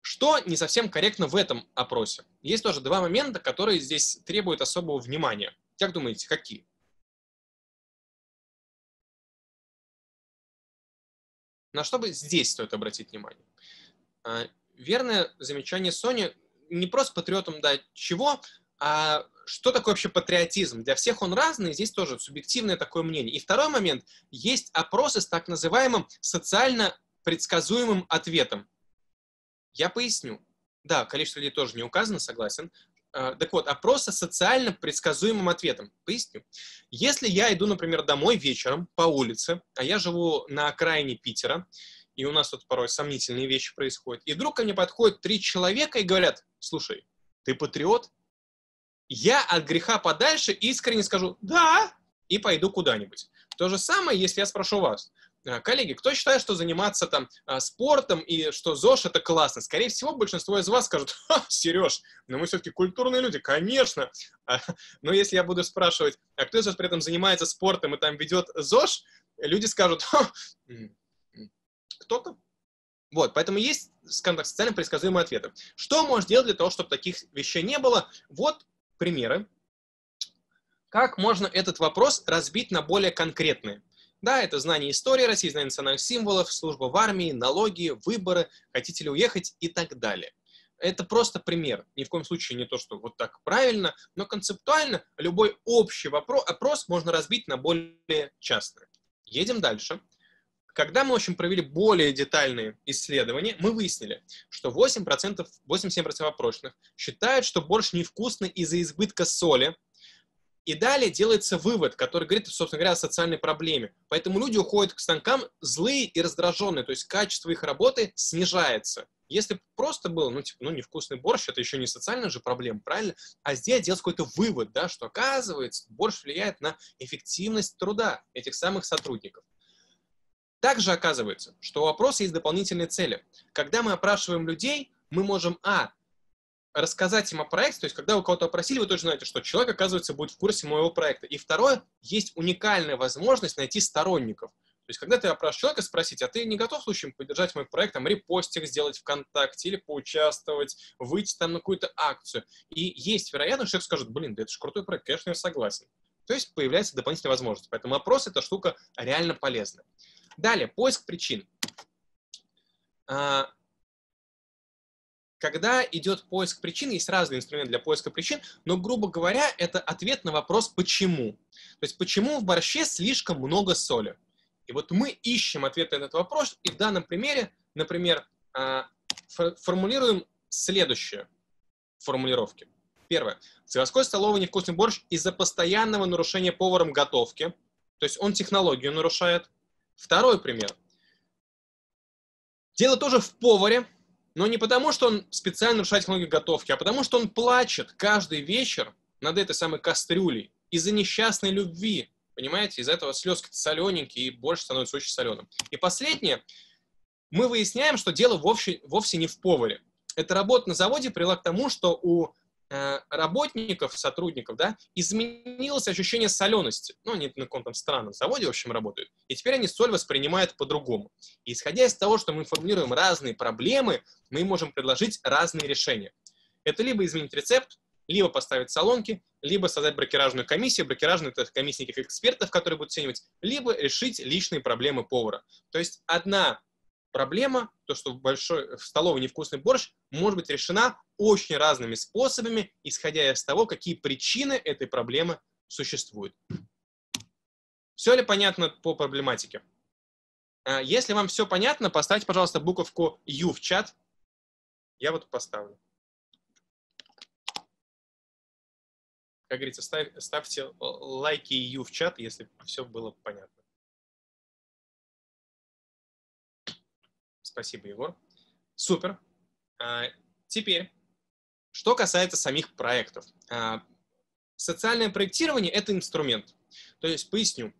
Что не совсем корректно в этом опросе? Есть тоже два момента, которые здесь требуют особого внимания. Как думаете, какие? На что бы здесь стоит обратить внимание? А, верное замечание Сони, не просто патриотом да чего, а что такое вообще патриотизм? Для всех он разный, здесь тоже субъективное такое мнение. И второй момент, есть опросы с так называемым социально предсказуемым ответом. Я поясню. Да, количество людей тоже не указано, согласен. А, так вот, опрос с социально предсказуемым ответом. Поясню. Если я иду, например, домой вечером по улице, а я живу на окраине Питера, и у нас тут порой сомнительные вещи происходят, и вдруг ко мне подходят три человека и говорят, слушай, ты патриот? Я от греха подальше искренне скажу «да» и пойду куда-нибудь. То же самое, если я спрошу вас, Э, коллеги, кто считает, что заниматься там э, спортом и что ЗОЖ это классно? Скорее всего, большинство из вас скажут, Ха, Сереж, но мы все-таки культурные люди, конечно. А, но если я буду спрашивать, а кто из вас при этом занимается спортом и там ведет ЗОЖ, люди скажут, кто-то. Вот, поэтому есть, скажем так, социально предсказуемые ответы. Что можно делать для того, чтобы таких вещей не было? Вот примеры. Как можно этот вопрос разбить на более конкретные? Да, это знание истории России, знание национальных символов, служба в армии, налоги, выборы, хотите ли уехать и так далее. Это просто пример. Ни в коем случае не то, что вот так правильно, но концептуально любой общий вопрос, опрос можно разбить на более частные. Едем дальше. Когда мы, в общем, провели более детальные исследования, мы выяснили, что 8%, 87% опрошенных считают, что борщ невкусный из-за избытка соли, и далее делается вывод, который говорит, собственно говоря, о социальной проблеме. Поэтому люди уходят к станкам злые и раздраженные, то есть качество их работы снижается. Если просто было, ну, типа, ну, невкусный борщ, это еще не социальная же проблема, правильно? А здесь делать какой-то вывод, да, что оказывается, борщ влияет на эффективность труда этих самых сотрудников. Также оказывается, что у вопроса есть дополнительные цели. Когда мы опрашиваем людей, мы можем, а, рассказать им о проекте, то есть когда вы кого-то опросили, вы точно знаете, что человек, оказывается, будет в курсе моего проекта. И второе, есть уникальная возможность найти сторонников. То есть, когда ты опрашиваешь человека, спросить, а ты не готов, в случае, поддержать мой проект, там, репостик сделать ВКонтакте или поучаствовать, выйти там на какую-то акцию. И есть вероятность, что человек скажет, блин, да это же крутой проект, конечно, я согласен. То есть, появляется дополнительная возможность. Поэтому опрос – это штука реально полезная. Далее, поиск причин. Когда идет поиск причин, есть разные инструменты для поиска причин, но, грубо говоря, это ответ на вопрос «почему?». То есть почему в борще слишком много соли? И вот мы ищем ответ на этот вопрос, и в данном примере, например, а, формулируем следующее формулировки. Первое. Заводской столовой невкусный борщ из-за постоянного нарушения поваром готовки. То есть он технологию нарушает. Второй пример. Дело тоже в поваре, но не потому, что он специально нарушает технологию готовки, а потому, что он плачет каждый вечер над этой самой кастрюлей из-за несчастной любви. Понимаете? Из-за этого слезки солененькие, и борщ становится очень соленым. И последнее. Мы выясняем, что дело вовсе, вовсе не в поваре. Эта работа на заводе привела к тому, что у работников, сотрудников, да, изменилось ощущение солености. Ну, они на каком-то странном заводе, в общем, работают. И теперь они соль воспринимают по-другому. И исходя из того, что мы формулируем разные проблемы, мы можем предложить разные решения. Это либо изменить рецепт, либо поставить салонки, либо создать брокеражную комиссию. Брокеражную — это комиссия экспертов, которые будут оценивать, либо решить личные проблемы повара. То есть одна проблема, то, что в, большой, в столовой невкусный борщ, может быть решена очень разными способами, исходя из того, какие причины этой проблемы существуют. Все ли понятно по проблематике? А, если вам все понятно, поставьте, пожалуйста, буковку U в чат. Я вот поставлю. Как говорится, ставь, ставьте лайки и U в чат, если все было понятно. Спасибо, Егор. Супер. А, теперь, что касается самих проектов. А, социальное проектирование – это инструмент. То есть, поясню.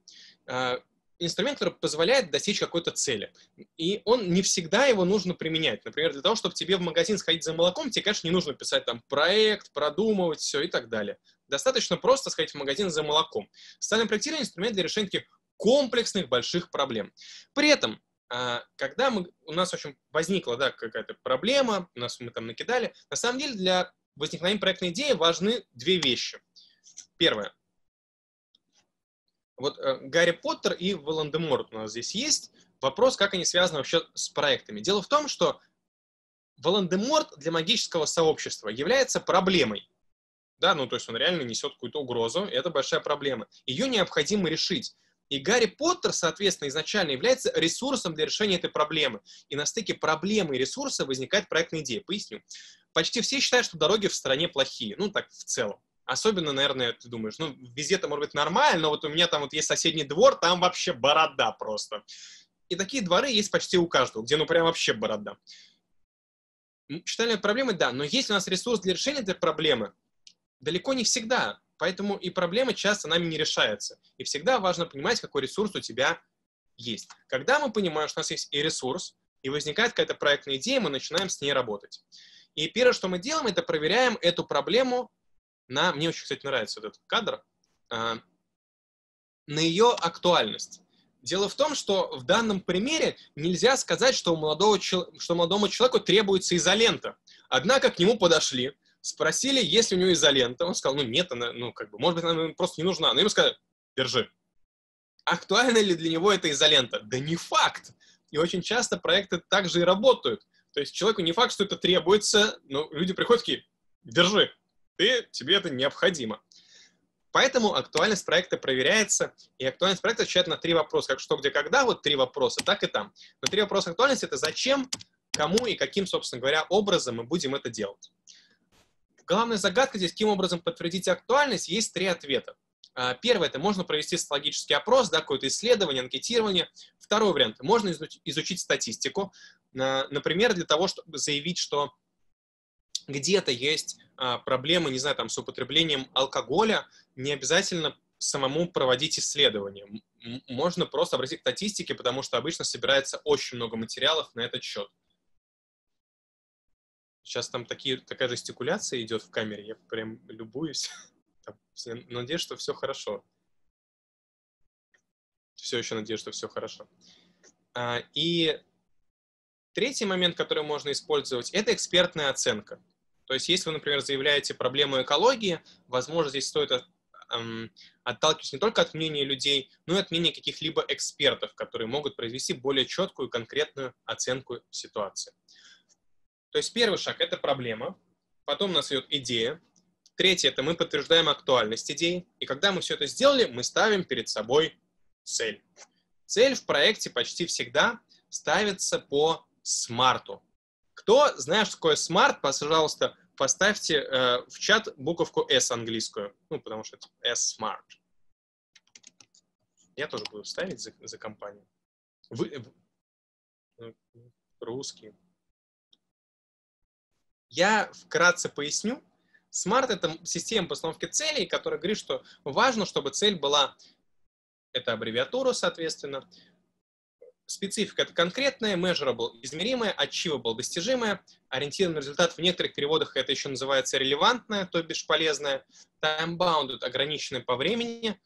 А, инструмент, который позволяет достичь какой-то цели. И он не всегда его нужно применять. Например, для того, чтобы тебе в магазин сходить за молоком, тебе, конечно, не нужно писать там проект, продумывать все и так далее. Достаточно просто сходить в магазин за молоком. Социальное проектирование – инструмент для решения таких комплексных больших проблем. При этом когда мы, у нас, в общем, возникла да, какая-то проблема, у нас мы там накидали, на самом деле для возникновения проектной идеи важны две вещи. Первое. Вот э, Гарри Поттер и Волан-де-Морт у нас здесь есть. Вопрос, как они связаны вообще с проектами. Дело в том, что Волан-де-Морт для магического сообщества является проблемой. Да, ну то есть он реально несет какую-то угрозу, и это большая проблема. Ее необходимо решить. И Гарри Поттер, соответственно, изначально является ресурсом для решения этой проблемы. И на стыке проблемы и ресурса возникает проектная идея. Поясню. Почти все считают, что дороги в стране плохие. Ну, так, в целом. Особенно, наверное, ты думаешь, ну, везде-то может быть нормально, но вот у меня там вот есть соседний двор, там вообще борода просто. И такие дворы есть почти у каждого, где ну прям вообще борода. Считали проблемы, да, но есть у нас ресурс для решения этой проблемы? Далеко не всегда. Поэтому и проблема часто нами не решается. И всегда важно понимать, какой ресурс у тебя есть. Когда мы понимаем, что у нас есть и ресурс, и возникает какая-то проектная идея, мы начинаем с ней работать. И первое, что мы делаем, это проверяем эту проблему на... Мне очень, кстати, нравится этот кадр. А, на ее актуальность. Дело в том, что в данном примере нельзя сказать, что, у молодого, что молодому человеку требуется изолента. Однако к нему подошли, Спросили, есть ли у него изолента. Он сказал, ну нет, она, ну как бы, может быть, она просто не нужна. Но ему сказали, держи. Актуальна ли для него эта изолента? Да не факт. И очень часто проекты также и работают. То есть человеку не факт, что это требуется, но люди приходят такие, держи, ты, тебе это необходимо. Поэтому актуальность проекта проверяется, и актуальность проекта отвечает на три вопроса. Как что, где, когда, вот три вопроса, так и там. Но три вопроса актуальности — это зачем, кому и каким, собственно говоря, образом мы будем это делать. Главная загадка здесь, каким образом подтвердить актуальность, есть три ответа. А, первое, это можно провести социологический опрос, да, какое-то исследование, анкетирование. Второй вариант, можно изучить, статистику, например, для того, чтобы заявить, что где-то есть а, проблемы, не знаю, там, с употреблением алкоголя, не обязательно самому проводить исследования. Можно просто обратиться к статистике, потому что обычно собирается очень много материалов на этот счет. Сейчас там такие, такая жестикуляция идет в камере, я прям любуюсь. (laughs) Надеюсь, что все хорошо. Все еще надеюсь, что все хорошо. А, и третий момент, который можно использовать, это экспертная оценка. То есть, если вы, например, заявляете проблему экологии, возможно, здесь стоит отталкиваться не только от мнения людей, но и от мнения каких-либо экспертов, которые могут произвести более четкую, конкретную оценку ситуации. То есть первый шаг – это проблема, потом у нас идет идея, третье – это мы подтверждаем актуальность идеи, и когда мы все это сделали, мы ставим перед собой цель. Цель в проекте почти всегда ставится по смарту. Кто знает, что такое smart, пожалуйста, поставьте э, в чат буковку S английскую. Ну, потому что это S-smart. Я тоже буду ставить за, за компанию. Вы, ну, русский. Я вкратце поясню. Smart — это система постановки целей, которая говорит, что важно, чтобы цель была, это аббревиатура, соответственно, специфика — это конкретная, measurable — измеримая, achievable — достижимая, ориентированный результат в некоторых переводах это еще называется релевантная, то бишь полезная, time-bounded — ограниченная по времени,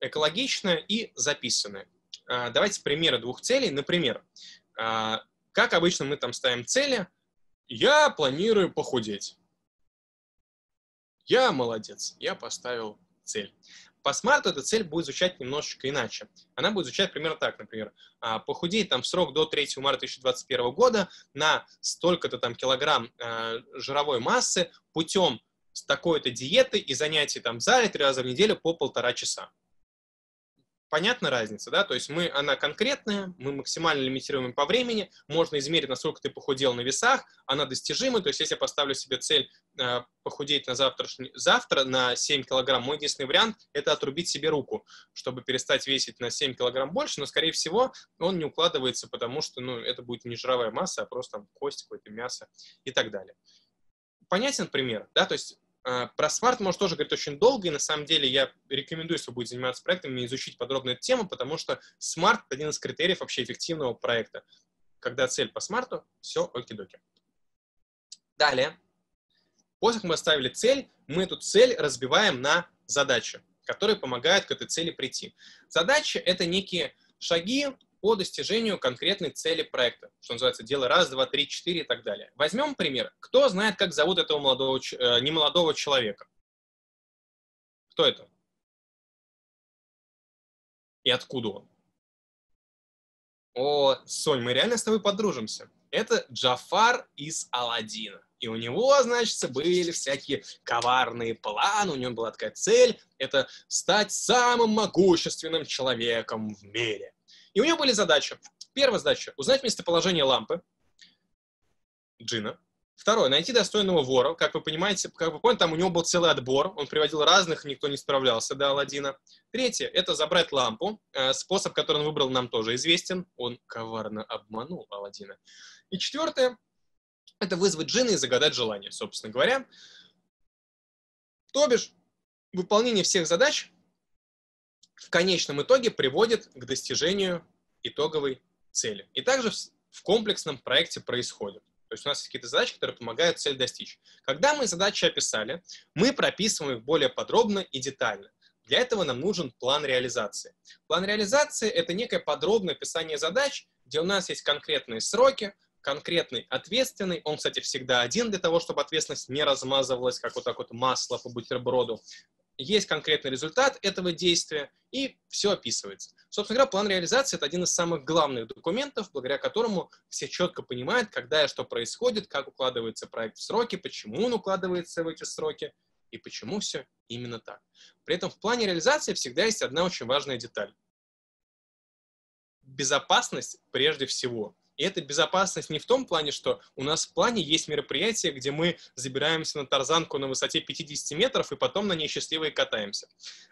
экологичная и записанная. А, давайте примеры двух целей. Например, а, как обычно мы там ставим цели, я планирую похудеть. Я молодец, я поставил цель. По смарту эта цель будет звучать немножечко иначе. Она будет звучать примерно так, например, а, похудеть там в срок до 3 марта 2021 года на столько-то там килограмм э, жировой массы путем с такой-то диеты и занятий там в зале три раза в неделю по полтора часа понятна разница, да, то есть мы, она конкретная, мы максимально лимитируем по времени, можно измерить, насколько ты похудел на весах, она достижима, то есть если я поставлю себе цель э, похудеть на завтрашний, завтра на 7 килограмм, мой единственный вариант – это отрубить себе руку, чтобы перестать весить на 7 килограмм больше, но, скорее всего, он не укладывается, потому что, ну, это будет не жировая масса, а просто там кость, какое-то мясо и так далее. Понятен пример, да, то есть про SMART может тоже говорить очень долго, и на самом деле я рекомендую, если вы будете заниматься проектами, изучить подробно эту тему, потому что SMART – один из критериев вообще эффективного проекта. Когда цель по SMART у, все оки-доки. Далее, после как мы оставили цель, мы эту цель разбиваем на задачи, которые помогают к этой цели прийти. Задачи – это некие шаги, по достижению конкретной цели проекта, что называется, дело раз, два, три, четыре и так далее. Возьмем пример. Кто знает, как зовут этого молодого, э, немолодого человека? Кто это? И откуда он? О, Сонь, мы реально с тобой подружимся. Это Джафар из Алладина. И у него, значит, были всякие коварные планы, у него была такая цель, это стать самым могущественным человеком в мире. И у него были задачи. Первая задача – узнать местоположение лампы Джина. Второе – найти достойного вора. Как вы понимаете, как вы поняли, там у него был целый отбор. Он приводил разных, никто не справлялся до Алладина. Третье – это забрать лампу. Э, способ, который он выбрал, нам тоже известен. Он коварно обманул Алладина. И четвертое – это вызвать джина и загадать желание, собственно говоря. То бишь, выполнение всех задач в конечном итоге приводит к достижению итоговой цели. И также в комплексном проекте происходит. То есть у нас есть какие-то задачи, которые помогают цель достичь. Когда мы задачи описали, мы прописываем их более подробно и детально. Для этого нам нужен план реализации. План реализации — это некое подробное описание задач, где у нас есть конкретные сроки, конкретный, ответственный. Он, кстати, всегда один для того, чтобы ответственность не размазывалась, как вот так вот масло по бутерброду есть конкретный результат этого действия, и все описывается. Собственно говоря, план реализации – это один из самых главных документов, благодаря которому все четко понимают, когда и что происходит, как укладывается проект в сроки, почему он укладывается в эти сроки, и почему все именно так. При этом в плане реализации всегда есть одна очень важная деталь. Безопасность прежде всего – и эта безопасность не в том плане, что у нас в плане есть мероприятие, где мы забираемся на тарзанку на высоте 50 метров и потом на ней счастливые катаемся.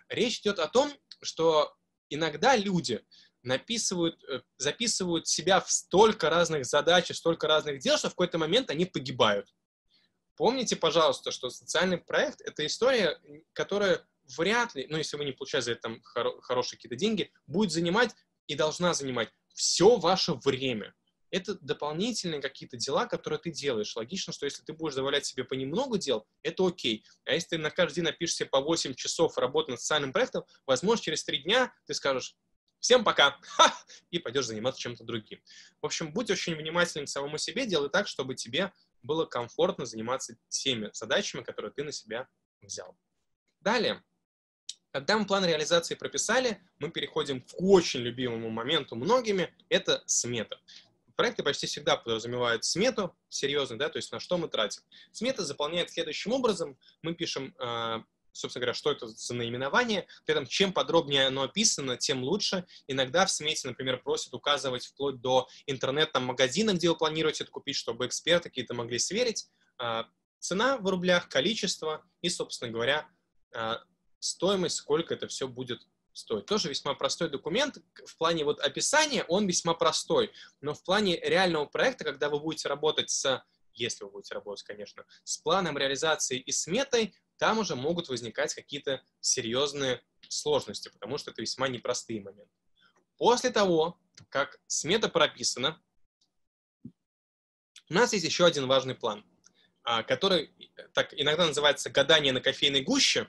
Речь идет о том, что иногда люди написывают, э, записывают себя в столько разных задач и столько разных дел, что в какой-то момент они погибают. Помните, пожалуйста, что социальный проект — это история, которая вряд ли, ну, если вы не получаете за это там хоро- хорошие какие-то деньги, будет занимать и должна занимать все ваше время это дополнительные какие-то дела, которые ты делаешь. Логично, что если ты будешь завалять себе понемногу дел, это окей. А если ты на каждый день напишешь себе по 8 часов работы над социальным проектом, возможно, через 3 дня ты скажешь, всем пока, и пойдешь заниматься чем-то другим. В общем, будь очень внимательным к самому себе, делай так, чтобы тебе было комфортно заниматься теми задачами, которые ты на себя взял. Далее, когда мы план реализации прописали, мы переходим к очень любимому моменту многими, это смета. Проекты почти всегда подразумевают смету серьезно, да, то есть на что мы тратим. Смета заполняет следующим образом. Мы пишем э, собственно говоря, что это за наименование. При этом, чем подробнее оно описано, тем лучше. Иногда в смете, например, просят указывать вплоть до интернет-магазина, где вы планируете это купить, чтобы эксперты какие-то могли сверить. А, цена в рублях, количество и, собственно говоря, а, стоимость, сколько это все будет стоить. Тоже весьма простой документ. В плане вот описания он весьма простой, но в плане реального проекта, когда вы будете работать с, если вы будете работать, конечно, с планом реализации и сметой, там уже могут возникать какие-то серьезные сложности, потому что это весьма непростые моменты. После того, как смета прописана, у нас есть еще один важный план, а, который так иногда называется «гадание на кофейной гуще»,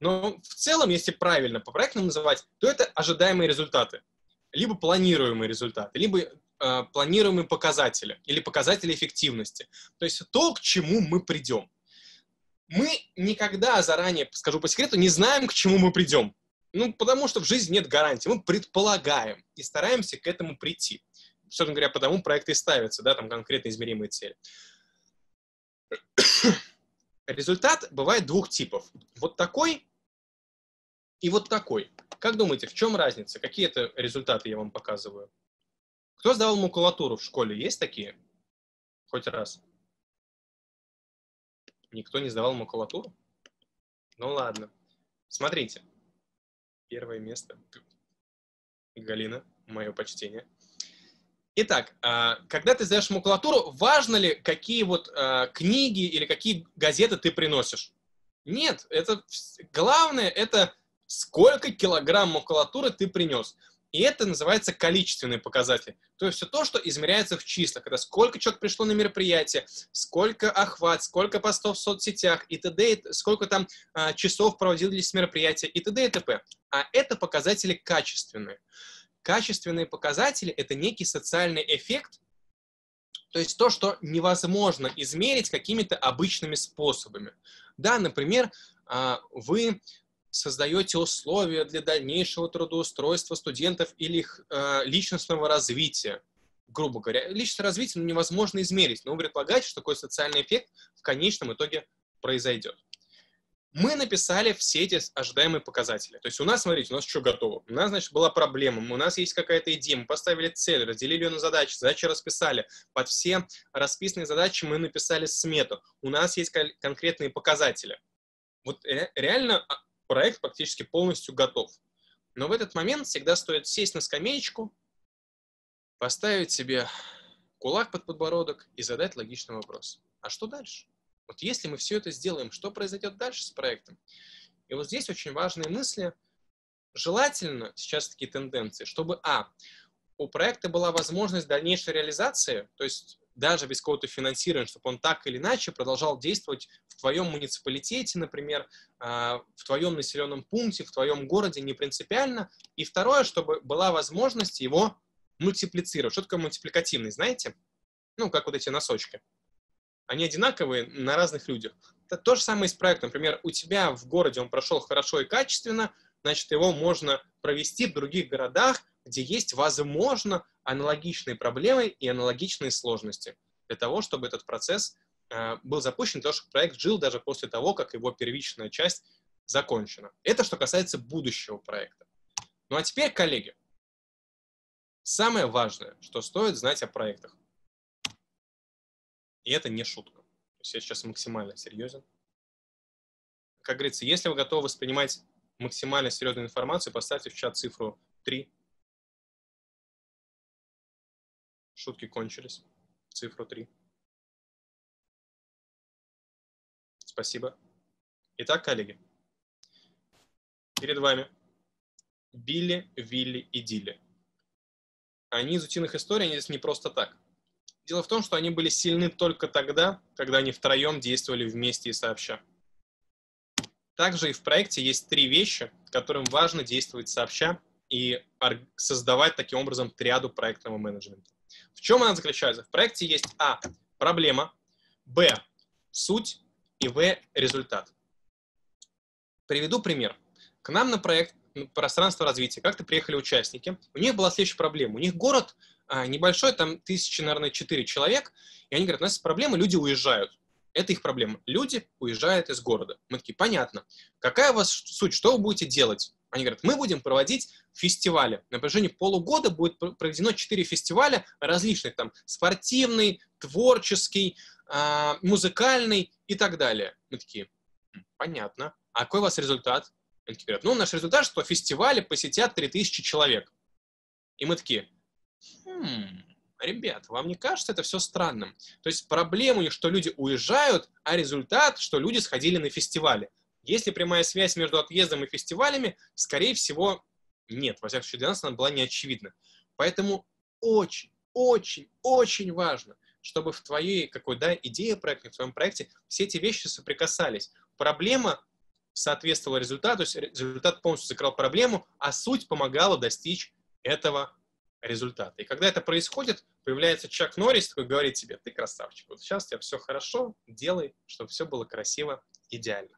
но в целом, если правильно по проектам называть, то это ожидаемые результаты, либо планируемые результаты, либо э, планируемые показатели или показатели эффективности. То есть то, к чему мы придем. Мы никогда заранее, скажу по секрету, не знаем, к чему мы придем. Ну, потому что в жизни нет гарантии. Мы предполагаем и стараемся к этому прийти. Собственно говоря, потому проекты и ставятся, да, там конкретно измеримые цели. Результат бывает двух типов. Вот такой и вот такой. Как думаете, в чем разница? Какие это результаты я вам показываю? Кто сдавал макулатуру в школе? Есть такие? Хоть раз. Никто не сдавал макулатуру? Ну ладно. Смотрите. Первое место. Галина, мое почтение. Итак, а, когда ты сдаешь макулатуру, важно ли, какие вот а, книги или какие газеты ты приносишь? Нет, это главное, это сколько килограмм макулатуры ты принес. И это называется количественный показатель. То есть все то, что измеряется в числах. Это сколько человек пришло на мероприятие, сколько охват, сколько постов в соцсетях и т.д., сколько там а, часов проводились мероприятия и т.д. и т.п. А это показатели качественные. Качественные показатели – это некий социальный эффект, то есть то, что невозможно измерить какими-то обычными способами. Да, например, а, вы создаете условия для дальнейшего трудоустройства студентов или их э, личностного развития. Грубо говоря, личностное развитие ну, невозможно измерить, но вы предполагаете, что такой социальный эффект в конечном итоге произойдет. Мы написали все эти ожидаемые показатели. То есть у нас, смотрите, у нас что готово? У нас, значит, была проблема, у нас есть какая-то идея, мы поставили цель, разделили ее на задачи, задачи расписали. Под все расписанные задачи мы написали смету. У нас есть конкретные показатели. Вот реально а, проект практически полностью готов. Но в этот момент всегда стоит сесть на скамеечку, поставить себе кулак под подбородок и задать логичный вопрос. А что дальше? Вот если мы все это сделаем, что произойдет дальше с проектом? И вот здесь очень важные мысли. Желательно, сейчас такие тенденции, чтобы, а, у проекта была возможность дальнейшей реализации, то есть даже без какого-то финансирования, чтобы он так или иначе продолжал действовать в твоем муниципалитете, например, а, в твоем населенном пункте, в твоем городе, не принципиально. И второе, чтобы была возможность его мультиплицировать. Что такое мультипликативный, знаете? Ну, как вот эти носочки. Они одинаковые на разных людях. Это то же самое и с проектом. Например, у тебя в городе он прошел хорошо и качественно, значит, его можно провести в других городах, где есть, возможно, аналогичные проблемы и аналогичные сложности для того, чтобы этот процесс э, был запущен, для того, чтобы проект жил даже после того, как его первичная часть закончена. Это что касается будущего проекта. Ну а теперь, коллеги, самое важное, что стоит знать о проектах. И это не шутка. То есть я сейчас максимально серьезен. Как говорится, если вы готовы воспринимать максимально серьезную информацию, поставьте в чат цифру 3, Шутки кончились. Цифру 3. Спасибо. Итак, коллеги, перед вами Билли, Вилли и Дилли. Они из утиных историй, они здесь не просто так. Дело в том, что они были сильны только тогда, когда они втроем действовали вместе и сообща. Также и в проекте есть три вещи, которым важно действовать сообща и создавать таким образом триаду проектного менеджмента. В чем она заключается? В проекте есть А – проблема, Б – суть и В – результат. Приведу пример. К нам на проект пространство развития как-то приехали участники. У них была следующая проблема. У них город небольшой, там тысячи, наверное, четыре человек, и они говорят, у нас есть проблема, люди уезжают. Это их проблема. Люди уезжают из города. Мы такие, понятно. Какая у вас суть? Что вы будете делать? Они говорят, мы будем проводить фестивали. На протяжении полугода будет проведено 4 фестиваля различных, там, спортивный, творческий, э, музыкальный и так далее. Мы такие, понятно. А какой у вас результат? Они говорят, ну, наш результат, что фестивали посетят 3000 человек. И мы такие, хм, ребят, вам не кажется это все странным? То есть проблема что люди уезжают, а результат, что люди сходили на фестивали. Есть ли прямая связь между отъездом и фестивалями? Скорее всего, нет. Во всяком случае, для нас она была неочевидна. Поэтому очень, очень, очень важно, чтобы в твоей какой да, идее проекта, в твоем проекте все эти вещи соприкасались. Проблема соответствовала результату, то есть результат полностью закрыл проблему, а суть помогала достичь этого результата. И когда это происходит, появляется Чак Норрис, такой говорит тебе, ты красавчик, вот сейчас у тебя все хорошо, делай, чтобы все было красиво, идеально.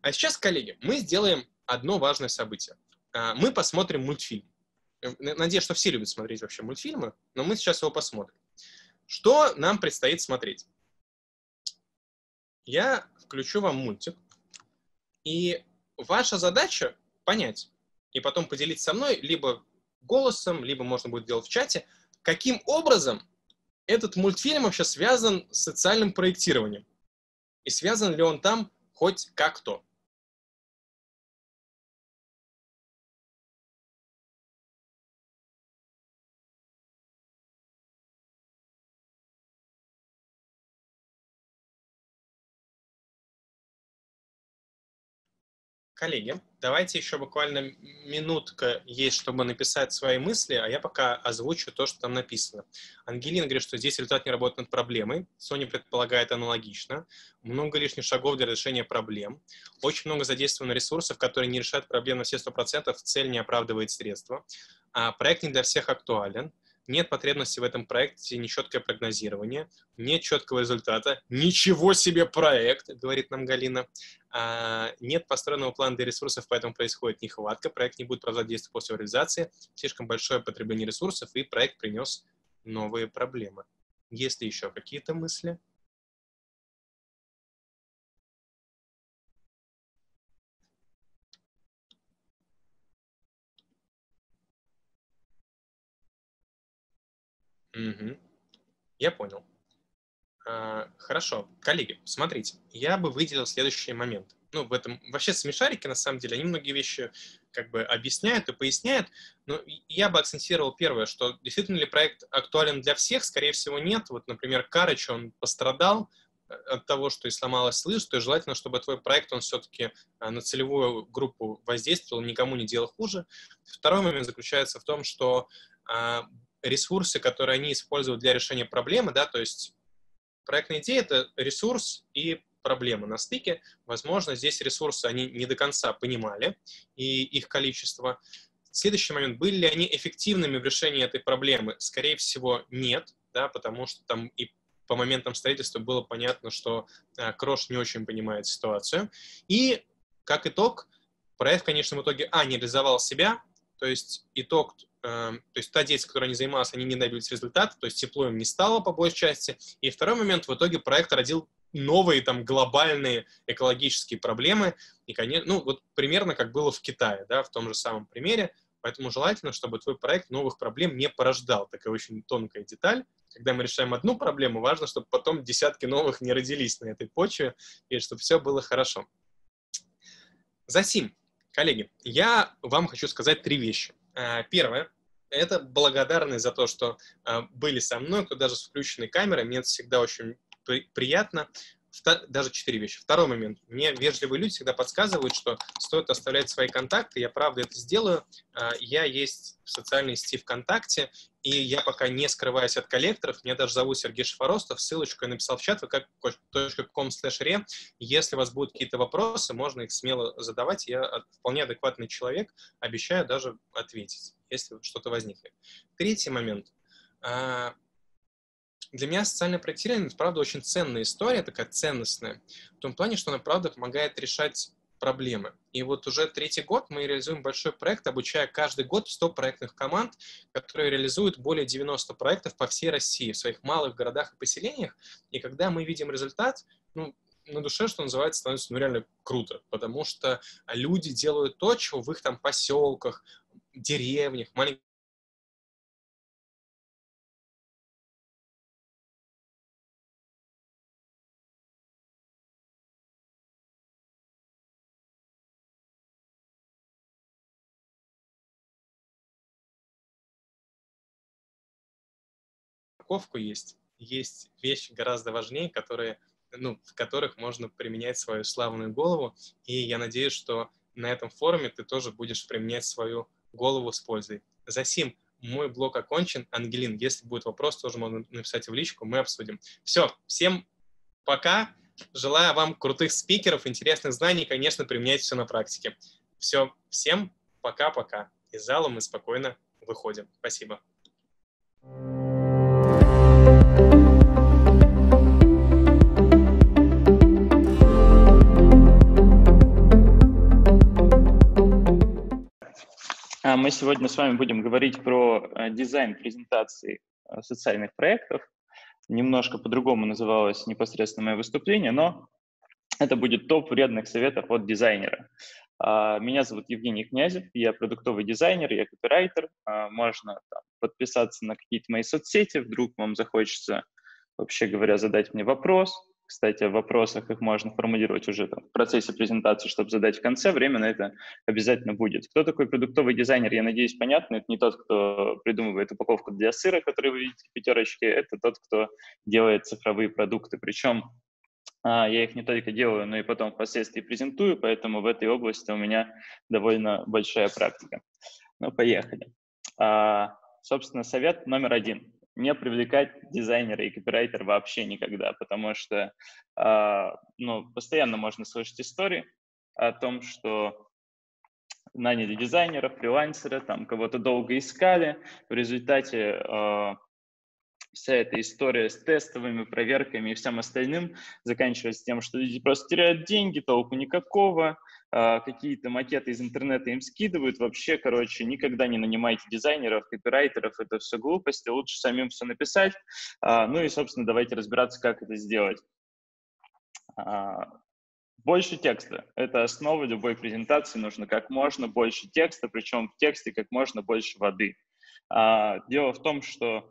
А сейчас, коллеги, мы сделаем одно важное событие. А, мы посмотрим мультфильм. Э, надеюсь, что все любят смотреть вообще мультфильмы, но мы сейчас его посмотрим. Что нам предстоит смотреть? Я включу вам мультик, и ваша задача понять и потом поделиться со мной либо голосом, либо можно будет делать в чате, каким образом этот мультфильм вообще связан с социальным проектированием. И связан ли он там хоть как-то. Коллеги, давайте еще буквально минутка есть, чтобы написать свои мысли, а я пока озвучу то, что там написано. Ангелина говорит, что здесь результат не работает над проблемой. Соня предполагает аналогично. Много лишних шагов для решения проблем. Очень много задействовано ресурсов, которые не решают проблем на все 100%, цель не оправдывает средства. А проект не для всех актуален нет потребности в этом проекте, нечеткое прогнозирование, нет четкого результата, ничего себе проект, говорит нам Галина, а, нет построенного плана для ресурсов, поэтому происходит нехватка, проект не будет продолжать действие после реализации, слишком большое потребление ресурсов, и проект принес новые проблемы. Есть ли еще какие-то мысли? Угу. Я понял. А, хорошо. Коллеги, смотрите, я бы выделил следующий момент. Ну, в этом вообще смешарики, на самом деле, они многие вещи как бы объясняют и поясняют, но я бы акцентировал первое, что действительно ли проект актуален для всех, скорее всего, нет. Вот, например, Карыч, он пострадал э, от того, что и сломалась лыжа, то желательно, чтобы твой проект, он все-таки э, на целевую группу воздействовал, никому не делал хуже. Второй момент заключается в том, что а, ресурсы, которые они используют для решения проблемы, да, то есть проектная идея — это ресурс и проблема на стыке. Возможно, здесь ресурсы они не до конца понимали, и их количество. Следующий момент, были ли они эффективными в решении этой проблемы? Скорее всего, нет, да, потому что там и по моментам строительства было понятно, что а, Крош не очень понимает ситуацию. И, как итог, проект, конечно, в итоге, а, не реализовал себя, то есть итог то есть та деятельность, которой они занимались, они не добились результата, то есть тепло им не стало по большей части. И второй момент, в итоге проект родил новые там глобальные экологические проблемы. И, конечно, ну вот примерно как было в Китае, да, в том же самом примере. Поэтому желательно, чтобы твой проект новых проблем не порождал. Такая очень тонкая деталь. Когда мы решаем одну проблему, важно, чтобы потом десятки новых не родились на этой почве, и чтобы все было хорошо. Засим, коллеги, я вам хочу сказать три вещи. Э, первое – это благодарность за то, что э, были со мной, кто даже с включенной камерой. Мне это всегда очень приятно даже четыре вещи. Второй момент. Мне вежливые люди всегда подсказывают, что стоит оставлять свои контакты. Я правда это сделаю. А, я есть в социальной сети ВКонтакте, и я пока не скрываюсь от коллекторов. Меня даже зовут Сергей Шафоростов. Ссылочку я написал в чат vk.com. Если у вас будут какие-то вопросы, можно их смело задавать. Я вполне адекватный человек. Обещаю даже ответить, если что-то возникнет. Третий момент а, для меня социальное проектирование, правда, очень ценная история, такая ценностная, в том плане, что она, правда, помогает решать проблемы. И вот уже третий год мы реализуем большой проект, обучая каждый год 100 проектных команд, которые реализуют более 90 проектов по всей России, в своих малых городах и поселениях. И когда мы видим результат, ну, на душе, что называется, становится ну, реально круто, потому что люди делают то, чего в их там поселках, деревнях, маленьких упаковку есть. Есть вещи гораздо важнее, которые, ну, в которых можно применять свою славную голову. И я надеюсь, что на этом форуме ты тоже будешь применять свою голову с пользой. Засим, мой блог окончен. Ангелин, если будет вопрос, тоже можно написать в личку, мы обсудим. Все, всем пока. Желаю вам крутых спикеров, интересных знаний, конечно, применять все на практике. Все, всем пока-пока. Из зала мы спокойно выходим. Спасибо. Мы сегодня с вами будем говорить про э, дизайн презентации э, социальных проектов. Немножко по-другому называлось непосредственно мое выступление, но это будет топ вредных советов от дизайнера. А, меня зовут Евгений Князев, я продуктовый дизайнер, я копирайтер. А, можно там, подписаться на какие-то мои соцсети, вдруг вам захочется, вообще говоря, задать мне вопрос. Кстати, в вопросах их можно формулировать уже там, в процессе презентации, чтобы задать в конце. Время на это обязательно будет. Кто такой продуктовый дизайнер, я надеюсь, понятно. Это не тот, кто придумывает упаковку для сыра, который вы видите в пятерочке. Это тот, кто делает цифровые продукты. Причем а, я их не только делаю, но и потом впоследствии презентую, поэтому в этой области у меня довольно большая практика. Ну, поехали. А, собственно, совет номер один не привлекать дизайнера и копирайтера вообще никогда, потому что э, ну, постоянно можно слышать истории о том, что наняли дизайнера, фрилансера, там кого-то долго искали, в результате э, вся эта история с тестовыми проверками и всем остальным заканчивается тем, что люди просто теряют деньги, толку никакого, какие-то макеты из интернета им скидывают. Вообще, короче, никогда не нанимайте дизайнеров, копирайтеров, это все глупости, лучше самим все написать. А, ну и, собственно, давайте разбираться, как это сделать. А, больше текста. Это основа любой презентации. Нужно как можно больше текста, причем в тексте как можно больше воды. Дело в том, что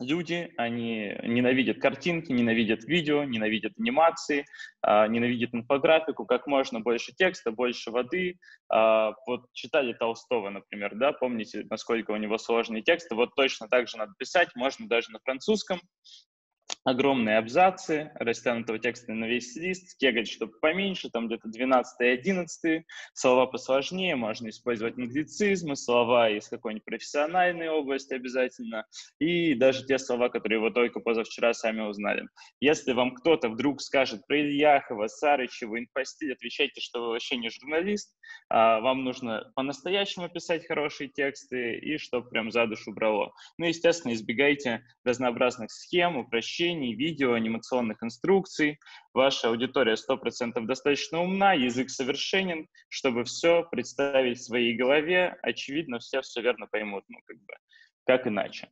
люди, они ненавидят картинки, ненавидят видео, ненавидят анимации, а, ненавидят инфографику, как можно больше текста, больше воды. А, вот читали Толстого, например, да, помните, насколько у него сложные тексты, вот точно так же надо писать, можно даже на французском, огромные абзацы растянутого текста на весь лист, кегать, чтобы поменьше, там где-то 12 и 11, слова посложнее, можно использовать англицизмы, слова из какой-нибудь профессиональной области обязательно, и даже те слова, которые вы только позавчера сами узнали. Если вам кто-то вдруг скажет про Ильяхова, Сарычева, инфостиль, отвечайте, что вы вообще не журналист, а вам нужно по-настоящему писать хорошие тексты, и чтобы прям за душу брало. Ну, естественно, избегайте разнообразных схем, упрощений, обучений, видео, анимационных инструкций. Ваша аудитория 100% достаточно умна, язык совершенен, чтобы все представить в своей голове. Очевидно, все все верно поймут, ну, как бы, как иначе.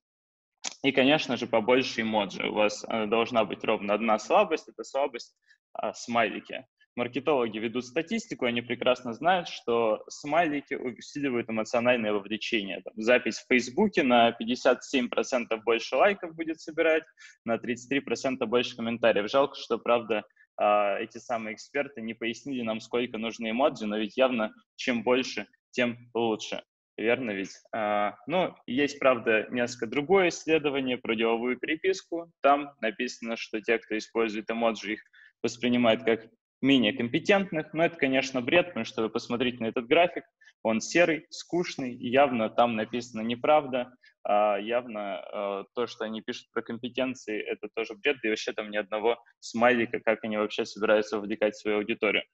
И, конечно же, побольше эмоджи. У вас э, должна быть ровно одна слабость, это слабость а, смайлики маркетологи ведут статистику, они прекрасно знают, что смайлики усиливают эмоциональное вовлечение. Там, запись в Фейсбуке на 57% больше лайков будет собирать, на 33% больше комментариев. Жалко, что, правда, а, эти самые эксперты не пояснили нам, сколько нужны эмоджи, но ведь явно чем больше, тем лучше. Верно ведь? А, ну, есть, правда, несколько другое исследование про деловую переписку. Там написано, что те, кто использует эмоджи, их воспринимают как менее компетентных, но это, конечно, бред, потому что вы посмотрите на этот график, он серый, скучный, явно там написано неправда, а явно э, то, что они пишут про компетенции, это тоже бред, и вообще там ни одного смайлика, как они вообще собираются вовлекать свою аудиторию.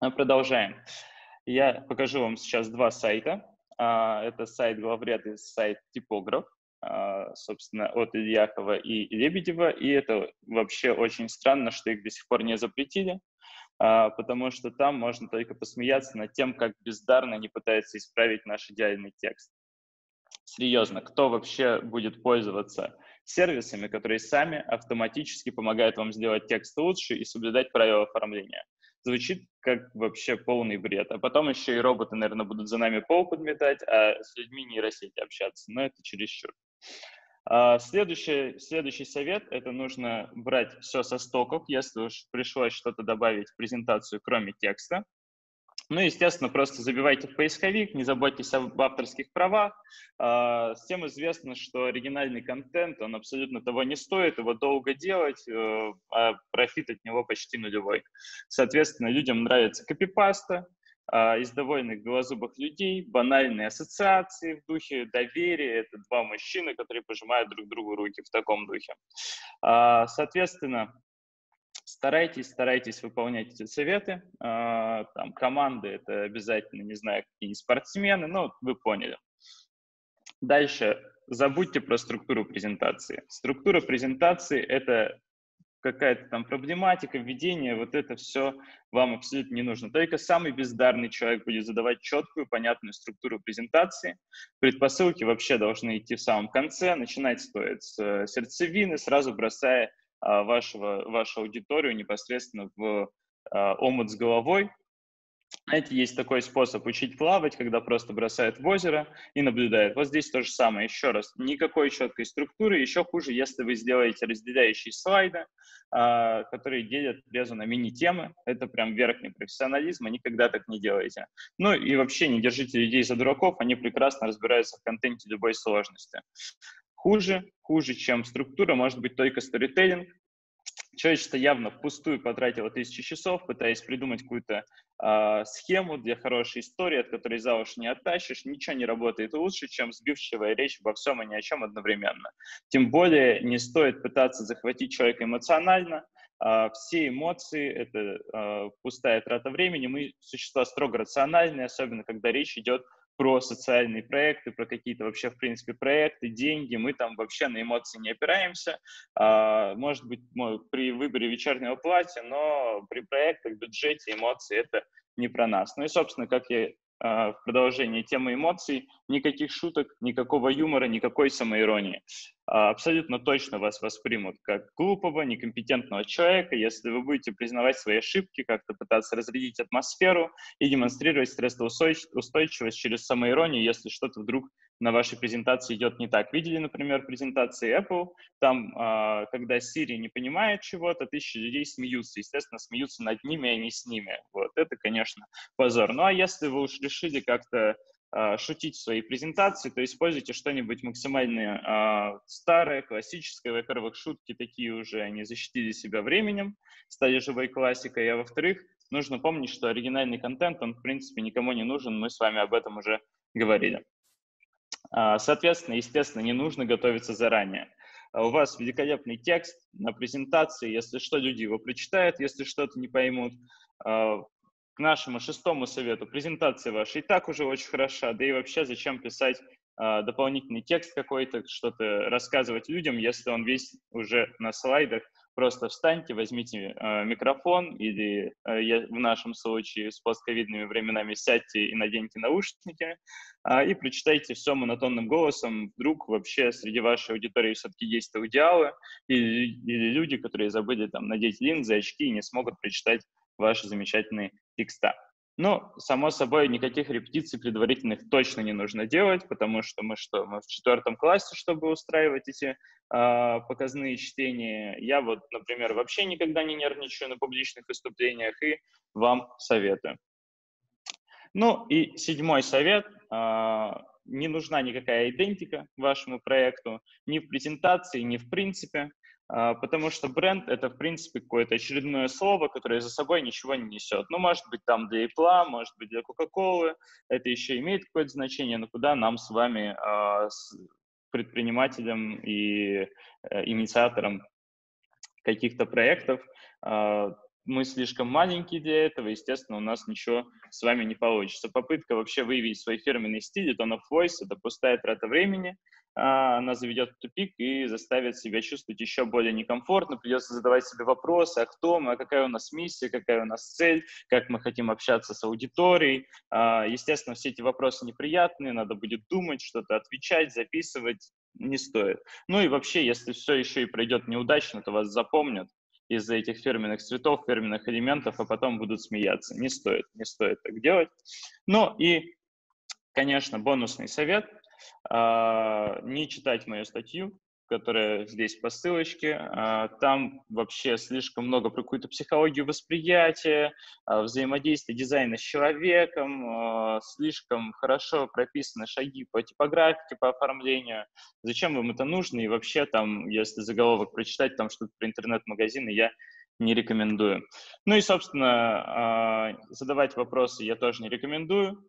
Мы продолжаем. Я покажу вам сейчас два сайта. А, это сайт главред и сайт типограф. А, собственно, от Ильяхова и Лебедева, и это вообще очень странно, что их до сих пор не запретили, а, потому что там можно только посмеяться над тем, как бездарно они пытаются исправить наш идеальный текст. серьезно, кто вообще будет пользоваться сервисами, которые сами автоматически помогают вам сделать текст лучше и соблюдать правила оформления. Звучит как вообще полный бред. А потом еще и роботы, наверное, будут за нами пол подметать, а с людьми нейросети общаться. Но это чересчур. А, следующий, следующий совет – это нужно брать все со стоков, если уж пришлось что-то добавить в презентацию, кроме текста. Ну, естественно, просто забивайте в поисковик, не заботьтесь об авторских правах. А, всем известно, что оригинальный контент, он абсолютно того не стоит, его долго делать, э, а профит от него почти нулевой. Соответственно, людям нравится копипаста, из довольных белозубых людей, банальные ассоциации в духе доверия. Это два мужчины, которые пожимают друг другу руки в таком духе. А, соответственно, старайтесь, старайтесь выполнять эти советы. А, там команды это обязательно, не знаю, какие спортсмены, но вы поняли. Дальше забудьте про структуру презентации. Структура презентации – это какая-то там проблематика, введение, вот это все вам абсолютно не нужно. Только самый бездарный человек будет задавать четкую, понятную структуру презентации. Предпосылки вообще должны идти в самом конце. Начинать стоит с э, сердцевины, сразу бросая а, вашего, вашу аудиторию непосредственно в а, омут с головой, знаете, есть такой способ учить плавать, когда просто бросают в озеро и наблюдают. Вот здесь то же самое. Еще раз, никакой четкой структуры. Еще хуже, если вы сделаете разделяющие слайды, а, которые делят лезу на мини-темы. Это прям верхний профессионализм, а никогда так не делайте. Ну и вообще не держите людей за дураков, они прекрасно разбираются в контенте любой сложности. Хуже, хуже, чем структура, может быть только сторителлинг, Человечество явно впустую потратило тысячи часов, пытаясь придумать какую-то э, схему для хорошей истории, от которой за уши не оттащишь. Ничего не работает лучше, чем сбивчивая речь обо всем и ни о чем одновременно. Тем более не стоит пытаться захватить человека эмоционально. Э, все эмоции — это э, пустая трата времени. Мы существа строго рациональные, особенно когда речь идет про социальные проекты, про какие-то вообще, в принципе, проекты, деньги. Мы там вообще на эмоции не опираемся. А, может быть, при выборе вечернего платья, но при проектах, бюджете, эмоции — это не про нас. Ну и, собственно, как я а, в продолжении темы эмоций, никаких шуток, никакого юмора, никакой самоиронии. А, абсолютно точно вас воспримут как глупого, некомпетентного человека, если вы будете признавать свои ошибки, как-то пытаться разрядить атмосферу и демонстрировать стрессоустойчивость через самоиронию, если что-то вдруг на вашей презентации идет не так. Видели, например, презентации Apple, там, а, когда Siri не понимает чего-то, тысячи людей смеются, естественно, смеются над ними, а не с ними. Вот, это, конечно, позор. Ну, а если вы уж решили как-то шутить в своей презентации, то используйте что-нибудь максимально э, старое, классическое. Во-первых, шутки такие уже, они защитили себя временем, стали живой классикой, а во-вторых, нужно помнить, что оригинальный контент, он, в принципе, никому не нужен, мы с вами об этом уже говорили. Э, соответственно, естественно, не нужно готовиться заранее. У вас великолепный текст на презентации, если что, люди его прочитают, если что-то не поймут, к нашему шестому совету. Презентация ваша и так уже очень хороша, да и вообще зачем писать э, дополнительный текст какой-то, что-то рассказывать людям, если он весь уже на слайдах. Просто встаньте, возьмите э, микрофон или э, в нашем случае с постковидными временами сядьте и наденьте наушники э, и прочитайте все монотонным голосом. Вдруг вообще среди вашей аудитории все-таки есть аудиалы или, или люди, которые забыли там надеть линзы, очки и не смогут прочитать ваши замечательные текста. Но, само собой, никаких репетиций предварительных точно не нужно делать, потому что мы что, мы в четвертом классе, чтобы устраивать эти э, показные чтения. Я вот, например, вообще никогда не нервничаю на публичных выступлениях и вам советую. Ну и седьмой совет. Э, не нужна никакая идентика вашему проекту, ни в презентации, ни в принципе. А, потому что бренд — это, в принципе, какое-то очередное слово, которое за собой ничего не несет. Ну, может быть, там для Apple, может быть, для Coca-Cola, это еще имеет какое-то значение, но куда нам с вами, а, предпринимателям и э, инициаторам каких-то проектов, а, мы слишком маленькие для этого, естественно, у нас ничего с вами не получится. Попытка вообще выявить свой фирменный стиль, это of voice, это пустая трата времени, она заведет в тупик и заставит себя чувствовать еще более некомфортно, придется задавать себе вопросы, а кто мы, а какая у нас миссия, какая у нас цель, как мы хотим общаться с аудиторией. А, естественно, все эти вопросы неприятные, надо будет думать, что-то отвечать, записывать, не стоит. Ну и вообще, если все еще и пройдет неудачно, то вас запомнят из-за этих фирменных цветов, фирменных элементов, а потом будут смеяться. Не стоит, не стоит так делать. Ну и, конечно, бонусный совет а, – не читать мою статью, которая здесь по ссылочке. А, там вообще слишком много про какую-то психологию восприятия, а, взаимодействие дизайна с человеком, а, слишком хорошо прописаны шаги по типографике, по оформлению. Зачем вам это нужно? И вообще там, если заголовок прочитать, там что-то про интернет-магазины, я не рекомендую. Ну и, собственно, задавать вопросы я тоже не рекомендую.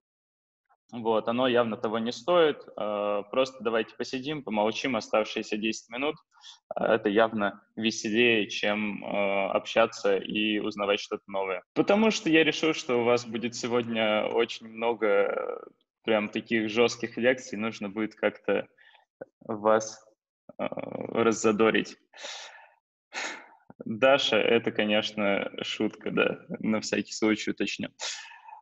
Вот, оно явно того не стоит. Э, просто давайте посидим, помолчим оставшиеся 10 минут. Э, это явно веселее, чем э, общаться и узнавать что-то новое. Потому что я решил, что у вас будет сегодня очень много прям таких жестких лекций. Нужно будет как-то вас раззадорить. Даша, это, конечно, шутка, да, на всякий случай уточню.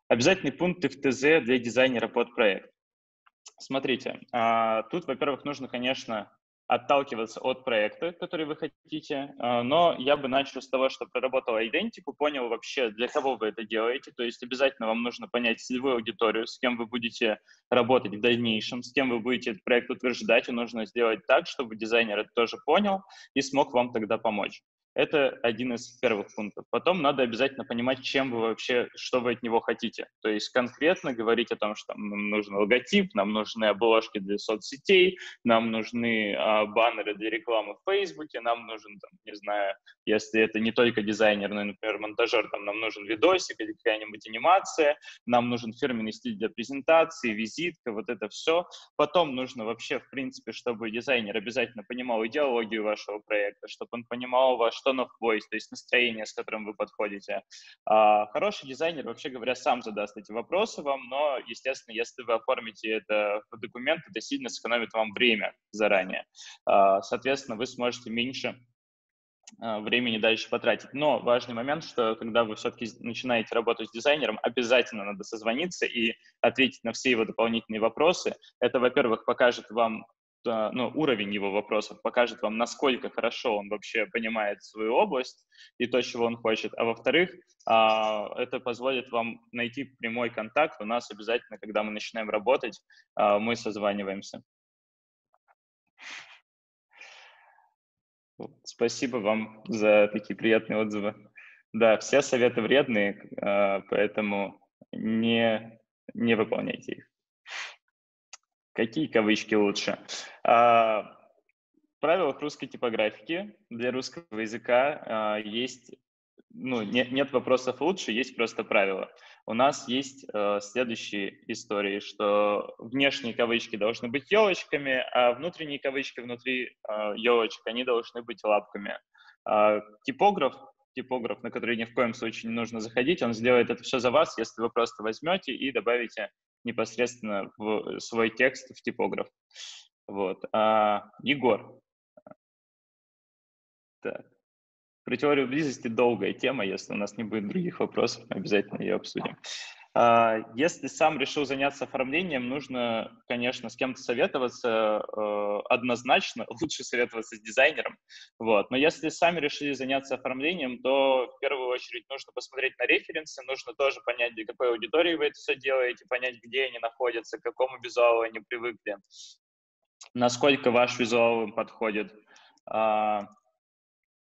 Обязательные пункты в ТЗ для дизайнера под проект. Смотрите, а, тут, во-первых, нужно, конечно, отталкиваться от проекта, который вы хотите, а, но я бы начал с того, что проработал идентику, понял вообще, для кого вы это делаете, то есть обязательно вам нужно понять целевую аудиторию, с кем вы будете работать в дальнейшем, с кем вы будете этот проект утверждать, и нужно сделать так, чтобы дизайнер это тоже понял и смог вам тогда помочь. Это один из первых пунктов. Потом надо обязательно понимать, чем вы вообще, что вы от него хотите. То есть конкретно говорить о том, что нам нужен логотип, нам нужны обложки для соцсетей, нам нужны а, баннеры для рекламы в Фейсбуке, нам нужен, там, не знаю, если это не только дизайнер, но, например, монтажер, там нам нужен видосик или какая-нибудь анимация, нам нужен фирменный стиль для презентации, визитка, вот это все. Потом нужно вообще, в принципе, чтобы дизайнер обязательно понимал идеологию вашего проекта, чтобы он понимал ваш of voice, то есть настроение, с которым вы подходите. А, хороший дизайнер, вообще говоря, сам задаст эти вопросы вам, но, естественно, если вы оформите это в документ, это сильно сэкономит вам время заранее. А, соответственно, вы сможете меньше а, времени дальше потратить. Но важный момент, что когда вы все-таки начинаете работать с дизайнером, обязательно надо созвониться и ответить на все его дополнительные вопросы. Это, во-первых, покажет вам ну, уровень его вопросов покажет вам, насколько хорошо он вообще понимает свою область и то, чего он хочет. А во-вторых, а, это позволит вам найти прямой контакт. У нас обязательно, когда мы начинаем работать, а, мы созваниваемся. Спасибо вам за такие приятные отзывы. Да, все советы вредные, а, поэтому не, не выполняйте их. Какие кавычки лучше? А, в русской типографики для русского языка а, есть, ну, нет, нет вопросов лучше, есть просто правила. У нас есть а, следующие истории, что внешние кавычки должны быть елочками, а внутренние кавычки внутри а, елочек, они должны быть лапками. А, типограф типограф, на который ни в коем случае не нужно заходить, он сделает это все за вас, если вы просто возьмете и добавите непосредственно в свой текст в типограф. Вот. А, Егор. Так. Про теорию близости долгая тема, если у нас не будет других вопросов, мы обязательно ее обсудим. А, если сам решил заняться оформлением, нужно, конечно, с кем-то советоваться э, однозначно, (laughs) лучше советоваться с дизайнером. Вот. Но если сами решили заняться оформлением, то в первую очередь нужно посмотреть на референсы, нужно тоже понять, для какой аудитории вы это все делаете, понять, где они находятся, к какому визуалу они привыкли, насколько ваш визуал им подходит.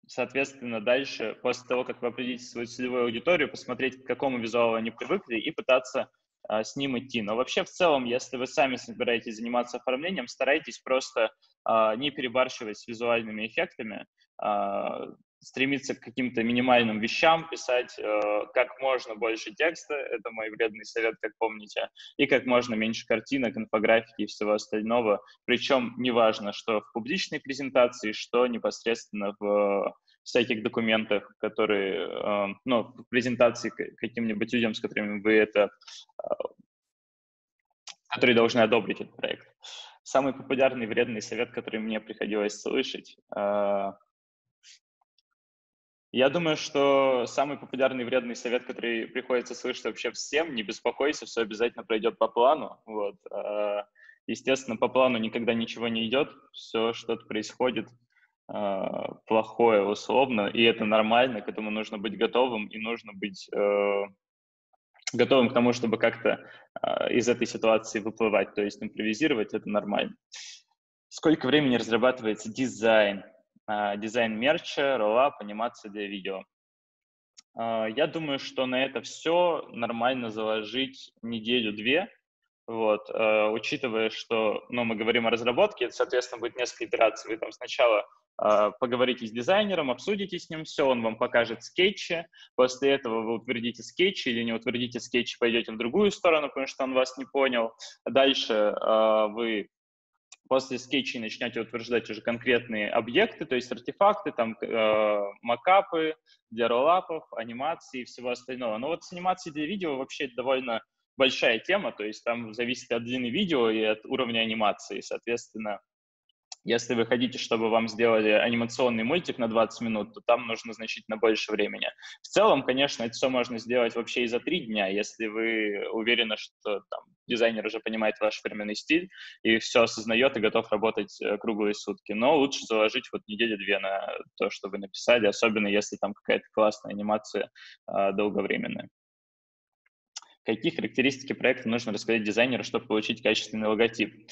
Соответственно, дальше, после того, как вы определите свою целевую аудиторию, посмотреть, к какому визуалу они привыкли, и пытаться а, с ним идти. Но вообще, в целом, если вы сами собираетесь заниматься оформлением, старайтесь просто а, не перебарщивать с визуальными эффектами, а, стремиться к каким-то минимальным вещам, писать э, как можно больше текста, это мой вредный совет, как помните, и как можно меньше картинок, инфографики и всего остального. Причем неважно, что в публичной презентации, что непосредственно в всяких документах, которые, э, ну, в презентации каким-нибудь людям, с которыми вы это, э, которые должны одобрить этот проект. Самый популярный вредный совет, который мне приходилось слышать. А, я думаю, что самый популярный вредный совет, который приходится слышать вообще всем, не беспокойся, все обязательно пройдет по плану. Вот. А, естественно, по плану никогда ничего не идет, все что-то происходит а, плохое условно, и это нормально, к этому нужно быть готовым, и нужно быть э, готовым к тому, чтобы как-то э, из этой ситуации выплывать, то есть импровизировать, это нормально. Сколько времени разрабатывается дизайн? Э, дизайн мерча, роллап, анимация для видео. Э, я думаю, что на это все нормально заложить неделю-две, вот, э, учитывая, что ну, мы говорим о разработке, это, соответственно, будет несколько итераций. Вы там сначала а, поговорите с дизайнером, обсудите с ним все, он вам покажет скетчи, после этого вы утвердите скетчи или не утвердите скетчи, пойдете в другую сторону, потому что он вас не понял. Дальше вы после скетчей начнете утверждать уже конкретные объекты, то есть артефакты, там э, макапы для роллапов, анимации и всего остального. Но вот с анимацией для видео вообще довольно большая тема, то есть там зависит от длины видео и от уровня анимации, соответственно, если вы хотите, чтобы вам сделали анимационный мультик на 20 минут, то там нужно значительно больше времени. В целом, конечно, это все можно сделать вообще и за три дня, если вы уверены, что там, дизайнер уже понимает ваш фирменный стиль и все осознает и готов работать э, круглые сутки. Но лучше заложить вот недели-две на то, что вы написали, особенно если там какая-то классная анимация э, долговременная. Какие характеристики проекта нужно рассказать дизайнеру, чтобы получить качественный логотип?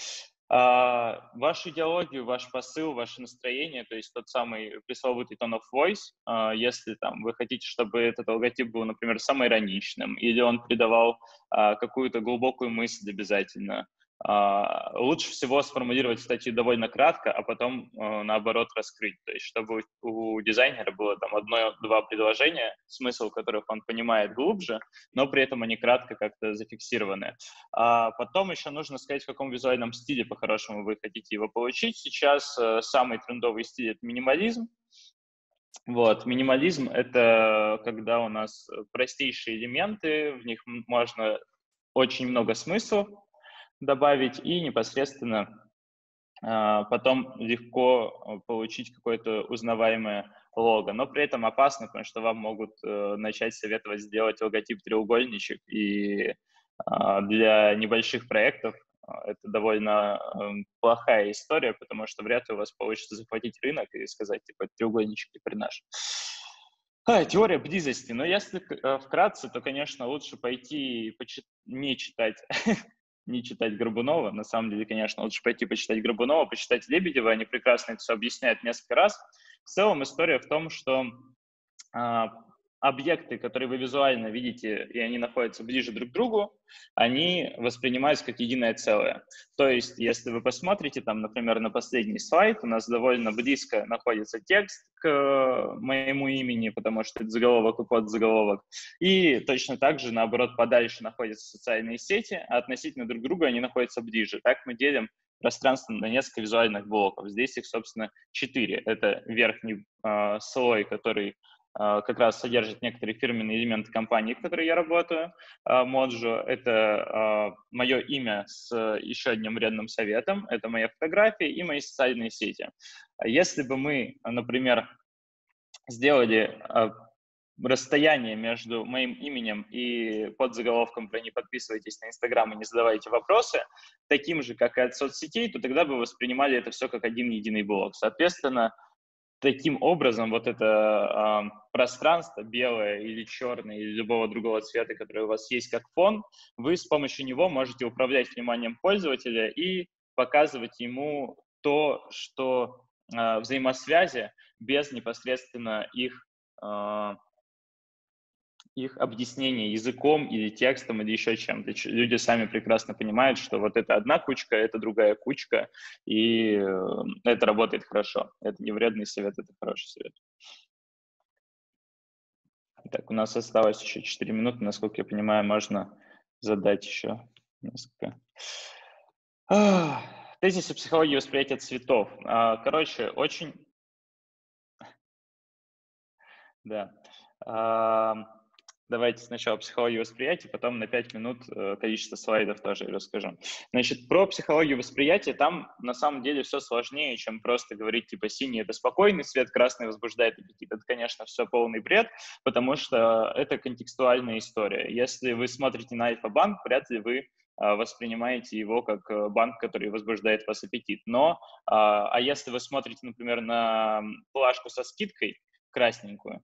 А, вашу идеологию, ваш посыл, ваше настроение, то есть тот самый пресловутый tone of voice, а, если там вы хотите, чтобы этот логотип был, например, самоироничным, или он придавал а, какую-то глубокую мысль обязательно, лучше всего сформулировать статью довольно кратко, а потом, э, наоборот, раскрыть. То есть, чтобы у дизайнера было там одно-два предложения, смысл которых он понимает глубже, но при этом они кратко как-то зафиксированы. А потом еще нужно сказать, в каком визуальном стиле, по-хорошему, вы хотите его получить. Сейчас э, самый трендовый стиль — это минимализм. Вот, минимализм — это когда у нас простейшие элементы, в них можно очень много смысла, добавить и непосредственно а, потом легко а, получить какое-то узнаваемое лого. Но при этом опасно, потому что вам могут э, начать советовать сделать логотип треугольничек, и а, для небольших проектов это довольно эм, плохая история, потому что вряд ли у вас получится захватить рынок и сказать, типа, треугольничек теперь наш. А, теория близости. Но если э, вкратце, то, конечно, лучше пойти и почит... не читать (laughs) не читать Горбунова. На самом деле, конечно, лучше пойти почитать Горбунова, почитать Лебедева. Они прекрасно это все объясняют несколько раз. В целом история в том, что а, объекты, которые вы визуально видите, и они находятся ближе друг к другу, они воспринимаются как единое целое. То есть, если вы посмотрите, там, например, на последний слайд, у нас довольно близко находится текст к э, моему имени, потому что это заголовок и подзаголовок. И точно так же, наоборот, подальше находятся социальные сети, а относительно друг друга они находятся ближе. Так мы делим пространство на несколько визуальных блоков. Здесь их, собственно, четыре. Это верхний э, слой, который как раз содержит некоторые фирменные элементы компании, в которой я работаю. Моджо — это а, мое имя с еще одним вредным советом, это моя фотография и мои социальные сети. Если бы мы, например, сделали а, расстояние между моим именем и подзаголовком про «не подписывайтесь на Инстаграм и не задавайте вопросы», таким же, как и от соцсетей, то тогда бы воспринимали это все как один единый блок. Соответственно, таким образом вот это э, пространство белое или черное или любого другого цвета, который у вас есть как фон, вы с помощью него можете управлять вниманием пользователя и показывать ему то, что э, взаимосвязи без непосредственно их э, их объяснение языком или текстом или еще чем-то. Люди сами прекрасно понимают, что вот это одна кучка, это другая кучка, и э, это работает хорошо. Это не вредный совет, это хороший совет. Так, у нас осталось еще 4 минуты. Насколько я понимаю, можно задать еще несколько. Тезисы психологии восприятия цветов. А, короче, очень... Да. Давайте сначала психологию восприятия, потом на 5 минут э, количество слайдов тоже расскажу. Значит, про психологию восприятия там на самом деле все сложнее, чем просто говорить, типа, синий — это спокойный свет, красный возбуждает аппетит. Это, конечно, все полный бред, потому что это контекстуальная история. Если вы смотрите на Альфа-банк, вряд ли вы а, воспринимаете его как э, банк, который возбуждает вас аппетит. Но, а, а если вы смотрите, например, на плашку со скидкой красненькую,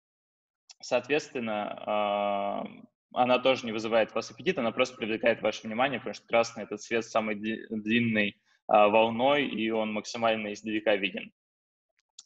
Соответственно, а, она тоже не вызывает у вас аппетит, она просто привлекает ваше внимание, потому что красный – это цвет самой длинной а, волной, и он максимально издалека виден.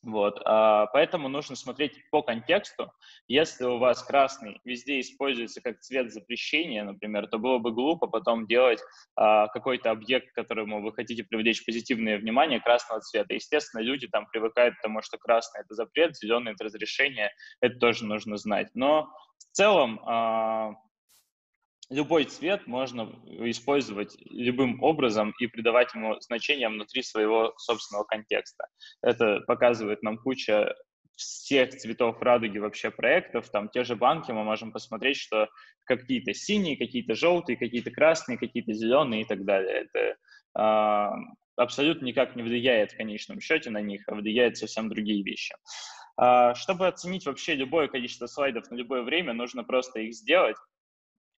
Вот, а, поэтому нужно смотреть по контексту. Если у вас красный везде используется как цвет запрещения, например, то было бы глупо потом делать а, какой-то объект, которому вы хотите привлечь позитивное внимание красного цвета. Естественно, люди там привыкают к тому, что красный — это запрет, зеленый — это разрешение, это тоже нужно знать. Но в целом а, любой цвет можно использовать любым образом и придавать ему значение внутри своего собственного контекста. Это показывает нам куча всех цветов радуги вообще проектов, там те же банки, мы можем посмотреть, что какие-то синие, какие-то желтые, какие-то красные, какие-то зеленые и так далее. Это э, абсолютно никак не влияет в конечном счете на них, а влияет совсем другие вещи. Э, чтобы оценить вообще любое количество слайдов на любое время, нужно просто их сделать,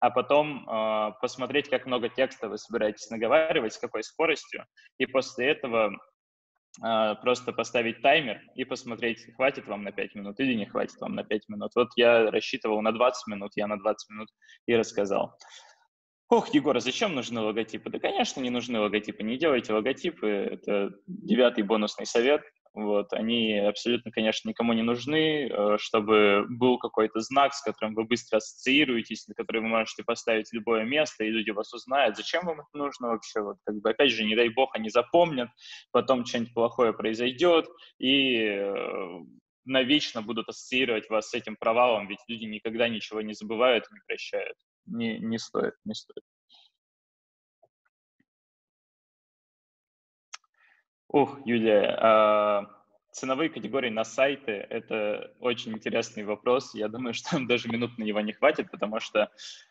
а потом э, посмотреть, как много текста вы собираетесь наговаривать, с какой скоростью, и после этого э, просто поставить таймер и посмотреть, хватит вам на 5 минут или не хватит вам на 5 минут. Вот я рассчитывал на 20 минут, я на 20 минут и рассказал. Ох, Егор, а зачем нужны логотипы? Да, конечно, не нужны логотипы. Не делайте логотипы. Это девятый бонусный совет. Вот, они абсолютно, конечно, никому не нужны, э, чтобы был какой-то знак, с которым вы быстро ассоциируетесь, на который вы можете поставить любое место, и люди вас узнают. Зачем вам это нужно вообще? Вот, как бы, опять же, не дай бог, они запомнят, потом что-нибудь плохое произойдет, и э, навечно будут ассоциировать вас с этим провалом, ведь люди никогда ничего не забывают и не прощают. Не, не стоит, не стоит. Ух, Юлия, а, ценовые категории на сайты – это очень интересный вопрос. Я думаю, (laughs) что даже минут на него не хватит, потому что,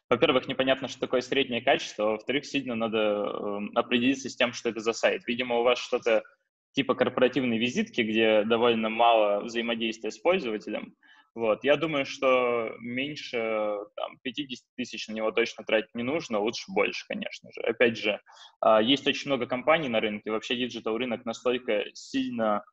во-первых, непонятно, что такое среднее качество, а во-вторых, сильно надо эм, определиться с тем, что это за сайт. Видимо, у вас что-то типа корпоративной визитки, где довольно мало взаимодействия с пользователем – вот. Я думаю, что меньше там, 50 тысяч на него точно тратить не нужно, лучше больше, конечно же. Опять же, а, есть очень много компаний на рынке, вообще digital рынок настолько сильно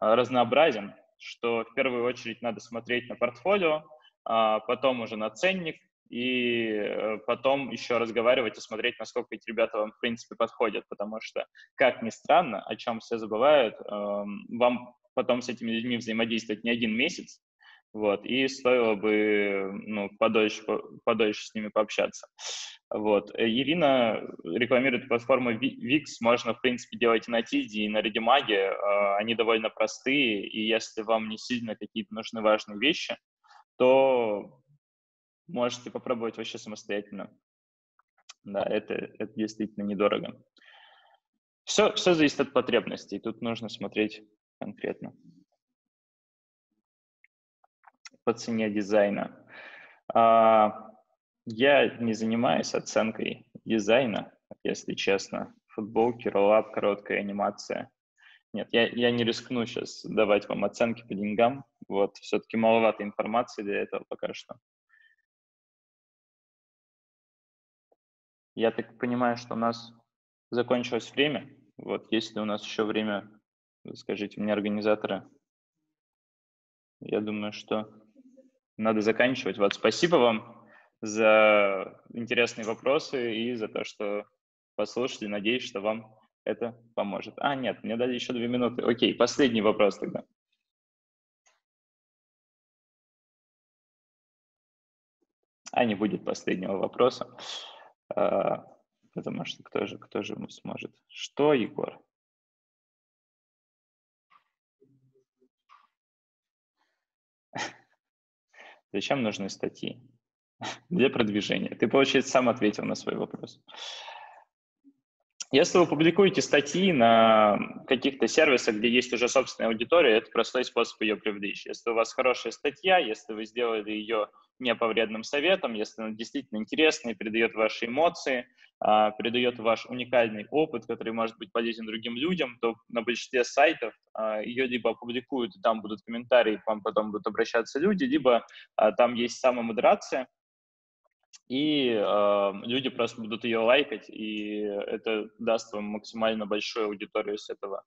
а, разнообразен, что в первую очередь надо смотреть на портфолио, а потом уже на ценник, и э, потом еще разговаривать и смотреть, насколько эти ребята вам, в принципе, подходят, потому что, как ни странно, о чем все забывают, эм, вам потом с этими людьми взаимодействовать не один месяц, вот, и стоило бы, ну, подольше, подольше с ними пообщаться. Вот. Э, Ирина рекламирует платформу Wix, можно, в принципе, делать и на Тильде, и на Редимаге, а, они довольно простые, и если вам не сильно какие-то нужны важные вещи, то можете попробовать вообще самостоятельно. Да, это, это действительно недорого. Все, все зависит от потребностей, тут нужно смотреть конкретно по цене дизайна. А, я не занимаюсь оценкой дизайна, если честно. Футболки, роллап, короткая анимация. Нет, я, я не рискну сейчас давать вам оценки по деньгам. Вот, все-таки маловато информации для этого пока что. Я так понимаю, что у нас закончилось время. Вот, если у нас еще время, скажите мне, организаторы. Я думаю, что надо заканчивать. Вот спасибо вам за интересные вопросы и за то, что послушали. Надеюсь, что вам это поможет. А, нет, мне дали еще две минуты. Окей, последний вопрос тогда. А не будет последнего вопроса, а, потому что кто же, кто же сможет? Что, Егор? Зачем нужны статьи? (laughs) Для продвижения. Ты, получается, сам ответил на свой вопрос. Если вы публикуете статьи на каких-то сервисах, где есть уже собственная аудитория, это простой способ ее привлечь. Если у вас хорошая статья, если вы сделали ее не по вредным советам, если она действительно интересная передает ваши эмоции, а, передает ваш уникальный опыт, который может быть полезен другим людям, то на большинстве сайтов а, ее либо опубликуют, там будут комментарии, к вам потом будут обращаться люди, либо а, там есть самомодерация, и э, люди просто будут ее лайкать, и это даст вам максимально большую аудиторию с этого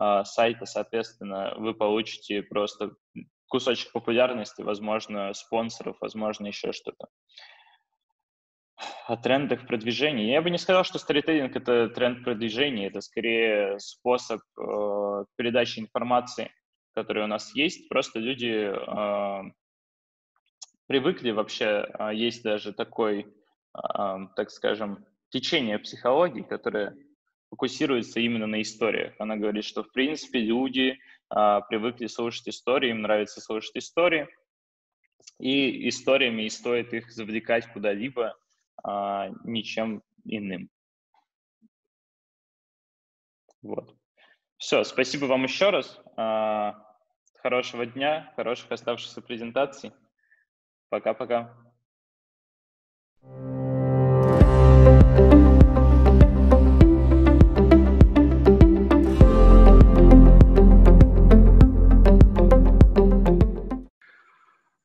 э, сайта, соответственно, вы получите просто кусочек популярности, возможно, спонсоров, возможно, еще что-то. О трендах продвижения. Я бы не сказал, что сторителлинг — это тренд продвижения, это скорее способ э, передачи информации, который у нас есть. Просто люди э, привыкли вообще, а, есть даже такой, а, так скажем, течение психологии, которое фокусируется именно на историях. Она говорит, что, в принципе, люди а, привыкли слушать истории, им нравится слушать истории, и историями и стоит их завлекать куда-либо, ничем иным. Вот. Все, спасибо вам еще раз. Хорошего дня, хороших оставшихся презентаций. Пока-пока.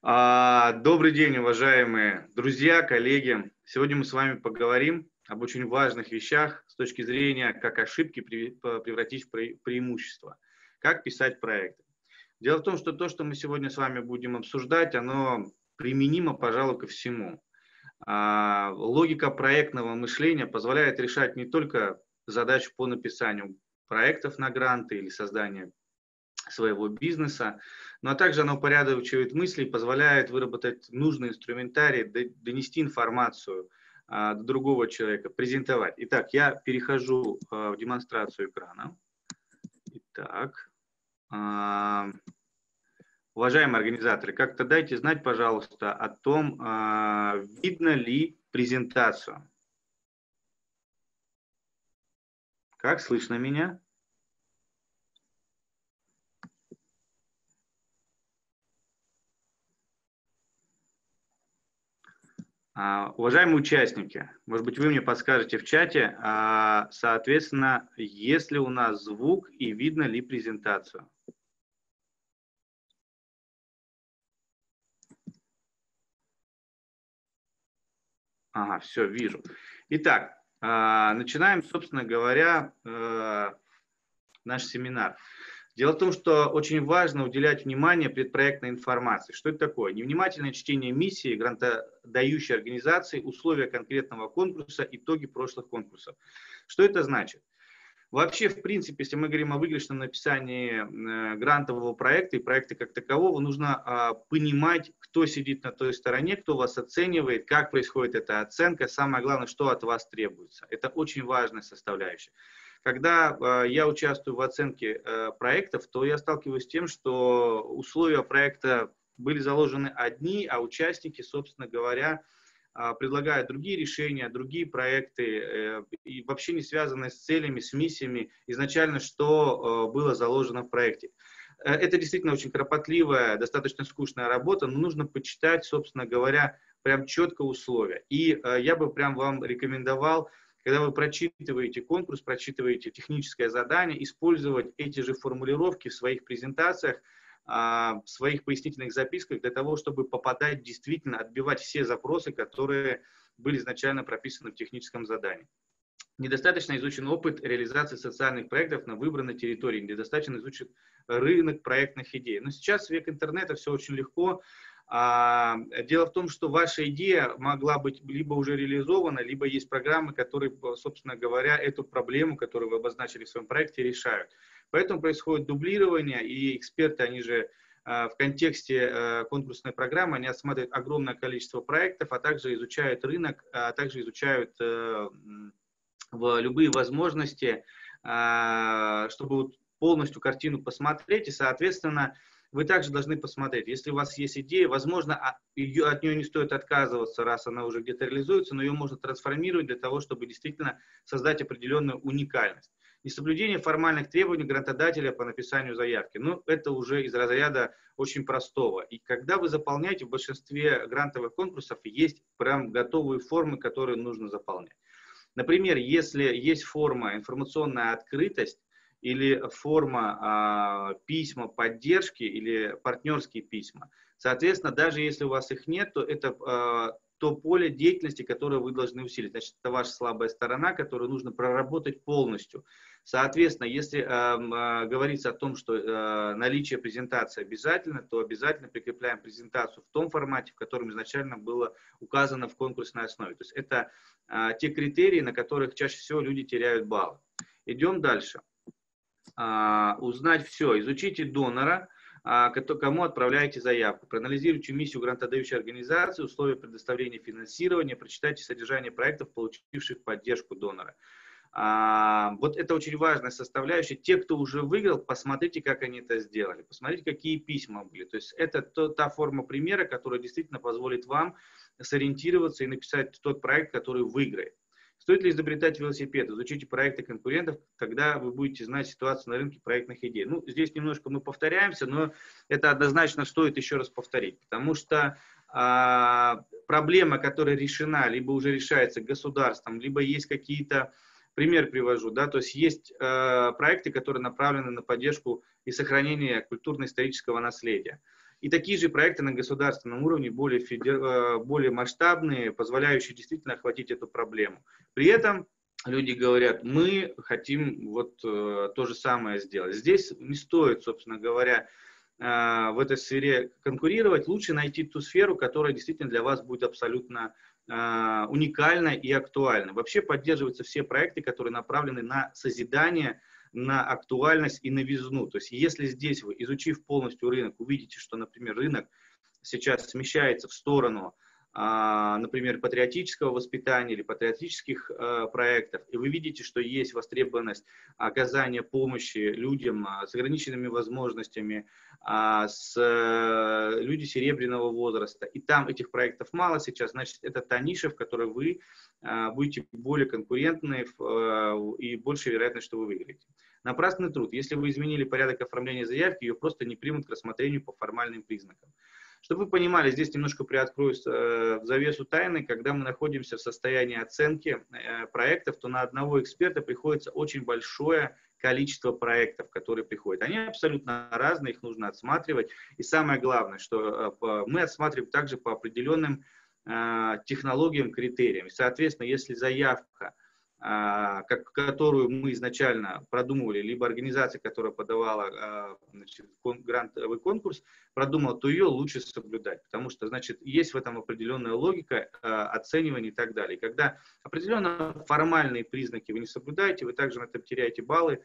А, добрый день, уважаемые друзья, коллеги. Сегодня мы с вами поговорим об очень важных вещах с точки зрения, как ошибки превратить в преимущество, как писать проекты. Дело в том, что то, что мы сегодня с вами будем обсуждать, оно применимо, пожалуй, ко всему. А, логика проектного мышления позволяет решать не только задачу по написанию проектов на гранты или создания своего бизнеса, но также она упорядочивает мысли и позволяет выработать нужный инструментарий, донести информацию а, до другого человека, презентовать. Итак, я перехожу а, в демонстрацию экрана. Итак, Уважаемые организаторы, как-то дайте знать, пожалуйста, о том, а, видно ли презентацию. Как слышно меня? А, уважаемые участники, может быть, вы мне подскажете в чате, а, соответственно, есть ли у нас звук и видно ли презентацию? Ага, все, вижу. Итак, а, начинаем, собственно говоря, э, наш семинар. Дело в том, что очень важно уделять внимание предпроектной информации. Что это такое? Невнимательное чтение миссии грантодающей организации, условия конкретного конкурса, итоги прошлых конкурсов. Что это значит? Вообще, в принципе, если мы говорим о выигрышном написании э, грантового проекта и проекта как такового, нужно а, понимать, кто сидит на той стороне, кто вас оценивает, как происходит эта оценка, самое главное, что от вас требуется. Это очень важная составляющая. Когда а, я участвую в оценке э, проектов, то я сталкиваюсь с тем, что условия проекта были заложены одни, а участники, собственно говоря, а, предлагают другие решения, другие проекты, э, и вообще не связанные с целями, с миссиями изначально, что э, было заложено в проекте. Э, это действительно очень кропотливая, достаточно скучная работа, но нужно почитать, собственно говоря, прям четко условия. И я бы прям вам рекомендовал, когда вы прочитываете конкурс, прочитываете техническое задание, использовать эти же формулировки в своих презентациях, в своих пояснительных записках для того, чтобы попадать действительно, отбивать все запросы, которые были изначально прописаны в техническом задании. Недостаточно изучен опыт реализации социальных проектов на выбранной территории, недостаточно изучен рынок проектных идей. Но сейчас век интернета, все очень легко. А, дело в том, что ваша идея могла быть либо уже реализована, либо есть программы, которые, собственно говоря, эту проблему, которую вы обозначили в своем проекте, решают. Поэтому происходит дублирование, и эксперты, они же э, в контексте э, конкурсной программы, они осматривают огромное количество проектов, а также изучают рынок, а также изучают э, любые возможности, чтобы полностью картину посмотреть, и, соответственно, вы также должны посмотреть, если у вас есть идея, возможно, а, от нее не стоит отказываться, раз она уже где-то реализуется, но ее можно трансформировать для того, чтобы действительно создать определенную уникальность. Несоблюдение формальных требований грантодателя по написанию заявки. Ну, это уже из разряда очень простого. И когда вы заполняете, в большинстве грантовых конкурсов есть прям готовые формы, которые нужно заполнять. Например, если есть форма информационная открытость, или форма а, письма поддержки или партнерские письма. Соответственно, даже если у вас их нет, то это а, то поле деятельности, которое вы должны усилить. Значит, это ваша слабая сторона, которую нужно проработать полностью. Соответственно, если э, э, говорится о том, что э, наличие презентации обязательно, то обязательно прикрепляем презентацию в том формате, в котором изначально было указано в конкурсной основе. То есть это э, те критерии, на которых чаще всего люди теряют баллы. Идем дальше. А, узнать все. Изучите донора, а, кому отправляете заявку. Проанализируйте миссию грантодающей организации, условия предоставления финансирования, прочитайте содержание проектов, получивших поддержку донора. А, вот это очень важная составляющая. Те, кто уже выиграл, посмотрите, как они это сделали. Посмотрите, какие письма были. То есть это то, та форма примера, которая действительно позволит вам сориентироваться и написать тот проект, который выиграет. Стоит ли изобретать велосипед? Изучите проекты конкурентов, когда вы будете знать ситуацию на рынке проектных идей. Ну, здесь немножко мы повторяемся, но это однозначно стоит еще раз повторить, потому что а, проблема, которая решена, либо уже решается государством, либо есть какие-то Пример привожу, да, то есть есть э, проекты, которые направлены на поддержку и сохранение культурно-исторического наследия. И такие же проекты на государственном уровне, более, федер, э, более масштабные, позволяющие действительно охватить эту проблему. При этом люди говорят, мы хотим вот э, то же самое сделать. Здесь не стоит, собственно говоря, э, в этой сфере конкурировать, лучше найти ту сферу, которая действительно для вас будет абсолютно уникально и актуально. Вообще поддерживаются все проекты, которые направлены на созидание, на актуальность и новизну. То есть если здесь вы, изучив полностью рынок, увидите, что, например, рынок сейчас смещается в сторону например, патриотического воспитания или патриотических э, проектов, и вы видите, что есть востребованность оказания помощи людям а, с ограниченными возможностями, а, с э, люди серебряного возраста, и там этих проектов мало сейчас, значит, это та ниша, в которой вы будете более конкурентны э, и больше вероятность, что вы выиграете. Напрасный труд. Если вы изменили порядок оформления заявки, ее просто не примут к рассмотрению по формальным признакам. Чтобы вы понимали, здесь немножко приоткрою э, завесу тайны, когда мы находимся в состоянии оценки э, проектов, то на одного эксперта приходится очень большое количество проектов, которые приходят. Они абсолютно разные, их нужно отсматривать. И самое главное, что э, мы отсматриваем также по определенным технологиям, критериям. Соответственно, если заявка как, которую мы изначально продумывали, либо организация, которая подавала а, значит, грантовый конкурс, продумала, то ее лучше соблюдать, потому что, значит, есть в этом определенная логика а, оценивания и так далее. Когда определенно формальные признаки вы не соблюдаете, вы также на этом теряете баллы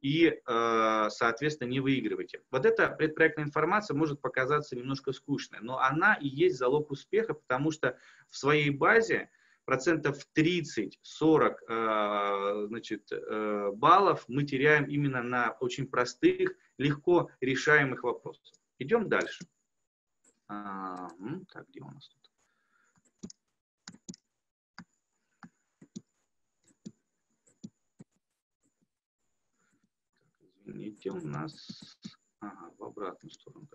и, соответственно, не выигрываете. Вот эта предпроектная информация может показаться немножко скучной, но она и есть залог успеха, потому что в своей базе процентов 30-40 э, значит, э, баллов мы теряем именно на очень простых, легко решаемых вопросах. Идем дальше. А, так, где у нас тут? Извините, у нас ага, в обратную сторону.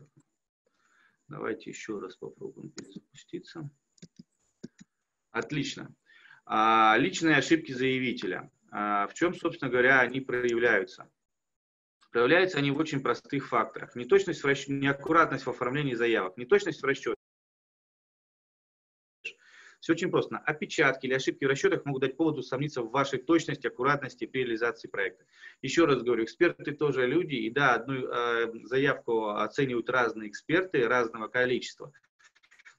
Давайте еще раз попробуем перезапуститься. Отлично. А, личные ошибки заявителя. А, в чем, собственно говоря, они проявляются? Проявляются они в очень простых факторах. Неточность в расчете, неаккуратность в оформлении заявок, неточность в расчете. Все очень просто. Опечатки или ошибки в расчетах могут дать повод усомниться в вашей точности, аккуратности при реализации проекта. Еще раз говорю, эксперты тоже люди, и да, одну э, заявку оценивают разные эксперты разного количества.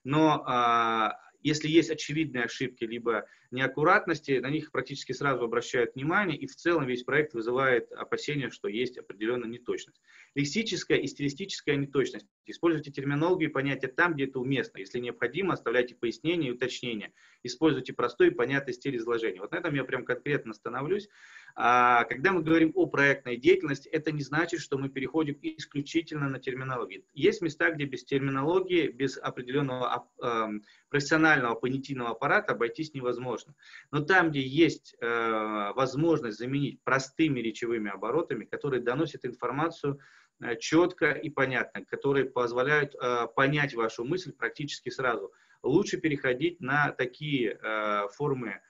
Но э, если есть очевидные ошибки, либо неаккуратности, на них практически сразу обращают внимание, и в целом весь проект вызывает опасения, что есть определенная неточность. Лексическая и стилистическая неточность. Используйте терминологию и понятия там, где это уместно. Если необходимо, оставляйте пояснения и уточнения. Используйте простой и понятный стиль изложения. Вот на этом я прям конкретно становлюсь. А когда мы говорим о проектной деятельности, это не значит, что мы переходим исключительно на терминологию. Есть места, где без терминологии, без определенного э, профессионального понятийного аппарата обойтись невозможно. Но там, где есть э, возможность заменить простыми речевыми оборотами, которые доносят информацию э, четко и понятно, которые позволяют э, понять вашу мысль практически сразу, лучше переходить на такие формы а,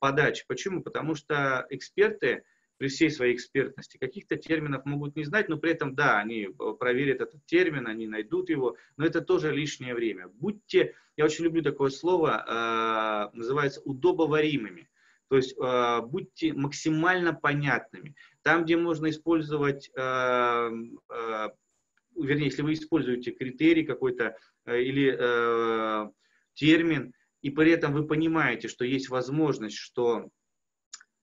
подачи. Почему? Потому что эксперты при всей своей экспертности каких-то терминов могут не знать, но при этом, да, они э, проверят этот термин, они найдут его, но это тоже лишнее время. Будьте, я очень люблю такое слово, э, называется удобоваримыми. То есть э, будьте максимально понятными. Там, где можно использовать, э, э, вернее, если вы используете критерий какой-то э, или э, термин, и при этом вы понимаете, что есть возможность, что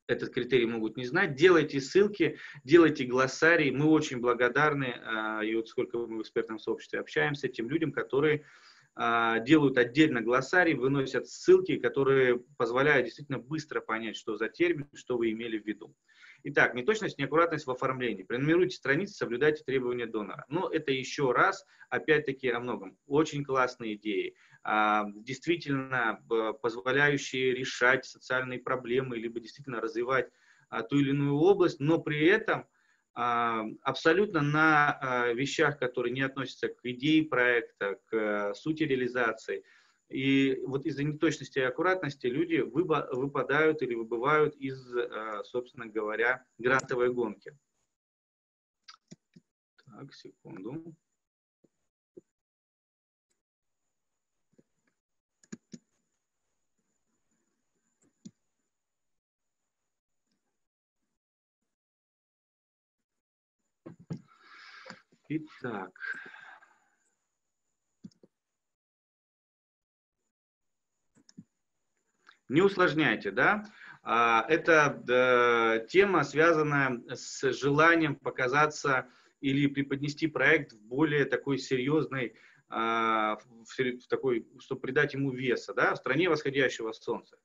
этот критерий могут не знать, делайте ссылки, делайте глоссарий. Мы очень благодарны, а, и вот сколько мы в экспертном сообществе общаемся, тем людям, которые делают отдельно глоссарий, выносят ссылки, которые позволяют действительно быстро понять, что за термин, что вы имели в виду. Итак, неточность, неаккуратность в оформлении. Пrenумеруйте страницы, соблюдайте требования донора. Но это еще раз, опять-таки, о многом. Очень классные идеи. А, действительно позволяющие решать социальные проблемы, либо действительно развивать а, ту или иную область, но при этом а, абсолютно на вещах, которые не относятся к идее проекта, к сути реализации. И вот из-за неточности и аккуратности люди выпадают или выбывают из, собственно говоря, грантовой гонки. Так, секунду. Итак. Не усложняйте, да? А, это тема, связанная с желанием показаться или преподнести проект в более такой серьезной, а, в такой, чтобы придать ему веса, да, в стране восходящего солнца,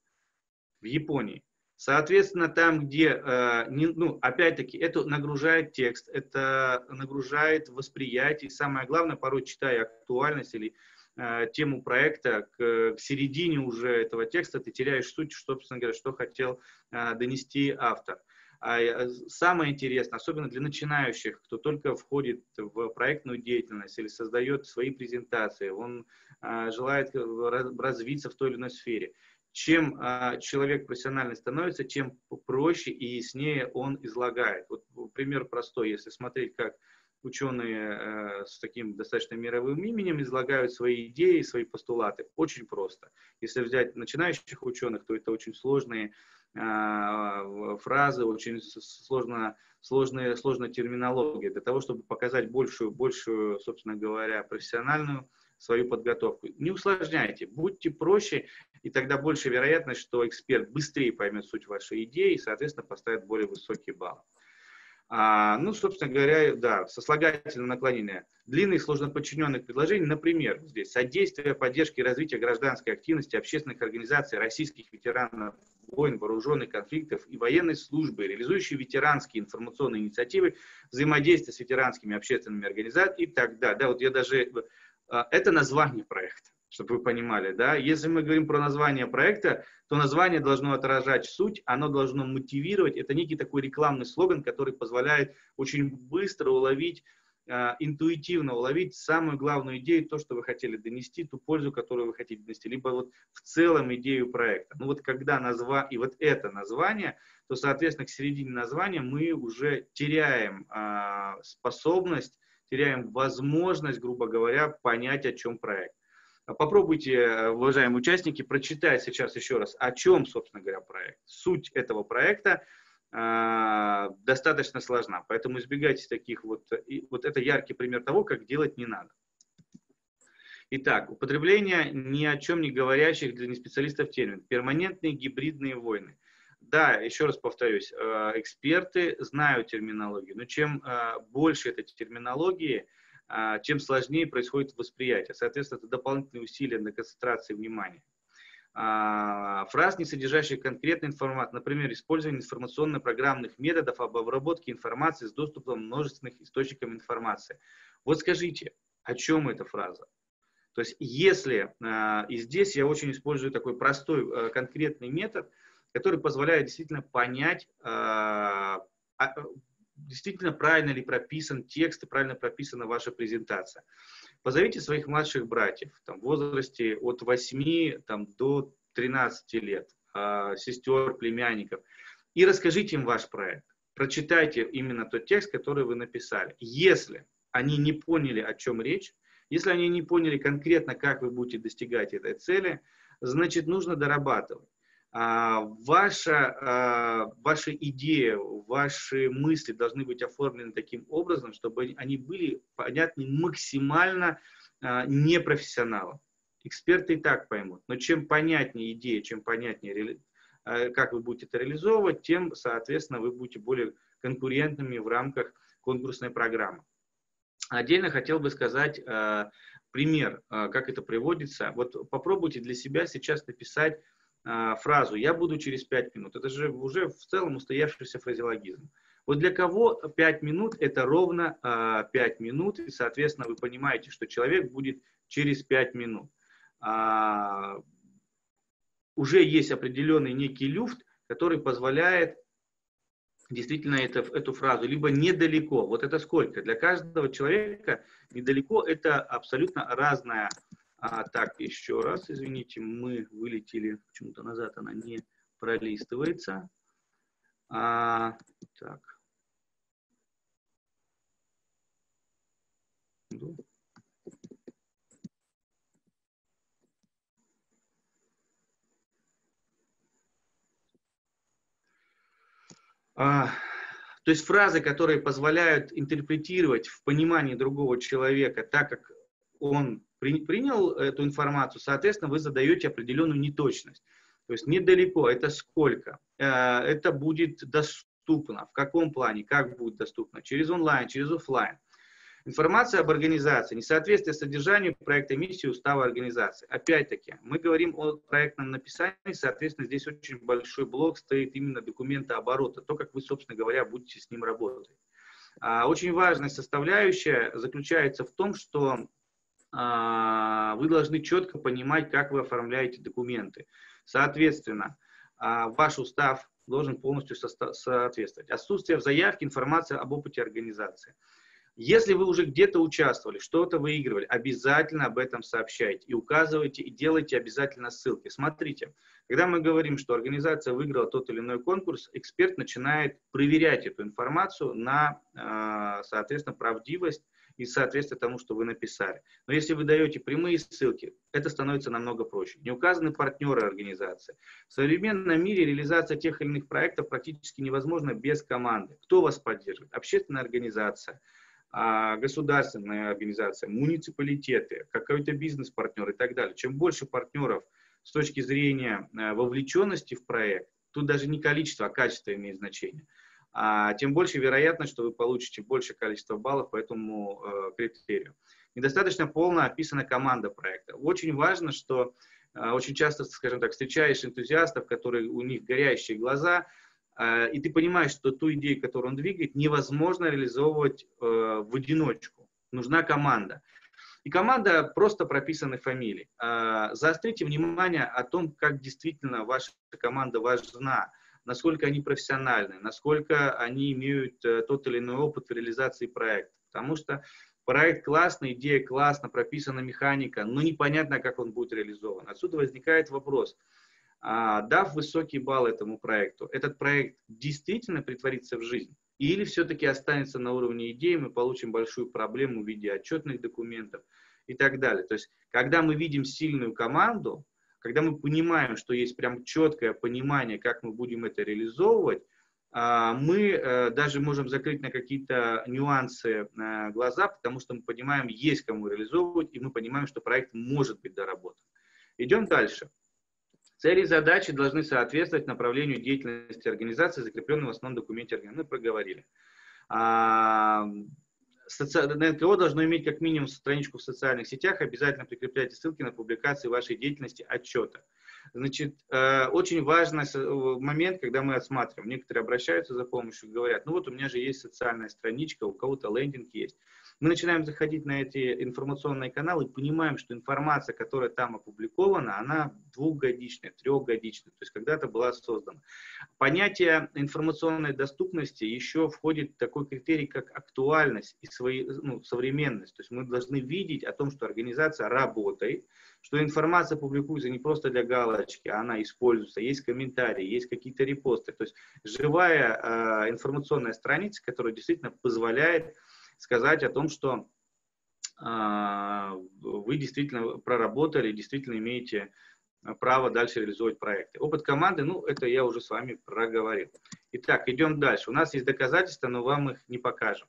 в Японии. Соответственно, там, где, э, ну, опять-таки, это нагружает текст, это нагружает восприятие, и самое главное, порой читая актуальность или э, тему проекта, к, середине уже этого текста ты теряешь суть, что, собственно говоря, что хотел э, донести автор. А самое интересное, особенно для начинающих, кто только входит в проектную деятельность или создает свои презентации, он желает развиться в той или иной сфере – чем э, человек профессиональный становится, тем проще и яснее он излагает. Вот пример простой, если смотреть, как ученые э, с таким достаточно мировым именем излагают свои идеи, свои постулаты. Очень просто. Если взять начинающих ученых, то это очень сложные э, фразы, очень сложно, сложная, сложная терминология для того, чтобы показать большую, большую, собственно говоря, профессиональную свою подготовку. Не усложняйте, будьте проще, и тогда больше вероятность, что эксперт быстрее поймет суть вашей идеи и, соответственно, поставит более высокий балл. А, ну, собственно говоря, да, сослагательное наклонение. Длинных сложно подчиненных предложений, например, здесь содействие, поддержки развития гражданской активности общественных организаций российских ветеранов войн, вооруженных конфликтов и военной службы, реализующие ветеранские информационные инициативы, взаимодействие с ветеранскими общественными организациями и так далее. Да, вот я даже это название проекта, чтобы вы понимали, да. Если мы говорим про название проекта, то название должно отражать суть, оно должно мотивировать. Это некий такой рекламный слоган, который позволяет очень быстро уловить а, интуитивно уловить самую главную идею, то, что вы хотели донести, ту пользу, которую вы хотите донести, либо вот в целом идею проекта. Ну вот когда назва и вот это название, то, соответственно, к середине названия мы уже теряем э, способность теряем возможность, грубо говоря, понять, о чем проект. Попробуйте, уважаемые участники, прочитать сейчас еще раз, о чем, собственно говоря, проект. Суть этого проекта э, достаточно сложна, поэтому избегайте таких вот, и вот это яркий пример того, как делать не надо. Итак, употребление ни о чем не говорящих для неспециалистов термин. Перманентные гибридные войны – да, еще раз повторюсь, э, эксперты знают терминологию, но чем э, больше этой терминологии, э, чем сложнее происходит восприятие. Соответственно, это дополнительные усилия на концентрации внимания. а, фраз, не содержащих конкретной информации, например, использование информационно-программных методов об обработке информации с доступом множественных источников информации. Вот скажите, о чем эта фраза? То есть если, и здесь я очень использую такой простой конкретный метод, который позволяет действительно понять, действительно правильно ли прописан текст и правильно прописана ваша презентация. Позовите своих младших братьев там, в возрасте от 8 там, до 13 лет, э, сестер, племянников, и расскажите им ваш проект. Прочитайте именно тот текст, который вы написали. Если они не поняли, о чем речь, если они не поняли конкретно, как вы будете достигать этой цели, значит, нужно дорабатывать. А, ваша, а, ваша идея, ваши мысли должны быть оформлены таким образом, чтобы они были понятны максимально а, непрофессионалам. Эксперты и так поймут. Но чем понятнее идея, чем понятнее, как вы будете это реализовывать, тем, соответственно, вы будете более конкурентными в рамках конкурсной программы. Отдельно хотел бы сказать пример, как это приводится. Вот попробуйте для себя сейчас написать а, фразу «я буду через 5 минут». Это же уже в целом устоявшийся фразеологизм. Вот для кого 5 минут – это ровно 5 а, минут, и, соответственно, вы понимаете, что человек будет через 5 минут. А, уже есть определенный некий люфт, который позволяет действительно это, эту фразу, либо недалеко. Вот это сколько? Для каждого человека недалеко это абсолютно разная а, так, еще раз, извините, мы вылетели почему-то назад, она не пролистывается. А, так. А, то есть фразы, которые позволяют интерпретировать в понимании другого человека так, как он при, принял эту информацию, соответственно, вы задаете определенную неточность. То есть недалеко, это сколько, э, это будет доступно, в каком плане, как будет доступно, через онлайн, через офлайн. Информация об организации, несоответствие содержанию проекта, миссии, устава организации. Опять-таки, мы говорим о проектном написании, соответственно, здесь очень большой блок стоит именно документа оборота, то, как вы, собственно говоря, будете с ним работать. А, очень важная составляющая заключается в том, что вы должны четко понимать, как вы оформляете документы. Соответственно, а, ваш устав должен полностью соответствовать. Отсутствие в заявке информации об опыте организации. Если вы уже где-то участвовали, что-то выигрывали, обязательно об этом сообщайте и указывайте, и делайте обязательно ссылки. Смотрите, когда мы говорим, что организация выиграла тот или иной конкурс, эксперт начинает проверять эту информацию на, а, соответственно, правдивость и соответствие тому, что вы написали. Но если вы даете прямые ссылки, это становится намного проще. Не указаны партнеры организации. В современном мире реализация тех или иных проектов практически невозможна без команды. Кто вас поддерживает? Общественная организация, а, государственная организация, муниципалитеты, какой-то бизнес-партнер и так далее. Чем больше партнеров с точки зрения э, вовлеченности в проект, тут даже не количество, а качество имеет значение – тем больше вероятность, что вы получите большее количество баллов по этому э, критерию. Недостаточно полно описана команда проекта. Очень важно, что э, очень часто, скажем так, встречаешь энтузиастов, которые у них горящие глаза, э, и ты понимаешь, что ту идею, которую он двигает, невозможно реализовывать в одиночку. Нужна команда. И команда просто прописаны фамилии. Заострите внимание о том, как действительно ваша команда важна насколько они профессиональны, насколько они имеют э, тот или иной опыт в реализации проекта. Потому что проект классный, идея классно, прописана механика, но непонятно, как он будет реализован. Отсюда возникает вопрос. А, дав высокий балл этому проекту, этот проект действительно притворится в жизнь? Или все-таки останется на уровне идеи, мы получим большую проблему в виде отчетных документов и так далее. То есть, когда мы видим сильную команду, когда мы понимаем, что есть прям четкое понимание, как мы будем это реализовывать, а, мы э, даже можем закрыть на какие-то нюансы э, глаза, потому что мы понимаем, есть кому реализовывать, и мы понимаем, что проект может быть доработан. Идем дальше. Цели и задачи должны соответствовать направлению деятельности организации, закрепленной в основном документе организации. Мы проговорили. А, соци... НКО должно иметь как минимум страничку в социальных сетях, обязательно прикрепляйте ссылки на публикации вашей деятельности отчета. Значит, э, очень важный момент, когда мы отсматриваем. Некоторые обращаются за помощью, говорят, ну вот у меня же есть социальная страничка, у кого-то лендинг есть. Мы начинаем заходить на эти информационные каналы и понимаем, что информация, которая там опубликована, она двухгодичная, трехгодичная, то есть когда-то была создана. Понятие информационной доступности еще входит такой критерий, как актуальность и свои, ну, современность. То есть мы должны видеть о том, что организация работает, что информация публикуется не просто для галочки, а она используется, есть комментарии, есть какие-то репосты. То есть живая э, информационная страница, которая действительно позволяет сказать о том, что э, вы действительно проработали, действительно имеете право дальше реализовать проекты. Опыт команды, ну, это я уже с вами проговорил. Итак, идем дальше. У нас есть доказательства, но вам их не покажем.